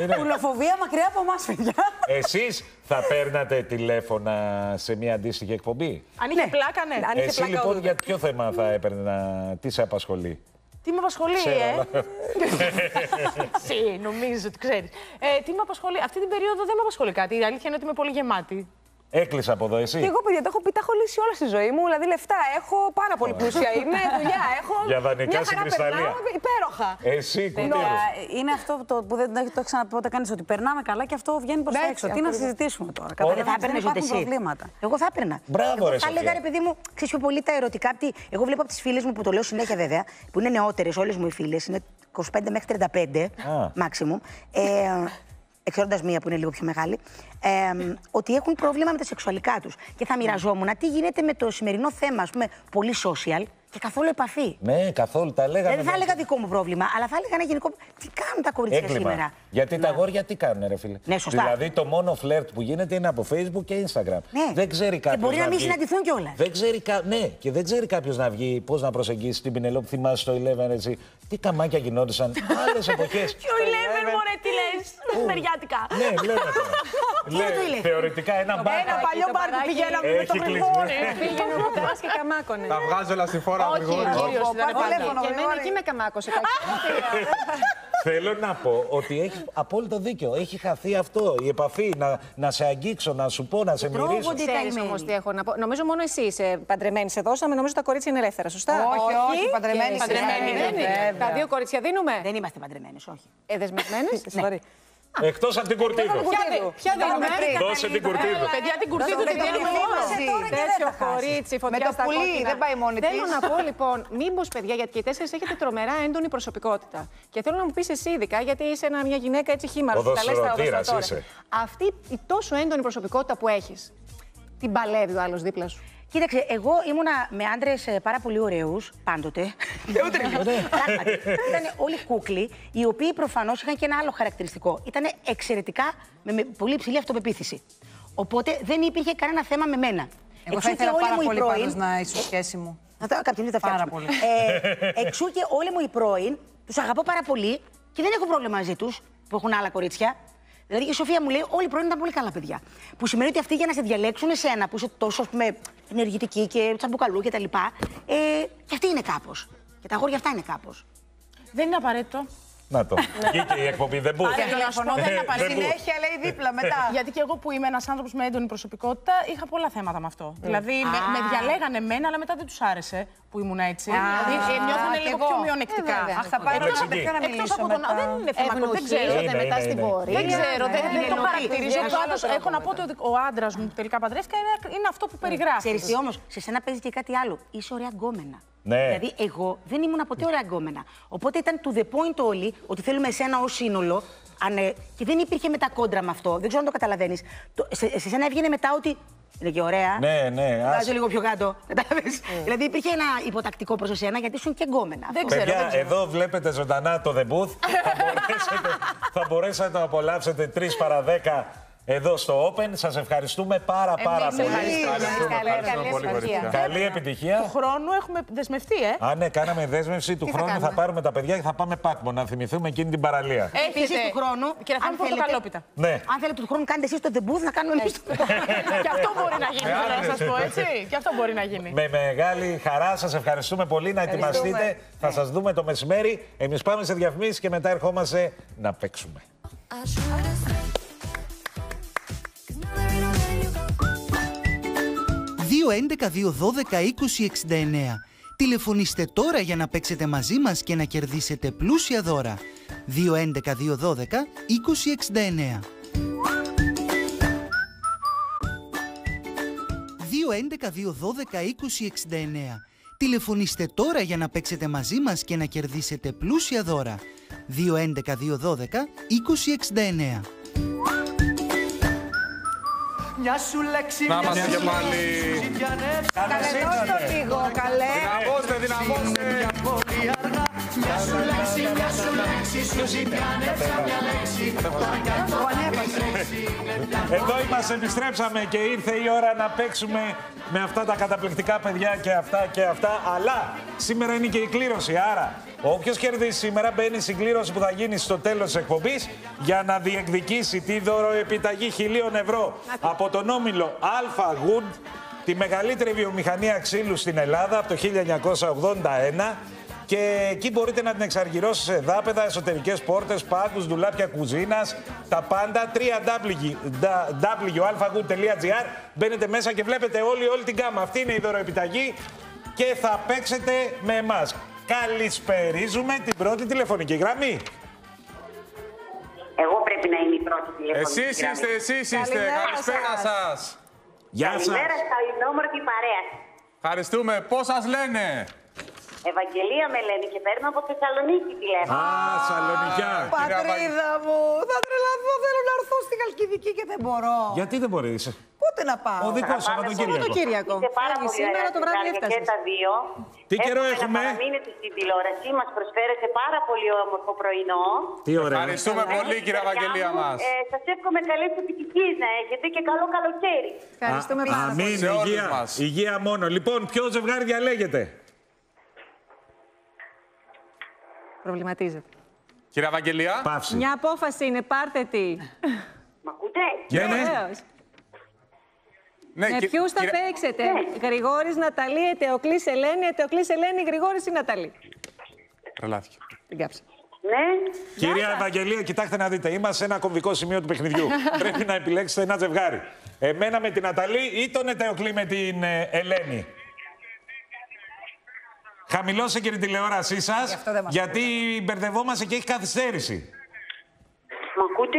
είναι. Πουλοφοβία μακριά από εμάς, παιδιά. Εσείς θα παίρνατε τηλέφωνα σε μια αντίστοιχη εκπομπή; Αν είχε πλάκα, ναι. Αν είχε Εσύ πλάκα, λοιπόν όχι. για ποιο θέμα θα έπαιρνε να. Τι σε απασχολεί; Τι με απασχολεί, Ξέρω, ε; (laughs) αλλά- Εσύ, νομίζω ότι ξέρεις. Ε, τι με απασχολεί. Αυτή την περίοδο δεν με απασχολεί κάτι. Η αλήθεια είναι ότι είμαι πολύ γεμάτη. Έκλεισα από εδώ, εσύ. Και εγώ, παιδιά, το έχω πει, τα έχω λύσει όλα στη ζωή μου. Δηλαδή, λεφτά έχω, πάρα πολύ πλούσια είμαι, δουλειά έχω. Για δανεικά μια στην χαρά κρυσταλλία. περνάω, υπέροχα. Εσύ, Παιδιά, κουτίδου. είναι αυτό το που δεν το έχει ξαναπεί ποτέ κανεί, ότι περνάμε καλά και αυτό βγαίνει προς τα Ναι, έξω. Τι να ακριβώς. συζητήσουμε τώρα. Δεν Καταλαβαίνεις, θα δεν έπαιρνες ούτε υπάρχουν εσύ. προβλήματα. Εγώ θα έπαιρνα. Μπράβο, Εγώ ρε, θα Σοφία. έλεγα, ρε παιδί μου, ξέρεις πιο πολύ τα ερωτικά. απ' τη- Εγώ βλέπω από τις φίλες μου που το λέω συνέχεια βέβαια, που είναι νεότερες, όλες μου οι φίλες, είναι 25 μέχρι 35 Α. maximum. Ε, Εξαιρώντα μία που είναι λίγο πιο μεγάλη, ε, ότι έχουν πρόβλημα με τα σεξουαλικά τους. Και θα μοιραζόμουν τι γίνεται με το σημερινό θέμα, ας πούμε, πολύ social και καθόλου επαφή. Ναι, καθόλου τα λέγαμε. Δεν θα έλεγα δικό μου πρόβλημα, αλλά θα έλεγα ένα γενικό. Τι κάνουν τα κορίτσια Έκλειμα. σήμερα; Γιατί τα αγόρια τι κάνουν, ρε φίλε; Ναι, σωστά. Δηλαδή το μόνο φλερτ που γίνεται είναι από Facebook και Instagram. Ναι. Δεν ξέρει κάποιος. μπορεί να μην συναντηθούν κιόλας. Δεν ξέρει κα... Ναι, και δεν ξέρει κάποιος να βγει, πώς να προσεγγίσει την Πινελόπη. Θυμάσαι το 11 έτσι. Τι καμάκια γινόντουσαν άλλες (laughs) εποχές. Ποιο 11, μωρέ, τι λες. Μεριάτικα. (laughs) ναι, λέμε τώρα. (laughs) Λέ, θεωρητικά ένα μπαρ. Ένα παλιό μπαρ που πηγαίναμε με το Έχει γρηγόρι. κλείσει. Πήγαινε ο κουτάς και καμάκωνε. Τα βγάζει όλα στη φορά, Όχι, Γρηγόρη. κύριος, ήταν Πάρε πάντα. τηλέφωνο, Και εμένα Γρηγόρη. εκεί με καμάκωσε. (laughs) Θέλω να πω ότι έχει απόλυτο δίκιο. Έχει χαθεί αυτό. Η επαφή, να, να σε αγγίξω, να σου πω, να σε μυρίσω. Ξέρεις όμως τι έχω να πω. Νομίζω μόνο εσύ είσαι παντρεμένης σε δώσαμε. Νομίζω τα κορίτσια είναι ελεύθερα, σωστά; Όχι, όχι, παντρεμένοι Και- είστε. Παντρεμένοι Βέβαια. δεν είναι. Τα δύο κορίτσια δίνουμε; Δεν είμαστε παντρεμένες, όχι. Ε, δεσμευμένες; (laughs) Ναι. Εκτός από την Κουρτίδου. Ποια δίνουμε. Δώσε την Κουρτίδου. Παιδιά, την Κουρτίδου την δίνουμε όλοι. Τέτοιο κορίτσι, φωτιά Με το στα πουλί, κόκκινα. δεν πάει μόνη Θέλω της. να πω λοιπόν, μήπως παιδιά, γιατί και οι τέσσερις έχετε τρομερά έντονη προσωπικότητα. Και θέλω να μου πεις εσύ, ειδικά, γιατί είσαι ένα- μια γυναίκα έτσι χήμαρο. Οδοσυρωτήρας είσαι. Αυτή η τόσο έντονη προσωπικότητα που έχεις, την παλεύει ο άλλος δίπλα σου; Κοίταξε, εγώ ήμουνα με άντρες πάρα πολύ ωραίους πάντοτε. Δεν Πράγματι. Ήταν όλοι κούκλοι, οι οποίοι προφανώς είχαν και ένα άλλο χαρακτηριστικό. Ήταν εξαιρετικά με, με πολύ υψηλή αυτοπεποίθηση. Οπότε δεν υπήρχε κανένα θέμα με μένα. Εγώ θα Εξού και ήθελα όλοι πάρα μου οι πολύ πρώην- πάντως να είσαι σχέση μου. Να τα κάποια στιγμή τα Πάρα φτιάξουμε. πολύ. Ε, εξού και όλοι μου οι πρώην τους αγαπώ πάρα πολύ και δεν έχω πρόβλημα μαζί τους που έχουν άλλα κορίτσια. Δηλαδή η Σοφία μου λέει: Όλοι οι πρώην ήταν πολύ καλά παιδιά. Που σημαίνει ότι αυτοί για να σε διαλέξουν εσένα που είσαι τόσο ας πούμε, ενεργητική και τσαμπουκαλού κτλ. Ε, και αυτοί είναι κάπως. Και τα αγόρια αυτά είναι κάπως. Δεν είναι απαραίτητο. Να το. Βγήκε η εκπομπή, δεν μπορεί. Άρα, να σου πω, δεν είναι απαραίτητο. μπορεί. Συνέχεια λέει δίπλα μετά. Γιατί και εγώ που είμαι ένας άνθρωπος με έντονη προσωπικότητα είχα πολλά θέματα με αυτό. Δηλαδή με, Α. με διαλέγανε εμένα, αλλά μετά δεν τους άρεσε που ήμουν έτσι. Α, δηλαδή ε, νιώθανε κι λίγο εγώ. πιο μειονεκτικά. Ε, βέβαια. Αχ, θα πάρω Εκτός ένα από- παιδιά να εκτός μιλήσω από τον- μετά. Δεν είναι θέμα δεν ξέρω. Είναι, μετά είναι, στην είναι. πορεία. Δεν ξέρω, δεν, δεν το εννοεί. χαρακτηρίζω. Είναι Πάντως άλλο έχω να πω ότι ο- ο άντρας μου που τελικά παντρεύτηκα είναι, είναι αυτό που περιγράφεις. Ξέρεις τι όμως, σε σένα παίζει και κάτι άλλο. Είσαι ωραία γκόμενα. Ναι. Δηλαδή, εγώ δεν ήμουν ποτέ ωραία γκόμενα. Οπότε ήταν to the point όλοι ότι θέλουμε εσένα ως σύνολο. Αν, ε, και δεν υπήρχε μετά κόντρα με αυτό. Δεν ξέρω αν το καταλαβαίνεις. Σε, σε σένα έβγαινε μετά ότι. Είναι και ωραία. Ναι, ναι. ας- Βάζω λίγο πιο κάτω. (laughs) Κατάλαβες. Δηλαδή υπήρχε ένα υποτακτικό προς εσένα γιατί ήσουν και γκόμενα. Δεν Αυτό. ξέρω, Παιδιά, δεν ξέρω. εδώ βλέπετε ζωντανά το The Booth. (laughs) θα, μπορέσετε, θα μπορέσετε να απολαύσετε 3 παρα 10 εδώ στο Open. Σας ευχαριστούμε πάρα πάρα Εμείς πολύ. ευχαριστούμε. Ευχαριστούμε. Καλή- Ευχαριστούμε καλή πολύ, επιτυχία. Κορίτσια. Καλή επιτυχία. Του χρόνου έχουμε δεσμευτεί, ε. Α, ναι, κάναμε δέσμευση. Του Τι θα χρόνου θα, κάνουμε; πάρουμε τα παιδιά και θα πάμε πάκμο να θυμηθούμε εκείνη την παραλία. Επίσης του χρόνου. Και να αν φάμε θέλετε- πορτοκαλόπιτα. Ναι. Αν θέλετε του χρόνου, κάντε εσείς το The Booth να κάνουμε εμείς το (laughs) Και αυτό μπορεί να γίνει, θέλω να σας πω έτσι. Και αυτό μπορεί να γίνει. Με μεγάλη χαρά σας ευχαριστούμε πολύ να ετοιμαστείτε. Θα σας δούμε το μεσημέρι. Εμείς πάμε σε διαφημίσεις και μετά ερχόμαστε να παίξουμε. 211-212-2069. Τηλεφωνήστε τώρα για να παίξετε μαζί μας και να κερδίσετε πλούσια δώρα. 211-212-2069. 211-212-2069. Τηλεφωνήστε τώρα για να παίξετε μαζί μας και να κερδίσετε πλούσια δώρα. 211-212-2069. Μια σου λέξη, Να μια είμαστε σου και πάλι. λέξη, ζητιανεύσα. Καλέ, δώσ' το λίγο, καλέ. Δυναμώστε, δυναμώστε. Σου λέξη, μια σου λέξη, σου ζητιανεύσα μια λέξη. Εδώ είμαστε, επιστρέψαμε και ήρθε η ώρα να παίξουμε με αυτά τα καταπληκτικά παιδιά και αυτά και αυτά. Αλλά σήμερα είναι και η κλήρωση. Άρα, όποιος κερδίσει σήμερα μπαίνει στην κλήρωση που θα γίνει στο τέλος της εκπομπής για να διεκδικήσει τη δωροεπιταγή χιλίων ευρώ από τον όμιλο Alpha Good, τη μεγαλύτερη βιομηχανία ξύλου στην Ελλάδα από το 1981. Και εκεί μπορείτε να την εξαργυρώσετε σε δάπεδα, εσωτερικές πόρτες, πάγκου, ντουλάπια κουζίνας, τα πάντα. www.alphagood.gr Μπαίνετε μέσα και βλέπετε όλη, όλη την κάμα. Αυτή είναι η δωροεπιταγή και θα παίξετε με εμάς. Καλησπερίζουμε την πρώτη τηλεφωνική γραμμή. Εγώ πρέπει να είμαι η πρώτη τηλεφωνική Εσείς γραμμή. είστε, εσείς είστε. Καλησπέρα σας. Γεια σας. Καλημέρα στην όμορφη παρέα. Ευχαριστούμε. Πώς σας λένε; Ευαγγελία με λένε και παίρνω από Θεσσαλονίκη τηλέφωνο. Α, Σαλονικιά. Πατρίδα μου, θα τρελαθώ, θέλω να έρθω στη Χαλκιδική και δεν μπορώ. Γιατί δεν μπορείς; Πότε να πάω; Ο δικός Θα πάμε Σαββατοκύριακο. Σαββατοκύριακο. Είστε πάρα Φεύγεις πολύ σήμερα ωραία το βράδυ ζευγάρια έφτασες. Και τα δύο. Τι καιρό έχουμε; να παραμείνετε στην τηλεόραση. Μας προσφέρετε πάρα πολύ όμορφο πρωινό. Τι ωραία. Ευχαριστούμε πολύ, κυρία Ευαγγελία μας. Ε, Σας εύχομαι καλές επιτυχίες να έχετε και καλό καλοκαίρι. Ευχαριστούμε πάρα πολύ. Αμήν, Σε όλους υγεία, μας. υγεία μόνο. Λοιπόν, ποιο ζευγάρι διαλέγετε; Προβληματίζεται. Κυρία Ευαγγελία. Παύση. Μια απόφαση είναι, πάρτε τη. Μ' ακούτε; Ναι, ναι. Βεβαίως. Ναι, Με κυ- ποιους θα κυρία- παίξετε, Γρηγόρης, Ναταλή, Ετεοκλής, Ελένη, Ετεοκλής, Ελένη, Γρηγόρης ή Ναταλή; Τρελάθηκε. Την κάψα. Ναι. Κυρία Ευαγγελία, κοιτάξτε να δείτε. Είμαστε σε ένα κομβικό σημείο του παιχνιδιού. (laughs) Πρέπει να επιλέξετε ένα ζευγάρι. Εμένα με την Αταλή ή τον Ετεοκλή με την ε, Ελένη. Χαμηλώστε και την τηλεόρασή σας, αυτό δεν μας γιατί μπερδευόμαστε και έχει καθυστέρηση. Μ' ακούτε;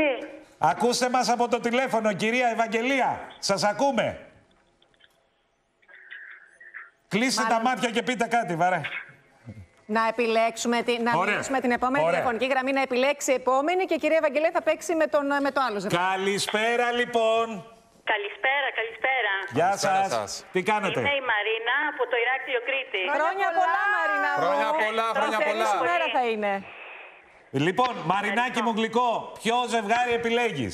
Ακούστε μας από το τηλέφωνο, κυρία Ευαγγελία. Σας ακούμε. Κλείστε τα μάτια και πείτε κάτι, βαρέ. Να επιλέξουμε την, να Ωραία. μιλήσουμε την επόμενη Ωραία. τηλεφωνική γραμμή, να επιλέξει η επόμενη και η κυρία Ευαγγελία θα παίξει με, τον, με το άλλο ζευγάρι. Καλησπέρα, λοιπόν. Καλησπέρα, καλησπέρα. Γεια Καλησπέρα σας. σας. Τι κάνετε; Είμαι η Μαρίνα από το Ηράκλειο Κρήτη. Χρόνια πολλά, Μαρίνα. μου. Χρόνια πολλά, χρόνια πολλά. Καλή μέρα θα είναι. Λοιπόν, Μαρινάκι μου γλυκό, ποιο ζευγάρι επιλέγεις;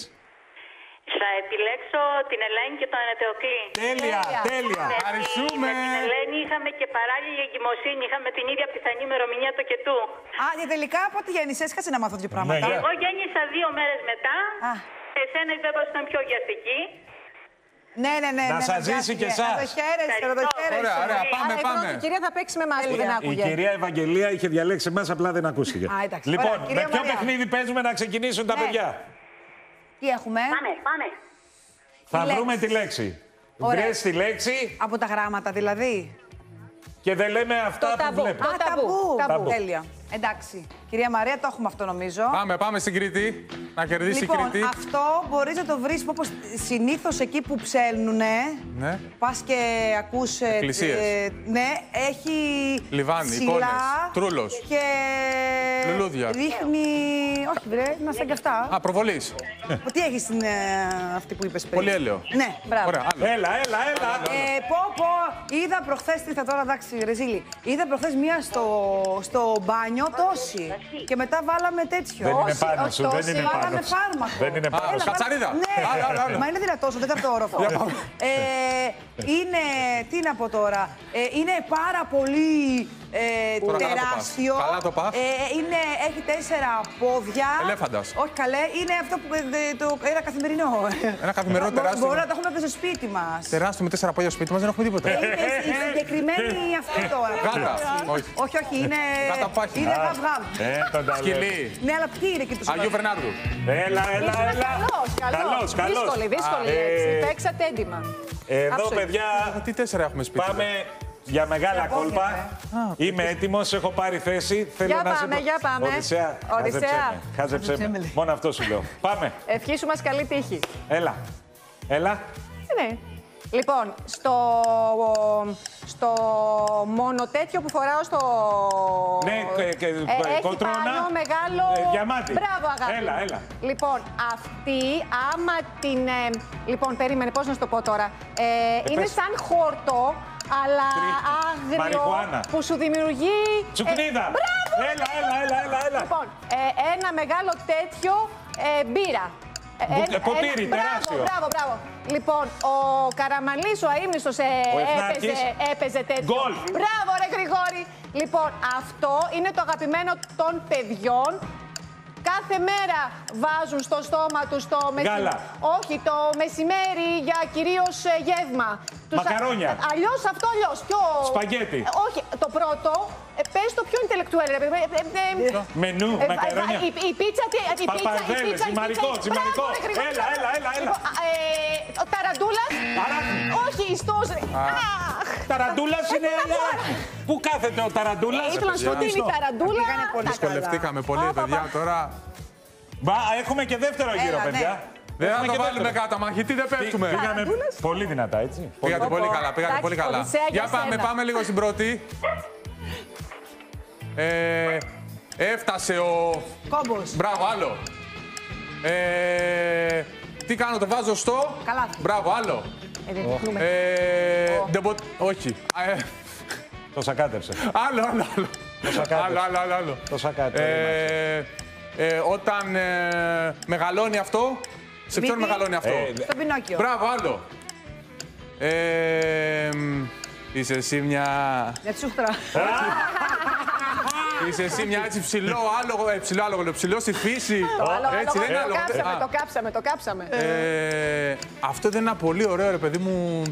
Θα επιλέξω την Ελένη και τον Ανετεοκλή. Τέλεια, τέλεια. Με τη- Ευχαριστούμε. Με την Ελένη είχαμε και παράλληλη εγκυμοσύνη. Είχαμε την ίδια πιθανή ημερομηνία το κετού. Α, και τελικά πότε γέννησες, κάτσε να μάθω δύο πράγματα. Ναι, Εγώ γέννησα δύο μέρες μετά. Α. Εσένα η βέβαια ήταν πιο βιαστική. Ναι, ναι, ναι. Να ναι, σας ναι, ζήσει και βιάστηκε. εσάς. Να το χαίρεσαι, να το Ευχαριστώ. χαίρεσαι. Ωραία, ωραία, πάμε, Άρα, η πάμε. πρώτη κυρία θα παίξει με εμάς που δεν Η άκουγε. κυρία Ευαγγελία είχε διαλέξει εμάς, απλά δεν ακούστηκε. Α, εντάξει. Λοιπόν, Ωραία, κυρία με ποιο Μαρία. παιχνίδι παίζουμε να ξεκινήσουν τα Ναι. παιδιά; Τι έχουμε; Πάμε, πάμε. Θα λέξη. βρούμε τη λέξη. Ωραία. Βρες τη λέξη Από τα γράμματα δηλαδή. και δεν λέμε αυτά Το που ταμπού. βλέπουμε. Α, Το ταμπού. ταμπού. Ταμπού. Τέλεια. Εντάξει. Κυρία Μαρία, το έχουμε αυτό νομίζω. Πάμε, πάμε στην Κρήτη. Να κερδίσει η Λοιπόν, Κρήτη. αυτό μπορείς να το βρεις όπως συνήθως εκεί που ψέλνουνε. Ναι. Πας και ακούς... ε, Εκκλησίες. ε, ναι, έχει. Λιβάνι, ψηλά εικόνες, τρούλος. Και. Λουλούδια. Ρίχνει. Όχι, βρε, να σαν και αυτά. Α, προβολής. Τι έχεις στην ε, αυτή που είπες πριν; Πολύ έλαιο. Ναι, μπράβο. Ωραία, άλλο. Έλα, έλα, έλα. Ε, πω, πω, είδα προχθές, τι θα τώρα, εντάξει, ρεζίλη. Είδα προχθές μία στο, στο μπάνιο, τόση. Και μετά βάλαμε τέτοιο. Δεν είναι Όχι, πάνω όχι σου, δεν τόση, είναι πάνω Βάλαμε σου. φάρμακο. Δεν είναι πάνω Έλα, σου. βάλαμε- Κατσαρίδα. Ναι, Άλλο, άλλο, άλλο. μα είναι δυνατό, στο τέταρτο όροφο. ε, είναι, τι να πω τώρα, ε, είναι πάρα πολύ ε, Τώρα καλά το πας. τεράστιο. Καλά το πας. Ε, είναι, έχει τέσσερα πόδια. Ελέφαντας. Όχι καλέ, είναι αυτό που ε, το, ένα καθημερινό. Ένα καθημερινό Μπο- τεράστιο. Μπορούμε να το έχουμε και στο σπίτι μας. Τεράστιο με τέσσερα πόδια στο σπίτι μας δεν έχουμε τίποτα. Είναι η συγκεκριμένη αυτή τώρα. Γάτα. Όχι. Όχι, όχι, είναι. Γάτα πάχη. Είναι Α, γαβγάμ. Ε, τον τα λέω. Σκυλί. Ναι, αλλά τι είναι και τους Αγίου Φερνάνδου. Έλα, έλα, έλα. Καλός, καλός. Καλός, καλός. Δύσκολη, δύσκολη Α, λέξη. ε, Παίξατε έντιμα. Εδώ, Άψογη. παιδιά, Τι τέσσερα έχουμε σπίτι. πάμε για μεγάλα πόδια, κόλπα. Είμαι έτοιμος, έχω πάρει θέση. Θέλω Για να σε πάμε, προ- για πάμε. Οδυσσέα, Οδυσσέα. χάζεψέ με, χάζεψέ με. Μόνο αυτό σου λέω. Πάμε. Ευχή σου μας καλή τύχη. Έλα. Έλα. Ναι. Λοιπόν, στο, στο μόνο τέτοιο που φοράω στο... Ναι, και- και- Ε, έχει κολτρόνα. πάνω μεγάλο... Ε, διαμάτι. Μπράβο, αγάπη. Έλα, έλα. Λοιπόν, αυτή, άμα την... ε, λοιπόν, περίμενε, πώς να σου το πω τώρα. Ε, είναι πες. σαν χόρτο, αλλά άγριο, Μαριχουάνα. που σου δημιουργεί... ε, Τσουκνίδα. μπράβο! Έλα, έλα, έλα, έλα, έλα. Λοιπόν, ε, ένα μεγάλο τέτοιο ε, μπύρα. Ε, Μπου- ένα- ποτήρι, ένα- τεράστιο. Μπράβο, μπράβο, μπράβο. Λοιπόν, ο Καραμαλής, ο αείμνηστος, ε, Ο Εθνάκης. έπαιζε, έπαιζε τέτοιο. Γκολ. Μπράβο, ρε Γρηγόρη. Λοιπόν, αυτό είναι το αγαπημένο των παιδιών. Κάθε μέρα βάζουν στο στόμα τους το μεσημέρι. Γάλα. Όχι, το μεσημέρι για κυρίως ε, γεύμα. Τους- Μακαρόνια. Αλλιώς αυτό αλλιώς. Πιο... Σπαγγέτι. Ε, Όχι, το πρώτο, ε, πες το πιο intellectual. ρε παιδί μου. Ε, ε, ε, Μενού, ε, μακαρόνια. Η, η πίτσα, τι, η πίτσα, η Παπαρδέλες, πίτσα, η τσιμαρικό, πίτσα. τσιμαρικό. Μπράβο, ρε, Γρηγόρη, Έλα, έλα, έλα, έλα. Λοιπόν, ε, ο ταραντούλας. Αράχνη. Όχι, ιστός. Αχ. Ταραντούλας είναι αλλιά. Πού κάθεται ο ταραντούλας; Ε, Ήθελα να σου πω τι είναι η ταραντούλα. Δυσκολευτήκαμε πολύ, παιδιά. Τώρα Μπα, έχουμε και δεύτερο γύρο, Έλα, ναι. παιδιά. δεν θα Έχουμε το και βάλουμε δεύτερο. κάτω. Μαχητή δεν πέφτουμε. Πήγαμε πολύ δυνατά, έτσι. Πήγατε Πω, πολύ πω. καλά, πήγατε Εντάξει, πολύ καλά. Οδυσσέα, για Για πάμε, σένα. πάμε λίγο στην πρώτη. Ε, έφτασε ο... Κόμπος. Μπράβο, άλλο. Ε, τι κάνω, το βάζω στο... Καλά. Μπράβο, άλλο. Ε, δεν δείχνουμε. Ε, δεν μπο- Όχι. Ε, Το σακάτεψε. άλλο, άλλο, άλλο. Το σακάτεψε. Άλλο, άλλο, άλλο, άλλο. Το σακάτεψε. Ε, ε, όταν ε, μεγαλώνει αυτό, σε ποιον Δημήτρη. μεγαλώνει αυτό; Ε, Στο Πινόκιο. Μπράβο, άλλο. Ε, μ, είσαι εσύ μια... Για τσούχτρα. (laughs) Είσαι εσύ μια έτσι ψηλό άλογο, ε, ψηλό άλογο, λέω, ψηλό στη φύση. Το άλλο, έτσι άλλο, δεν είναι το άλογος. κάψαμε, Α, το κάψαμε, το κάψαμε. ε, αυτό δεν είναι ένα πολύ ωραίο, ρε παιδί μου.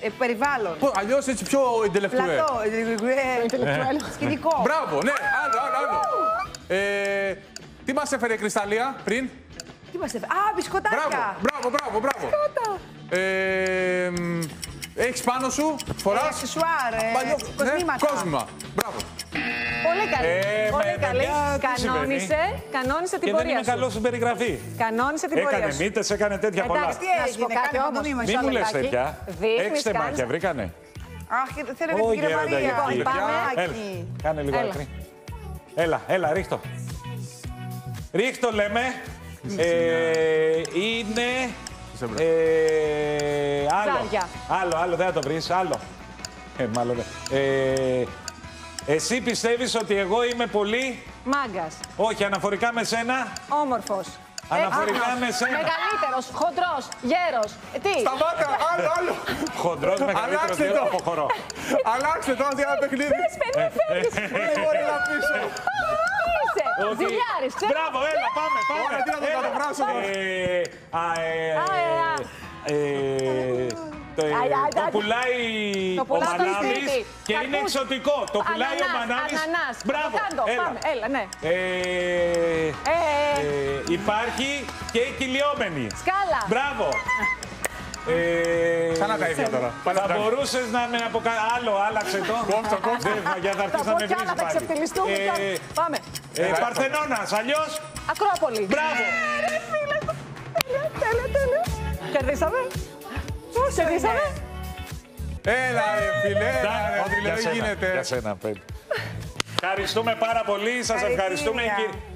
Ε, περιβάλλον. Αλλιώς έτσι πιο intellectual. Πλατό. ε, ε, Σκηνικό. Μπράβο, ναι, άλλο, άλλο, άλλο. Ε, τι μας έφερε η Κρυσταλλία πριν; Τι μας έφερε; Α, μπισκοτάκια. Μπράβο, μπράβο, μπράβο, μπράβο. Ε, μ, έχεις πάνω σου, φοράς; Αξεσουάρ, ε, Παλιό- κοσμήματα. Ναι, κόσμημα. Μπράβο. πολύ καλή. Ε, πολύ με καλή. παιδιά, τι Κανόνισε, κανόνισε την Και δεν πορεία είμαι σου. καλό στην περιγραφή. Κανόνισε την πορεία Έκανε σου. μύτες, έκανε τέτοια πολλά. Εντάξει, τι Να σου πω έγινε, κάτι κάνε όμως. όμως. Μην μου λες λεπτάκι. τέτοια. Δείχνεις, Έξι κάνεις. τεμάκια βρήκανε. Αχ, θέλω και την Όχι, κυρία γέροντα, Μαρία. εκεί. Πάμε. Έλα, κάνε λίγο Έλα. άκρη. Έλα, έλα, ρίχτω. Ρίχτω λέμε. Ε, είναι... Ε, άλλο. Ψάρια. Άλλο, άλλο, δεν θα το βρεις. Άλλο. Ε, μάλλον δεν. Ε, εσύ πιστεύεις ότι εγώ είμαι πολύ... Μάγκας. Όχι, αναφορικά με σένα. Όμορφος. Αναφορικά με σένα. Μεγαλύτερος, χοντρός, γέρος. Τι; Σταμάτα, άλλο, άλλο. Χοντρός μεγαλύτερος, Αλλάξτε δεν το. αποχωρώ. Αλλάξτε το, αν ένα παιχνίδι. Δεν μπορεί να πείσω. Είσαι. Ότι- Ζηλιάρης, ξέρω. Μπράβο, έλα, πάμε, πάμε. Ωραία, τι να το Έλα. κατεβράσω. Ε, α, ε, Α, ε, α. ε, το, ε, Αι, αι, το αι. πουλάει Το ο πουλάει στο Μανάβης σπίτι. και είναι Καρπούζι. εξωτικό. Το πουλάει ο Ανανάς, Μανάβης. Ανανάς. Μπράβο, Κάντο, έλα. Πάμε, έλα, ναι. Ε, Ε, ε, υπάρχει και η κυλιόμενη. Σκάλα. Μπράβο. Ε, Ξανά τα ίδια τώρα. Θα μπορούσες να με αποκαλέσει. Άλλο, άλλαξε το. Κόψω, κόψω. Δεν θα- Για να Θα αρχίσει πω να με κι βρει άλλα, θα πάλι. ξεφτυλιστούμε. Ε, κι- Πάμε. ε, Παρθενώνας, αλλιώς; Ακρόπολη. Μπράβο. Ρε φίλε, τέλεια, τέλεια, τέλεια. Κερδίσαμε. Κερδίσαμε. Έλα, ρε φίλε, έλα, ρε Όχι, φίλε, για δεν σένα, γίνεται. Για σένα, παιδί. Ευχαριστούμε πάρα πολύ. Σας ευχαριστούμε.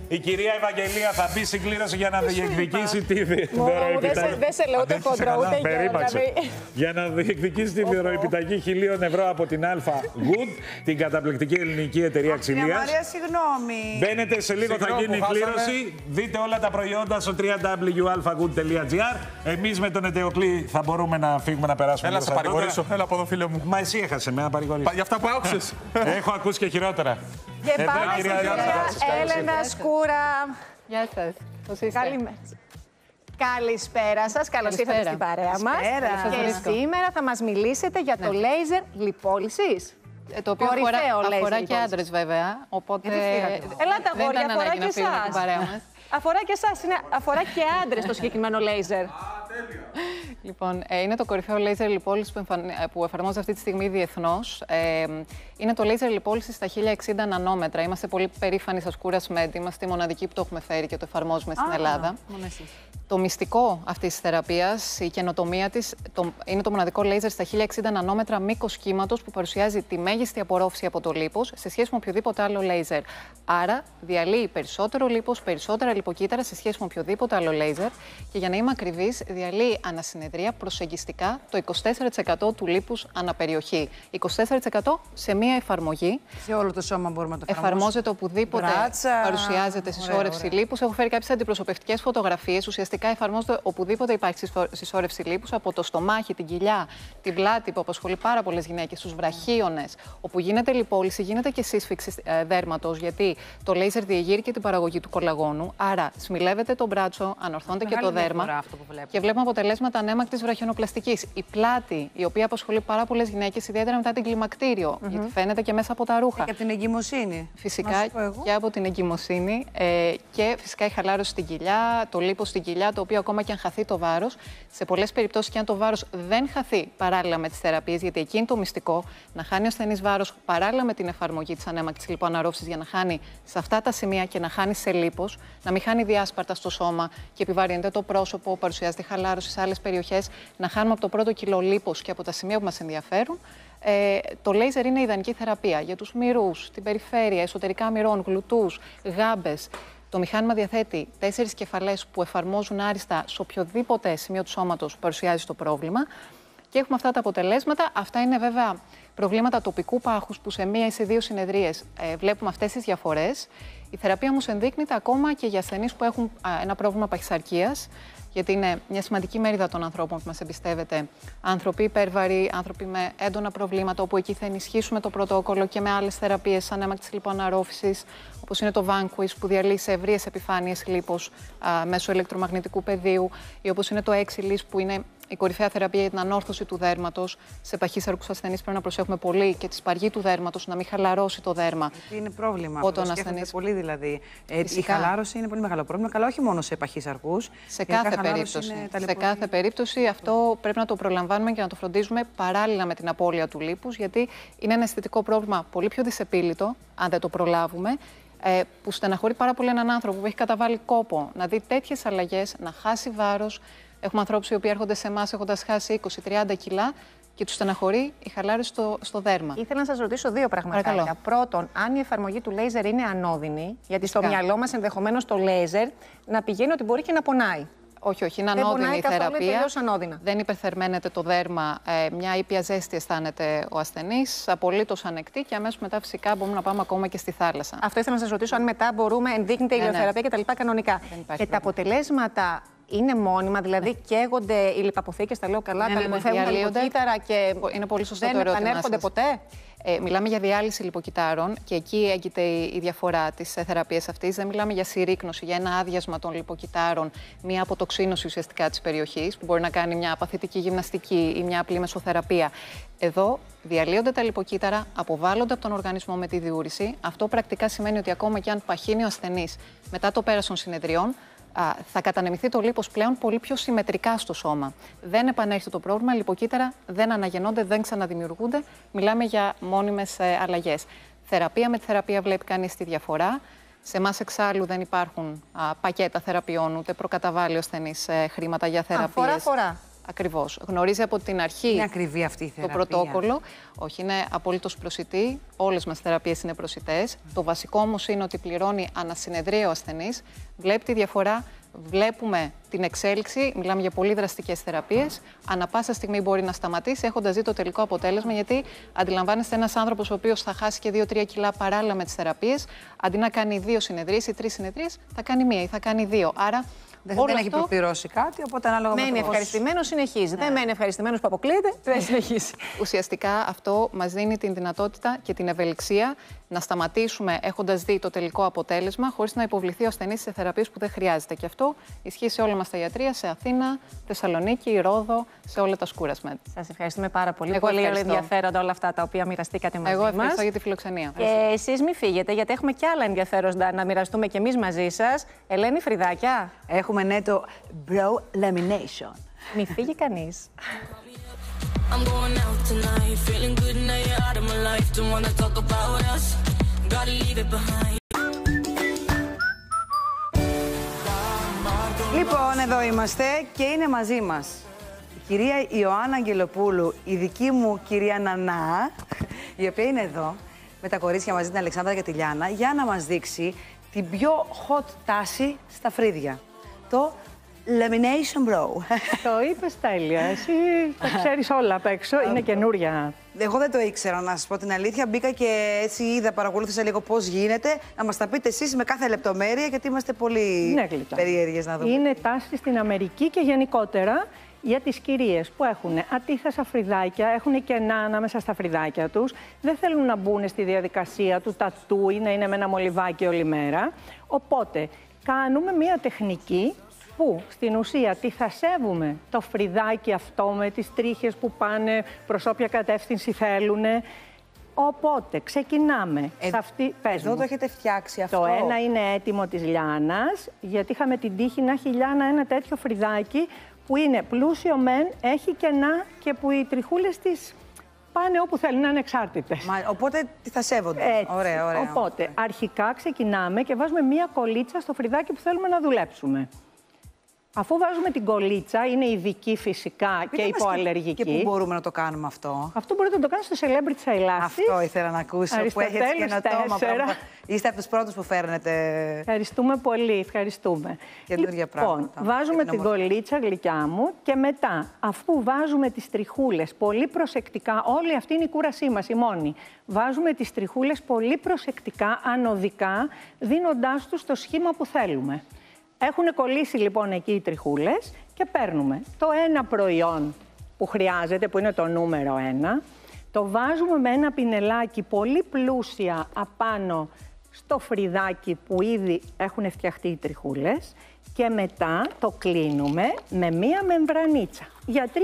Η, κυ- η κυρία Ευαγγελία θα μπει στην κλήρωση για να διεκδικήσει τη Μόνο μου, δεν σε- δωροεπιταγή. δεν σε λέω ούτε Αντέχεσαι χοντρό, καλά, ούτε γέρο, περίμαξε. δηλαδή. Για να διεκδικήσει τη δωροεπιταγή χιλίων ευρώ από την Αλφα Good, την καταπληκτική ελληνική εταιρεία Κυρία ξυλία. Μαρία, συγγνώμη. Μπαίνετε σε λίγο, θα Συγγνώμη γίνει η που χάσαμε. κλήρωση. Δείτε όλα τα προϊόντα στο www.alphagood.gr. Εμείς με τον Ετεοκλή θα μπορούμε να φύγουμε να περάσουμε. Έλα, λίγο σε στα παρηγορήσω. Έλα από εδώ, φίλε μου. Μα εσύ έχασε με να παρηγορήσει. Για αυτά που άκουσες. Έχω ακούσει και χειρότερα. Και Εδώ, πάμε στην κυρία κυρία Γιάννη, καλώς Έλενα Σκούρα. Γεια σας. Πώς είστε; Καλημέρα. Καλησπέρα σας. Καλώς ήρθατε Καλησπέρα. στην παρέα μας. Καλησπέρα. Σας Και βρίσκω. σήμερα θα μας μιλήσετε για το λέιζερ λιπόλυσης. Ε, Το οποίο Κορυφαίο αφορά, λέιζερ, αφορά και λοιπόν. άντρες βέβαια. Οπότε Γιατί φύγατε. Ελάτε, δεν αγόρια, ήταν αφορά ανάγκη και να φύγουμε από την εσά. παρέα μας. Αφορά και εσάς. Αφορά και άντρες το συγκεκριμένο λέιζερ. Λοιπόν, ε, είναι το κορυφαίο λέιζερ λιπόλυση που, εμφαν- ε, που εφαρμόζεται αυτή τη στιγμή διεθνώς. Ε, είναι το λέιζερ λιπόλυση στα 1060 νανόμετρα. Είμαστε πολύ περήφανοι σας κούρα Med. Είμαστε οι μοναδικοί που το έχουμε φέρει και το εφαρμόζουμε στην Ελλάδα. Μόνο εσείς. Το μυστικό αυτής της θεραπείας, η καινοτομία της, είναι το μοναδικό λέιζερ στα 1060 νανόμετρα μήκος κύματος που παρουσιάζει τη μέγιστη απορρόφηση από το λίπος σε σχέση με οποιοδήποτε άλλο λέιζερ. Άρα, διαλύει περισσότερο λίπος, περισσότερα λιποκύτταρα σε σχέση με οποιοδήποτε άλλο λέιζερ. Και για να είμαι ακριβής, διαλύει ανασυνεδρία προσεγγιστικά το 24% του λίπους αναπεριοχή. 24% σε μία εφαρμογή. Σε όλο το σώμα μπορούμε να το εφαρμόσουμε. Εφαρμόζεται οπουδήποτε Μπράτσα. παρουσιάζεται συσσόρευση Ωραία, ωραία. λίπους. Έχω φέρει κάποιες αντιπροσωπευτικές φωτογραφίες. Ουσιαστικά εφαρμόζεται οπουδήποτε υπάρχει συσσο- συσσόρευση λίπους, από το στομάχι, την κοιλιά, την πλάτη που απασχολεί πάρα πολλές γυναίκες, στου βραχίονες, όπου γίνεται λιπόλυση, γίνεται και σύσφυξη ε, δέρματος, γιατί το λέιζερ διεγείρει και την παραγωγή του κολαγόνου. Άρα, σμιλεύεται το μπράτσο, ανορθώνεται και Μεγάλη το δέρμα. διαφορά αυτό που βλέπουμε. Και βλέπουμε αποτελέσματα ανέμακτης βραχιονοπλαστικής. Η πλάτη, η οποία απασχολεί πάρα πολλές γυναίκες, ιδιαίτερα μετά την κλιμακτήριο, γιατί φαίνεται και μέσα από τα ρούχα. Και από την εγκυμοσύνη. Να Φυσικά σου πω εγώ. και από την εγκυμοσύνη ε, και φυσικά η χαλάρωση στην κοιλιά, το λίπος στην κοιλιά, το οποίο ακόμα και αν χαθεί το βάρος, σε πολλές περιπτώσεις και αν το βάρος δεν χαθεί παράλληλα με τις θεραπείες, γιατί εκεί είναι το μυστικό, να χάνει ο ασθενής βάρος παράλληλα με την εφαρμογή της ανέμακτης λιποαναρρόφησης για να χάνει σε αυτά τα σημεία και να χάνει σε λίπος, να μην χάνει διάσπαρτα στο σώμα και επιβαρύνεται το πρόσωπο, παρουσιάζεται χαλάρωση σε άλλες περιοχές, να χάνουμε από το πρώτο κιλό λίπος και από τα σημεία που μας ενδιαφέρουν, ε, το λέιζερ είναι ιδανική θεραπεία για τους μυρούς, την περιφέρεια, εσωτερικά μυρών, γλουτούς, γάμπες. Το μηχάνημα διαθέτει τέσσερις κεφαλές που εφαρμόζουν άριστα σε οποιοδήποτε σημείο του σώματος παρουσιάζει το πρόβλημα. Και έχουμε αυτά τα αποτελέσματα. Αυτά είναι βέβαια προβλήματα τοπικού πάχους που σε μία ή σε δύο συνεδρίες ε, βλέπουμε αυτές τις διαφορές. Η θεραπεία όμως ενδείκνυται ακόμα και για ασθενείς που έχουν α, ένα πρόβλημα παχυσαρκίας, γιατί είναι μια σημαντική μερίδα των ανθρώπων που μας εμπιστεύεται. Άνθρωποι υπέρβαροι, άνθρωποι με έντονα προβλήματα, όπου εκεί θα ενισχύσουμε το πρωτόκολλο και με άλλες θεραπείες σαν έμακτης λιποαναρρόφησης, όπως είναι το Vanquish που διαλύει σε ευρείες επιφάνειες λίπος α, μέσω ηλεκτρομαγνητικού πεδίου ή όπως είναι το Exilis που είναι η κορυφαία θεραπεία για την ανόρθωση του δέρματος. Σε παχύσαρκου ασθενείς πρέπει να προσέχουμε πολύ και τη σπαργή του δέρματος, να μην χαλαρώσει το δέρμα. Γιατί είναι πρόβλημα. Όταν αυτό, το σκέφτονται ασθενείς- πολύ δηλαδή. Ε, η Φυσικά. χαλάρωση είναι πολύ μεγάλο πρόβλημα, αλλά όχι μόνο σε παχύσαρκου. Σε κάθε περίπτωση. Σε κάθε περίπτωση αυτό πρέπει να το προλαμβάνουμε και να το φροντίζουμε παράλληλα με την απώλεια του λίπους, γιατί είναι ένα αισθητικό πρόβλημα πολύ πιο δυσεπίλητο, αν δεν το προλάβουμε, ε, που στεναχωρεί πάρα πολύ έναν άνθρωπο που έχει καταβάλει κόπο να δει τέτοιες αλλαγές, να χάσει βάρος. Έχουμε ανθρώπους οι οποίοι έρχονται σε εμάς έχοντας χάσει 20-30 κιλά και τους στεναχωρεί η χαλάρωση στο, στο δέρμα. Ήθελα να σας ρωτήσω δύο πραγματάκια. Παρακαλώ. Πρώτον, αν η εφαρμογή του λέιζερ είναι ανώδυνη, γιατί στο Φυσικά. μυαλό μας ενδεχομένως το λέιζερ να πηγαίνει ότι μπορεί και να πονάει. Όχι, όχι, είναι Δεν ανώδυνη πονάει η καθόλου, είναι θεραπεία. τελείως ανώδυνα. Δεν υπερθερμαίνεται το δέρμα. Ε, μια ήπια ζέστη αισθάνεται ο ασθενής, απολύτως ανεκτή και αμέσως μετά φυσικά μπορούμε να πάμε ακόμα και στη θάλασσα. Αυτό ήθελα να σας ρωτήσω αν μετά μπορούμε, ενδείκνυται η Ναι, ναι. ηλιοθεραπεία κτλ. κανονικά. Και τα αποτελέσματα είναι μόνιμα, δηλαδή καίγονται οι λιπαποθήκες, τα λέω καλά, Ναι, τα ναι, ναι, λιποθέτουν τα διαλύονται. λιποκύτταρα και Είναι πολύ σωστό δεν το ερώτημα επανέρχονται σας. ποτέ. Ε, μιλάμε για διάλυση λιποκυτάρων και εκεί έγκυται η, η διαφορά της θεραπείας αυτής. Δεν μιλάμε για συρρήκνωση, για ένα άδειασμα των λιποκυτάρων, μια αποτοξίνωση ουσιαστικά της περιοχής που μπορεί να κάνει μια παθητική γυμναστική ή μια απλή μεσοθεραπεία. Εδώ διαλύονται τα λιποκύτταρα, αποβάλλονται από τον οργανισμό με τη διούρηση. Αυτό πρακτικά σημαίνει ότι ακόμα και αν παχύνει ο ασθενής μετά το πέρας των συνεδριών, α, θα κατανεμηθεί το λίπος πλέον πολύ πιο συμμετρικά στο σώμα. Δεν επανέρχεται το πρόβλημα, λιποκύτταρα δεν αναγεννώνται, δεν ξαναδημιουργούνται. Μιλάμε για μόνιμες ε, αλλαγές. Θεραπεία με τη θεραπεία βλέπει κανείς τη διαφορά. Σε εμάς εξάλλου δεν υπάρχουν α, πακέτα θεραπείων, ούτε προκαταβάλει ο ασθενής ε, χρήματα για θεραπείες. φορά-φορά. Ακριβώς. Γνωρίζει από την αρχή Είναι ακριβή αυτή η το θεραπεία. πρωτόκολλο. Όχι, είναι απολύτως προσιτή. Όλες μας οι θεραπείες είναι προσιτές. Το βασικό όμως είναι ότι πληρώνει ανασυνεδρία ο ασθενής. Βλέπει τη διαφορά. Βλέπουμε την εξέλιξη. Μιλάμε για πολύ δραστικές θεραπείες. Ανά πάσα στιγμή μπορεί να σταματήσει έχοντας δει το τελικό αποτέλεσμα. Γιατί αντιλαμβάνεστε ένας άνθρωπος ο οποίος θα χάσει και 2-3 κιλά παράλληλα με τις θεραπείες, αντί να κάνει δύο συνεδρίες ή τρεις συνεδρίες, θα κάνει μία ή θα κάνει δύο. Άρα Δεν, όλο δεν έχει αυτό- προπληρώσει κάτι, οπότε ανάλογα με Μένει το πώς- ευχαριστημένος, συνεχίζει. Δεν μένει ευχαριστημένος που αποκλείεται, δεν συνεχίζει. Ουσιαστικά αυτό μας δίνει την δυνατότητα και την ευελιξία να σταματήσουμε έχοντας δει το τελικό αποτέλεσμα χωρίς να υποβληθεί ο ασθενής σε θεραπείες που δεν χρειάζεται. Και αυτό ισχύει σε όλα μας τα ιατρία, σε Αθήνα, Θεσσαλονίκη, Ρόδο, σε όλα τα σκούρασμετ. Σας ευχαριστούμε πάρα πολύ. Εγώ πολύ ευχαριστώ. ενδιαφέροντα όλα αυτά τα οποία μοιραστήκατε μαζί Εγώ μας. ευχαριστώ για τη φιλοξενία. Και εσείς μην φύγετε, γιατί έχουμε και άλλα ενδιαφέροντα να μοιραστούμε κι εμείς μαζί σας. Ελένη Φρυδάκια. Έχουμε ναι το Bro Lamination. Μην φύγει κανείς. (laughs) I'm going out tonight, feeling good now you're out of my life. Don't wanna talk about us, gotta leave it behind. Λοιπόν, εδώ είμαστε και είναι μαζί μας η κυρία Ιωάννα Αγγελοπούλου, η δική μου κυρία Νανά, η οποία είναι εδώ με τα κορίτσια μαζί την Αλεξάνδρα και τη Λιάνα για να μας δείξει την πιο hot τάση στα φρύδια. Το Lamination Bro. (laughs) Το είπες τέλεια. Εσύ τα ξέρεις όλα απ' έξω. Είναι καινούρια. Εγώ δεν το ήξερα, να σας πω την αλήθεια. Μπήκα και έτσι είδα, παρακολούθησα λίγο πώς γίνεται. Να μας τα πείτε εσείς με κάθε λεπτομέρεια, γιατί είμαστε πολύ Ναι, γλυκά. περίεργες να δούμε. Είναι τάση στην Αμερική και γενικότερα για τις κυρίες που έχουν ατίθασα φρυδάκια, έχουν κενά ανάμεσα στα φρυδάκια τους, δεν θέλουν να μπουν στη διαδικασία του τατού ή να είναι με ένα μολυβάκι όλη μέρα. Οπότε κάνουμε μία τεχνική που στην ουσία τυθασεύουμε το φρυδάκι αυτό με τις τρίχες που πάνε προς όποια κατεύθυνση θέλουν. Οπότε ξεκινάμε. σε αυτή... Πες Ε, εδώ μου. το έχετε φτιάξει αυτό. Το ένα είναι έτοιμο της Λιάνας, γιατί είχαμε την τύχη να έχει η Λιάνα ένα τέτοιο φρυδάκι που είναι πλούσιο μεν, έχει κενά και που οι τριχούλες της πάνε όπου θέλουν να είναι εξάρτητες. Μα, οπότε τι θα σέβονται. Έτσι. Ωραία, ωραία. Οπότε, αρχικά ξεκινάμε και βάζουμε μία κολίτσα στο φρυδάκι που θέλουμε να δουλέψουμε. Αφού βάζουμε την κολίτσα, είναι ειδική φυσικά και Πείτε μας υποαλλεργική. Και πού μπορούμε να το κάνουμε αυτό; Αυτό μπορείτε να το κάνετε στο Celebrity Eyelash. Αυτό ήθελα να ακούσω. Που έχεις έτσι Αριστοτέλους καινοτόμα 4. πράγματα. Είστε από τους πρώτους που φέρνετε. Ευχαριστούμε πολύ, ευχαριστούμε. Καινούργια λοιπόν, πράγματα. βάζουμε Για την την ομορφιά. κολίτσα γλυκιά μου και μετά, αφού βάζουμε τις τριχούλες πολύ προσεκτικά, όλη αυτή είναι η κούρασή μας, η μόνη. Βάζουμε τις τριχούλες πολύ προσεκτικά, ανωδικά, δίνοντάς τους το σχήμα που θέλουμε. Έχουν κολλήσει λοιπόν εκεί οι τριχούλες και παίρνουμε το ένα προϊόν που χρειάζεται, που είναι το νούμερο ένα, το βάζουμε με ένα πινελάκι πολύ πλούσια απάνω στο φρυδάκι που ήδη έχουν φτιαχτεί οι τριχούλες και μετά το κλείνουμε με μία μεμβρανίτσα για 3-4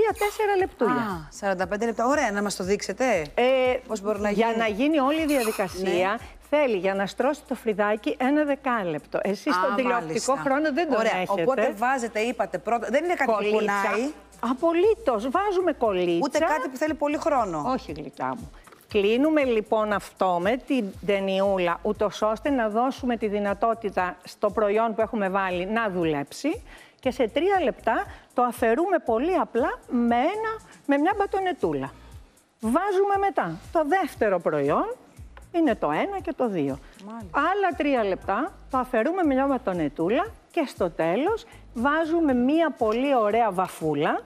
λεπτούλια. Α, 45 λεπτά. Ωραία, να μας το δείξετε. Ε, Πώς μπορεί να για γίνει. να γίνει όλη η διαδικασία, Ναι. Θέλει για να στρώσει το φρυδάκι ένα δεκάλεπτο. Εσείς Α, τον τηλεοπτικό μάλιστα. χρόνο δεν τον Ωραία, έχετε. οπότε βάζετε, είπατε πρώτα. Δεν είναι κάτι που Κολλήτσα. πονάει. Απολύτως. Βάζουμε κολλήτσα. Ούτε κάτι που θέλει πολύ χρόνο. Όχι, γλυκά μου. Κλείνουμε λοιπόν αυτό με την ταινιούλα, ούτως ώστε να δώσουμε τη δυνατότητα στο προϊόν που έχουμε βάλει να δουλέψει και σε τρία λεπτά το αφαιρούμε πολύ απλά με, ένα, με μια μπατονετούλα. Βάζουμε μετά το δεύτερο προϊόν, είναι το ένα και το δύο. Άλλα τρία λεπτά το αφαιρούμε με μια μπατονετούλα και στο τέλος βάζουμε μια πολύ ωραία βαφούλα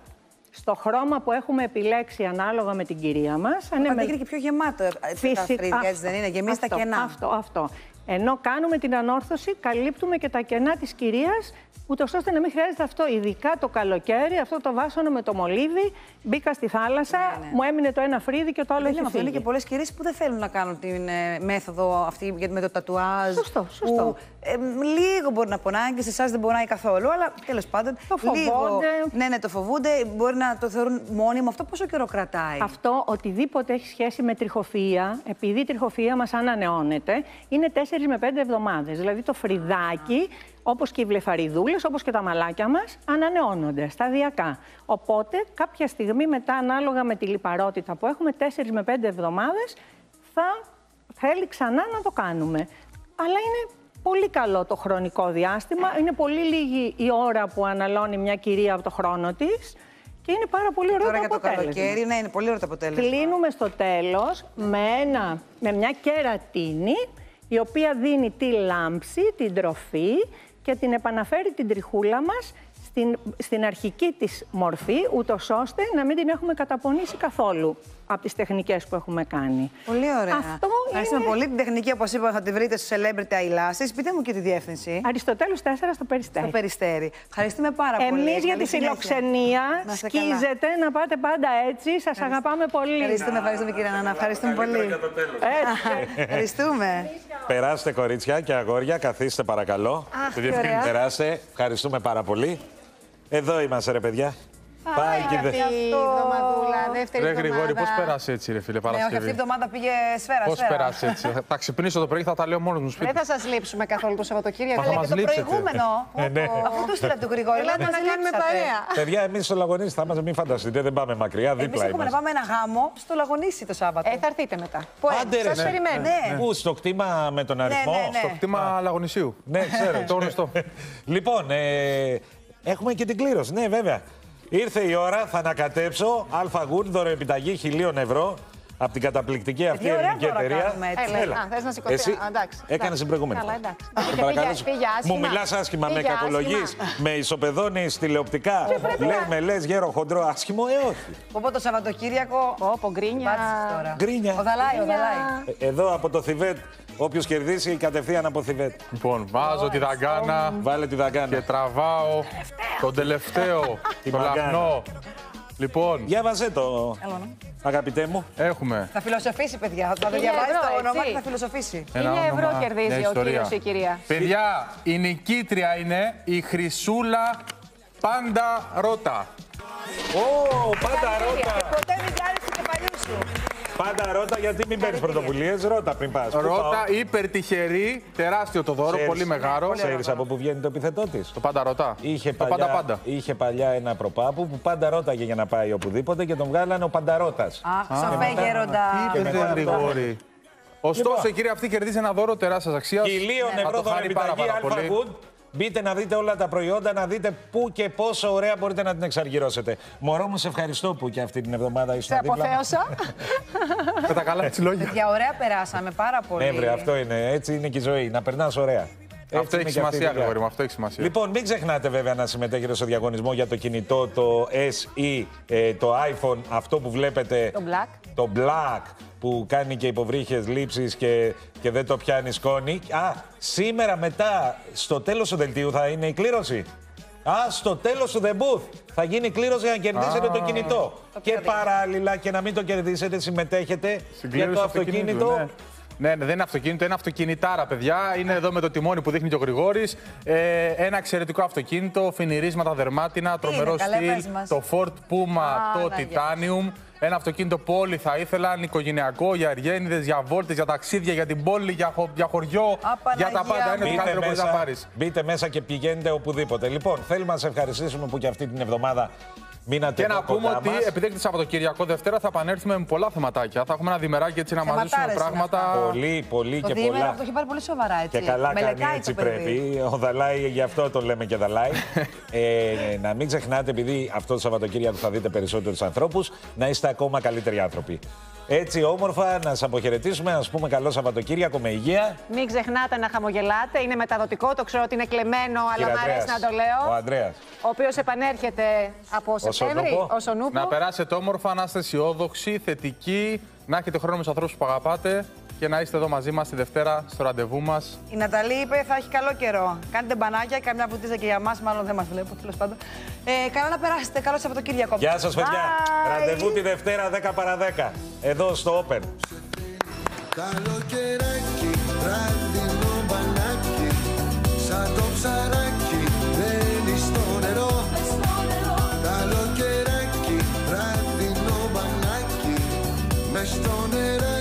στο χρώμα που έχουμε επιλέξει ανάλογα με την κυρία μας. Αν Πάντα είναι και πιο γεμάτο ε, έτσι, τα φρύδια, έτσι δεν είναι, γεμίζει τα αυτό, κενά. Αυτό, αυτό. Ενώ κάνουμε την ανόρθωση, καλύπτουμε και τα κενά της κυρίας, ούτως ώστε να μην χρειάζεται αυτό, ειδικά το καλοκαίρι, αυτό το βάσανο με το μολύβι. Μπήκα στη θάλασσα, μου έμεινε το ένα φρύδι και το άλλο Δεν έχει λέμε αυτό, είναι φύγει. και πολλές κυρίες που δεν θέλουν να κάνουν την ε, μέθοδο αυτή γιατί με το τατουάζ. Σωστό, σωστό. Που, ε, μ, λίγο μπορεί να πονάει και σε εσάς δεν πονάει καθόλου, αλλά τέλος πάντων. Το Λίγο, φοβόνται. ναι, ναι, το φοβούνται. Μπορεί να το θεωρούν μόνιμο. Αυτό πόσο καιρό κρατάει; Αυτό οτιδήποτε έχει σχέση με τριχοφυΐα, επειδή η τριχοφυΐα μας ανανεώνεται, είναι 4 με 5 εβδομάδες. Δηλαδή το φρυδάκι, όπως και οι βλεφαριδούλες, όπως και τα μαλάκια μας, ανανεώνονται σταδιακά. Οπότε κάποια στιγμή μετά, ανάλογα με τη λιπαρότητα που έχουμε, 4 με 5 εβδομάδες, θα θέλει ξανά να το κάνουμε. Αλλά είναι πολύ καλό το χρονικό διάστημα. Είναι πολύ λίγη η ώρα που αναλώνει μια κυρία από το χρόνο της και είναι πάρα πολύ ωραίο Τώρα το για το αποτέλεσμα. καλοκαίρι, ναι, είναι πολύ ωραίο το αποτέλεσμα. Κλείνουμε στο τέλος με, ένα, με μια κερατίνη η οποία δίνει τη λάμψη, την τροφή και την επαναφέρει την τριχούλα μας στην, στην αρχική της μορφή, ούτως ώστε να μην την έχουμε καταπονήσει καθόλου από τις τεχνικές που έχουμε κάνει. Πολύ ωραία. Αυτό Ευχαριστούμε είναι- πολύ. Την τεχνική, όπως είπα, θα τη βρείτε στο Celebrity Eyelashes. Πείτε μου και τη διεύθυνση. Αριστοτέλους 4 στο Περιστέρι. Στο Περιστέρι. Ευχαριστούμε πάρα πολύ. Εμείς για Καλή τη συνέχεια. φιλοξενία Να είστε καλά. σκίζετε να πάτε πάντα έτσι. Σας αγαπάμε πολύ. Ευχαριστούμε, ευχαριστούμε κύριε Νανά. Ευχαριστούμε πολύ. Έτσι. (laughs) Ευχαριστούμε. Περάστε κορίτσια και αγόρια, καθίστε παρακαλώ. Αχ, τι ωραία. Περάστε, ευχαριστούμε πάρα πολύ. Εδώ είμαστε ρε παιδιά. Πάει και δε- Αυτή η εβδομαδούλα, δεύτερη Ρε εβδομάδα. Γρηγόρη, πώς πέρασε έτσι, ρε φίλε, Ναι, όχι, αυτή η Παρασκευή. εβδομάδα πήγε σφαίρα. Πώς σφαίρα. πέρασε έτσι; (laughs) Θα ξυπνήσω το πρωί και θα τα λέω μόνος μου σπίτι. Δεν θα σας λείψουμε καθόλου το Σαββατοκύριακο. Μα θα Αλλά μας και το λείψετε. προηγούμενο. Ε, ναι. Αφού του στείλα του Γρηγόρη, Ελάτε λέτε να να κάνουμε κάνουμε παρέα. Παιδιά, εμείς στο Λαγωνίσι θα είμαστε, μην φανταστείτε, δεν πάμε μακριά, Εμείς δίπλα έχουμε να είμαστε. πάμε ένα γάμο στο Λαγονίσι το Σάββατο. Ε, θα έρθετε μετά. Πού Άντε, ρε, Σας ναι. περιμένω. Ναι. Πού, στο κτήμα με τον αριθμό. ναι, ναι. Στο κτήμα Λαγονισίου. Ναι, ξέρω. Το γνωστό. (laughs) λοιπόν, ε, έχουμε και την κλήρωση. Ναι, βέβαια. Ήρθε η ώρα, θα ανακατέψω. Αλφα Good δωροεπιταγή χιλίων ευρώ από την καταπληκτική αυτή Τι ωραία ελληνική δώρα εταιρεία. κάνουμε έτσι. Έλα, α, θες να σηκωθεί. Εσύ Α, εντάξει, έκανες εντάξει. την προηγούμενη. Καλά, φορά. εντάξει. Σε Και παρακαλώ, πήγε- πήγε άσχημα. Μου μιλάς άσχημα, με Πήγε κακολογείς, άσχημα. με ισοπεδώνει τηλεοπτικά. Λες, με λες γέρο χοντρό άσχημο, ε, όχι. Οπότε το Σαββατοκύριακο. Όπω γκρίνια. Πάτησες τώρα. Γκρίνια. Ο Δαλάη, ο Δαλάη. Ε, Εδώ από το Θιβέτ, όποιος κερδίσει κατευθείαν από Θιβέτ. Λοιπόν, βάζω τη δαγκάνα Βάλε τη δαγκάνα. και τραβάω τον τελευταίο, (laughs) Τη το μαγκάνα. λαχνό. Λοιπόν, Διάβαζε το, αγαπητέ μου. έχουμε Θα φιλοσοφήσει, παιδιά. Θα το Χίλια διαβάσει ευρώ, το όνομα έτσι. και θα φιλοσοφήσει. ένα Χίλια ευρώ όνομα, κερδίζει μια ο ιστορία. κύριος ή η κυρία. Παιδιά, η νικήτρια είναι η Χρυσούλα Πάντα Ρώτα. Ω, πάντα ρώτα. Ποτέ μην κάνεις του κεφαλιού σου. Πάντα ρώτα γιατί μην παίρνεις πρωτοβουλίες. Ρώτα πριν πας. Ρώτα, υπερτυχερή, τεράστιο το δώρο, πολύ μεγάλο. Ξέρεις από πού βγαίνει το επιθετό τη. Το πάντα ρωτά. Είχε το παλιά, πάντα πάντα. είχε παλιά ένα προπάπου που πάντα ρώταγε για να πάει οπουδήποτε και τον βγάλανε ο Πανταρότα. Αχ, σαφέ γέροντα. Τι είπε, μετά ρε αυτό. Γρηγόρη. Ωστόσο, Λοιπόν. η κυρία αυτή κερδίζει ένα δώρο τεράστιας αξίας. Χιλίων ευρώ το χάνει πάρα, δωρεπιταγή πάρα Αλφα πολύ. Good. Μπείτε να δείτε όλα τα προϊόντα, να δείτε πού και πόσο ωραία μπορείτε να την εξαργυρώσετε. Μωρό μου, σε ευχαριστώ που και αυτή την εβδομάδα ήσουν Σε δίπλα μου. αποθέωσα. Με τα καλά της λόγια. Για ωραία περάσαμε πάρα πολύ. Ναι, βρε, αυτό είναι. Έτσι είναι και η ζωή. Να περνάς ωραία. Έτσι Αυτό είναι έχει και αυτή η σημασία, δουλειά. Γρηγόρη μου, αυτό έχει σημασία. Λοιπόν, μην ξεχνάτε βέβαια να συμμετέχετε στο διαγωνισμό για το κινητό, το SE, ε, το iPhone, αυτό που βλέπετε. Το black. Το black που κάνει και υποβρύχες λήψεις και, και δεν το πιάνει σκόνη. Α, σήμερα μετά, στο τέλος του δελτίου θα είναι η κλήρωση. Α, στο τέλος του The Booth θα γίνει η κλήρωση για να κερδίσετε Α. το κινητό. και παράλληλα και να μην το κερδίσετε, συμμετέχετε Στην για το κλήρωση αυτοκινήτου, αυτοκίνητο ναι. Ναι, ναι, δεν είναι αυτοκίνητο, είναι αυτοκινητάρα, παιδιά. Είναι εδώ με το τιμόνι που δείχνει και ο Γρηγόρης. Ε, ένα εξαιρετικό αυτοκίνητο, φινιρίσματα δερμάτινα, τρομερό είναι, καλέ, πες στυλ. μας. Το Ford Puma, Α, το να, για. Titanium. Ένα αυτοκίνητο που όλοι θα ήθελαν, οικογενειακό, για εργένιδε, για βόλτες, για ταξίδια, για την πόλη, για, χω- για χωριό. για τα πάντα. Είναι το καλύτερο που μπορεί να πάρεις. μπείτε μέσα και πηγαίνετε οπουδήποτε. Λοιπόν, θέλουμε να σε ευχαριστήσουμε που και αυτή την εβδομάδα μείνατε Και εδώ να πούμε κοντά ότι μας. επειδή έχετε Σαββατοκυριακό Δευτέρα θα επανέλθουμε με πολλά θεματάκια. Θα έχουμε ένα διμεράκι έτσι να μαζίσουμε Θεματάρες είναι πράγματα. Πολύ, πολύ Το και διήμερο πολλά. το έχει πάρει πολύ σοβαρά έτσι. Και καλά Μελετάει κάνει το έτσι παιδί. πρέπει. Ο Δαλάη, γι' αυτό το λέμε και Δαλάη. (laughs) ε, να μην ξεχνάτε, επειδή αυτό το Σαββατοκύριακο θα δείτε περισσότερους ανθρώπους, να είστε ακόμα καλύτεροι άνθρωποι. Έτσι όμορφα να σας αποχαιρετήσουμε, να σας πούμε καλό Σαββατοκύριακο με υγεία. Μην ξεχνάτε να χαμογελάτε. Είναι μεταδοτικό. Το ξέρω ότι είναι κλεμμένο, αλλά Κύριε μου αρέσει Ανδρέας. να το Ο λέω. Αντρέας. Ο οποίος επανέρχεται από Σεπτέμβρη. Νούπο. Ο Σονούπο. Να περάσετε όμορφα, να είστε αισιόδοξοι, θετικοί, να έχετε χρόνο με τους ανθρώπους που αγαπάτε και να είστε εδώ μαζί μας τη Δευτέρα στο ραντεβού μας. Η Ναταλή είπε θα έχει καλό καιρό. Κάντε μπανάκια, καμιά βουτίζα και για μας, μάλλον δεν μας βλέπω τέλος πάντων. Ε, καλά να περάσετε. Καλό Σαββατοκύριακο. Γεια σας παιδιά. Bye. Ραντεβού τη Δευτέρα 10 παρα 10. Εδώ στο Open. Καλοκαιράκι, βράδινο μπανάκι Σαν το ψαράκι μπαίνει στο νερό Καλοκαιράκι, βράδινο μπανάκι Μες στο νερό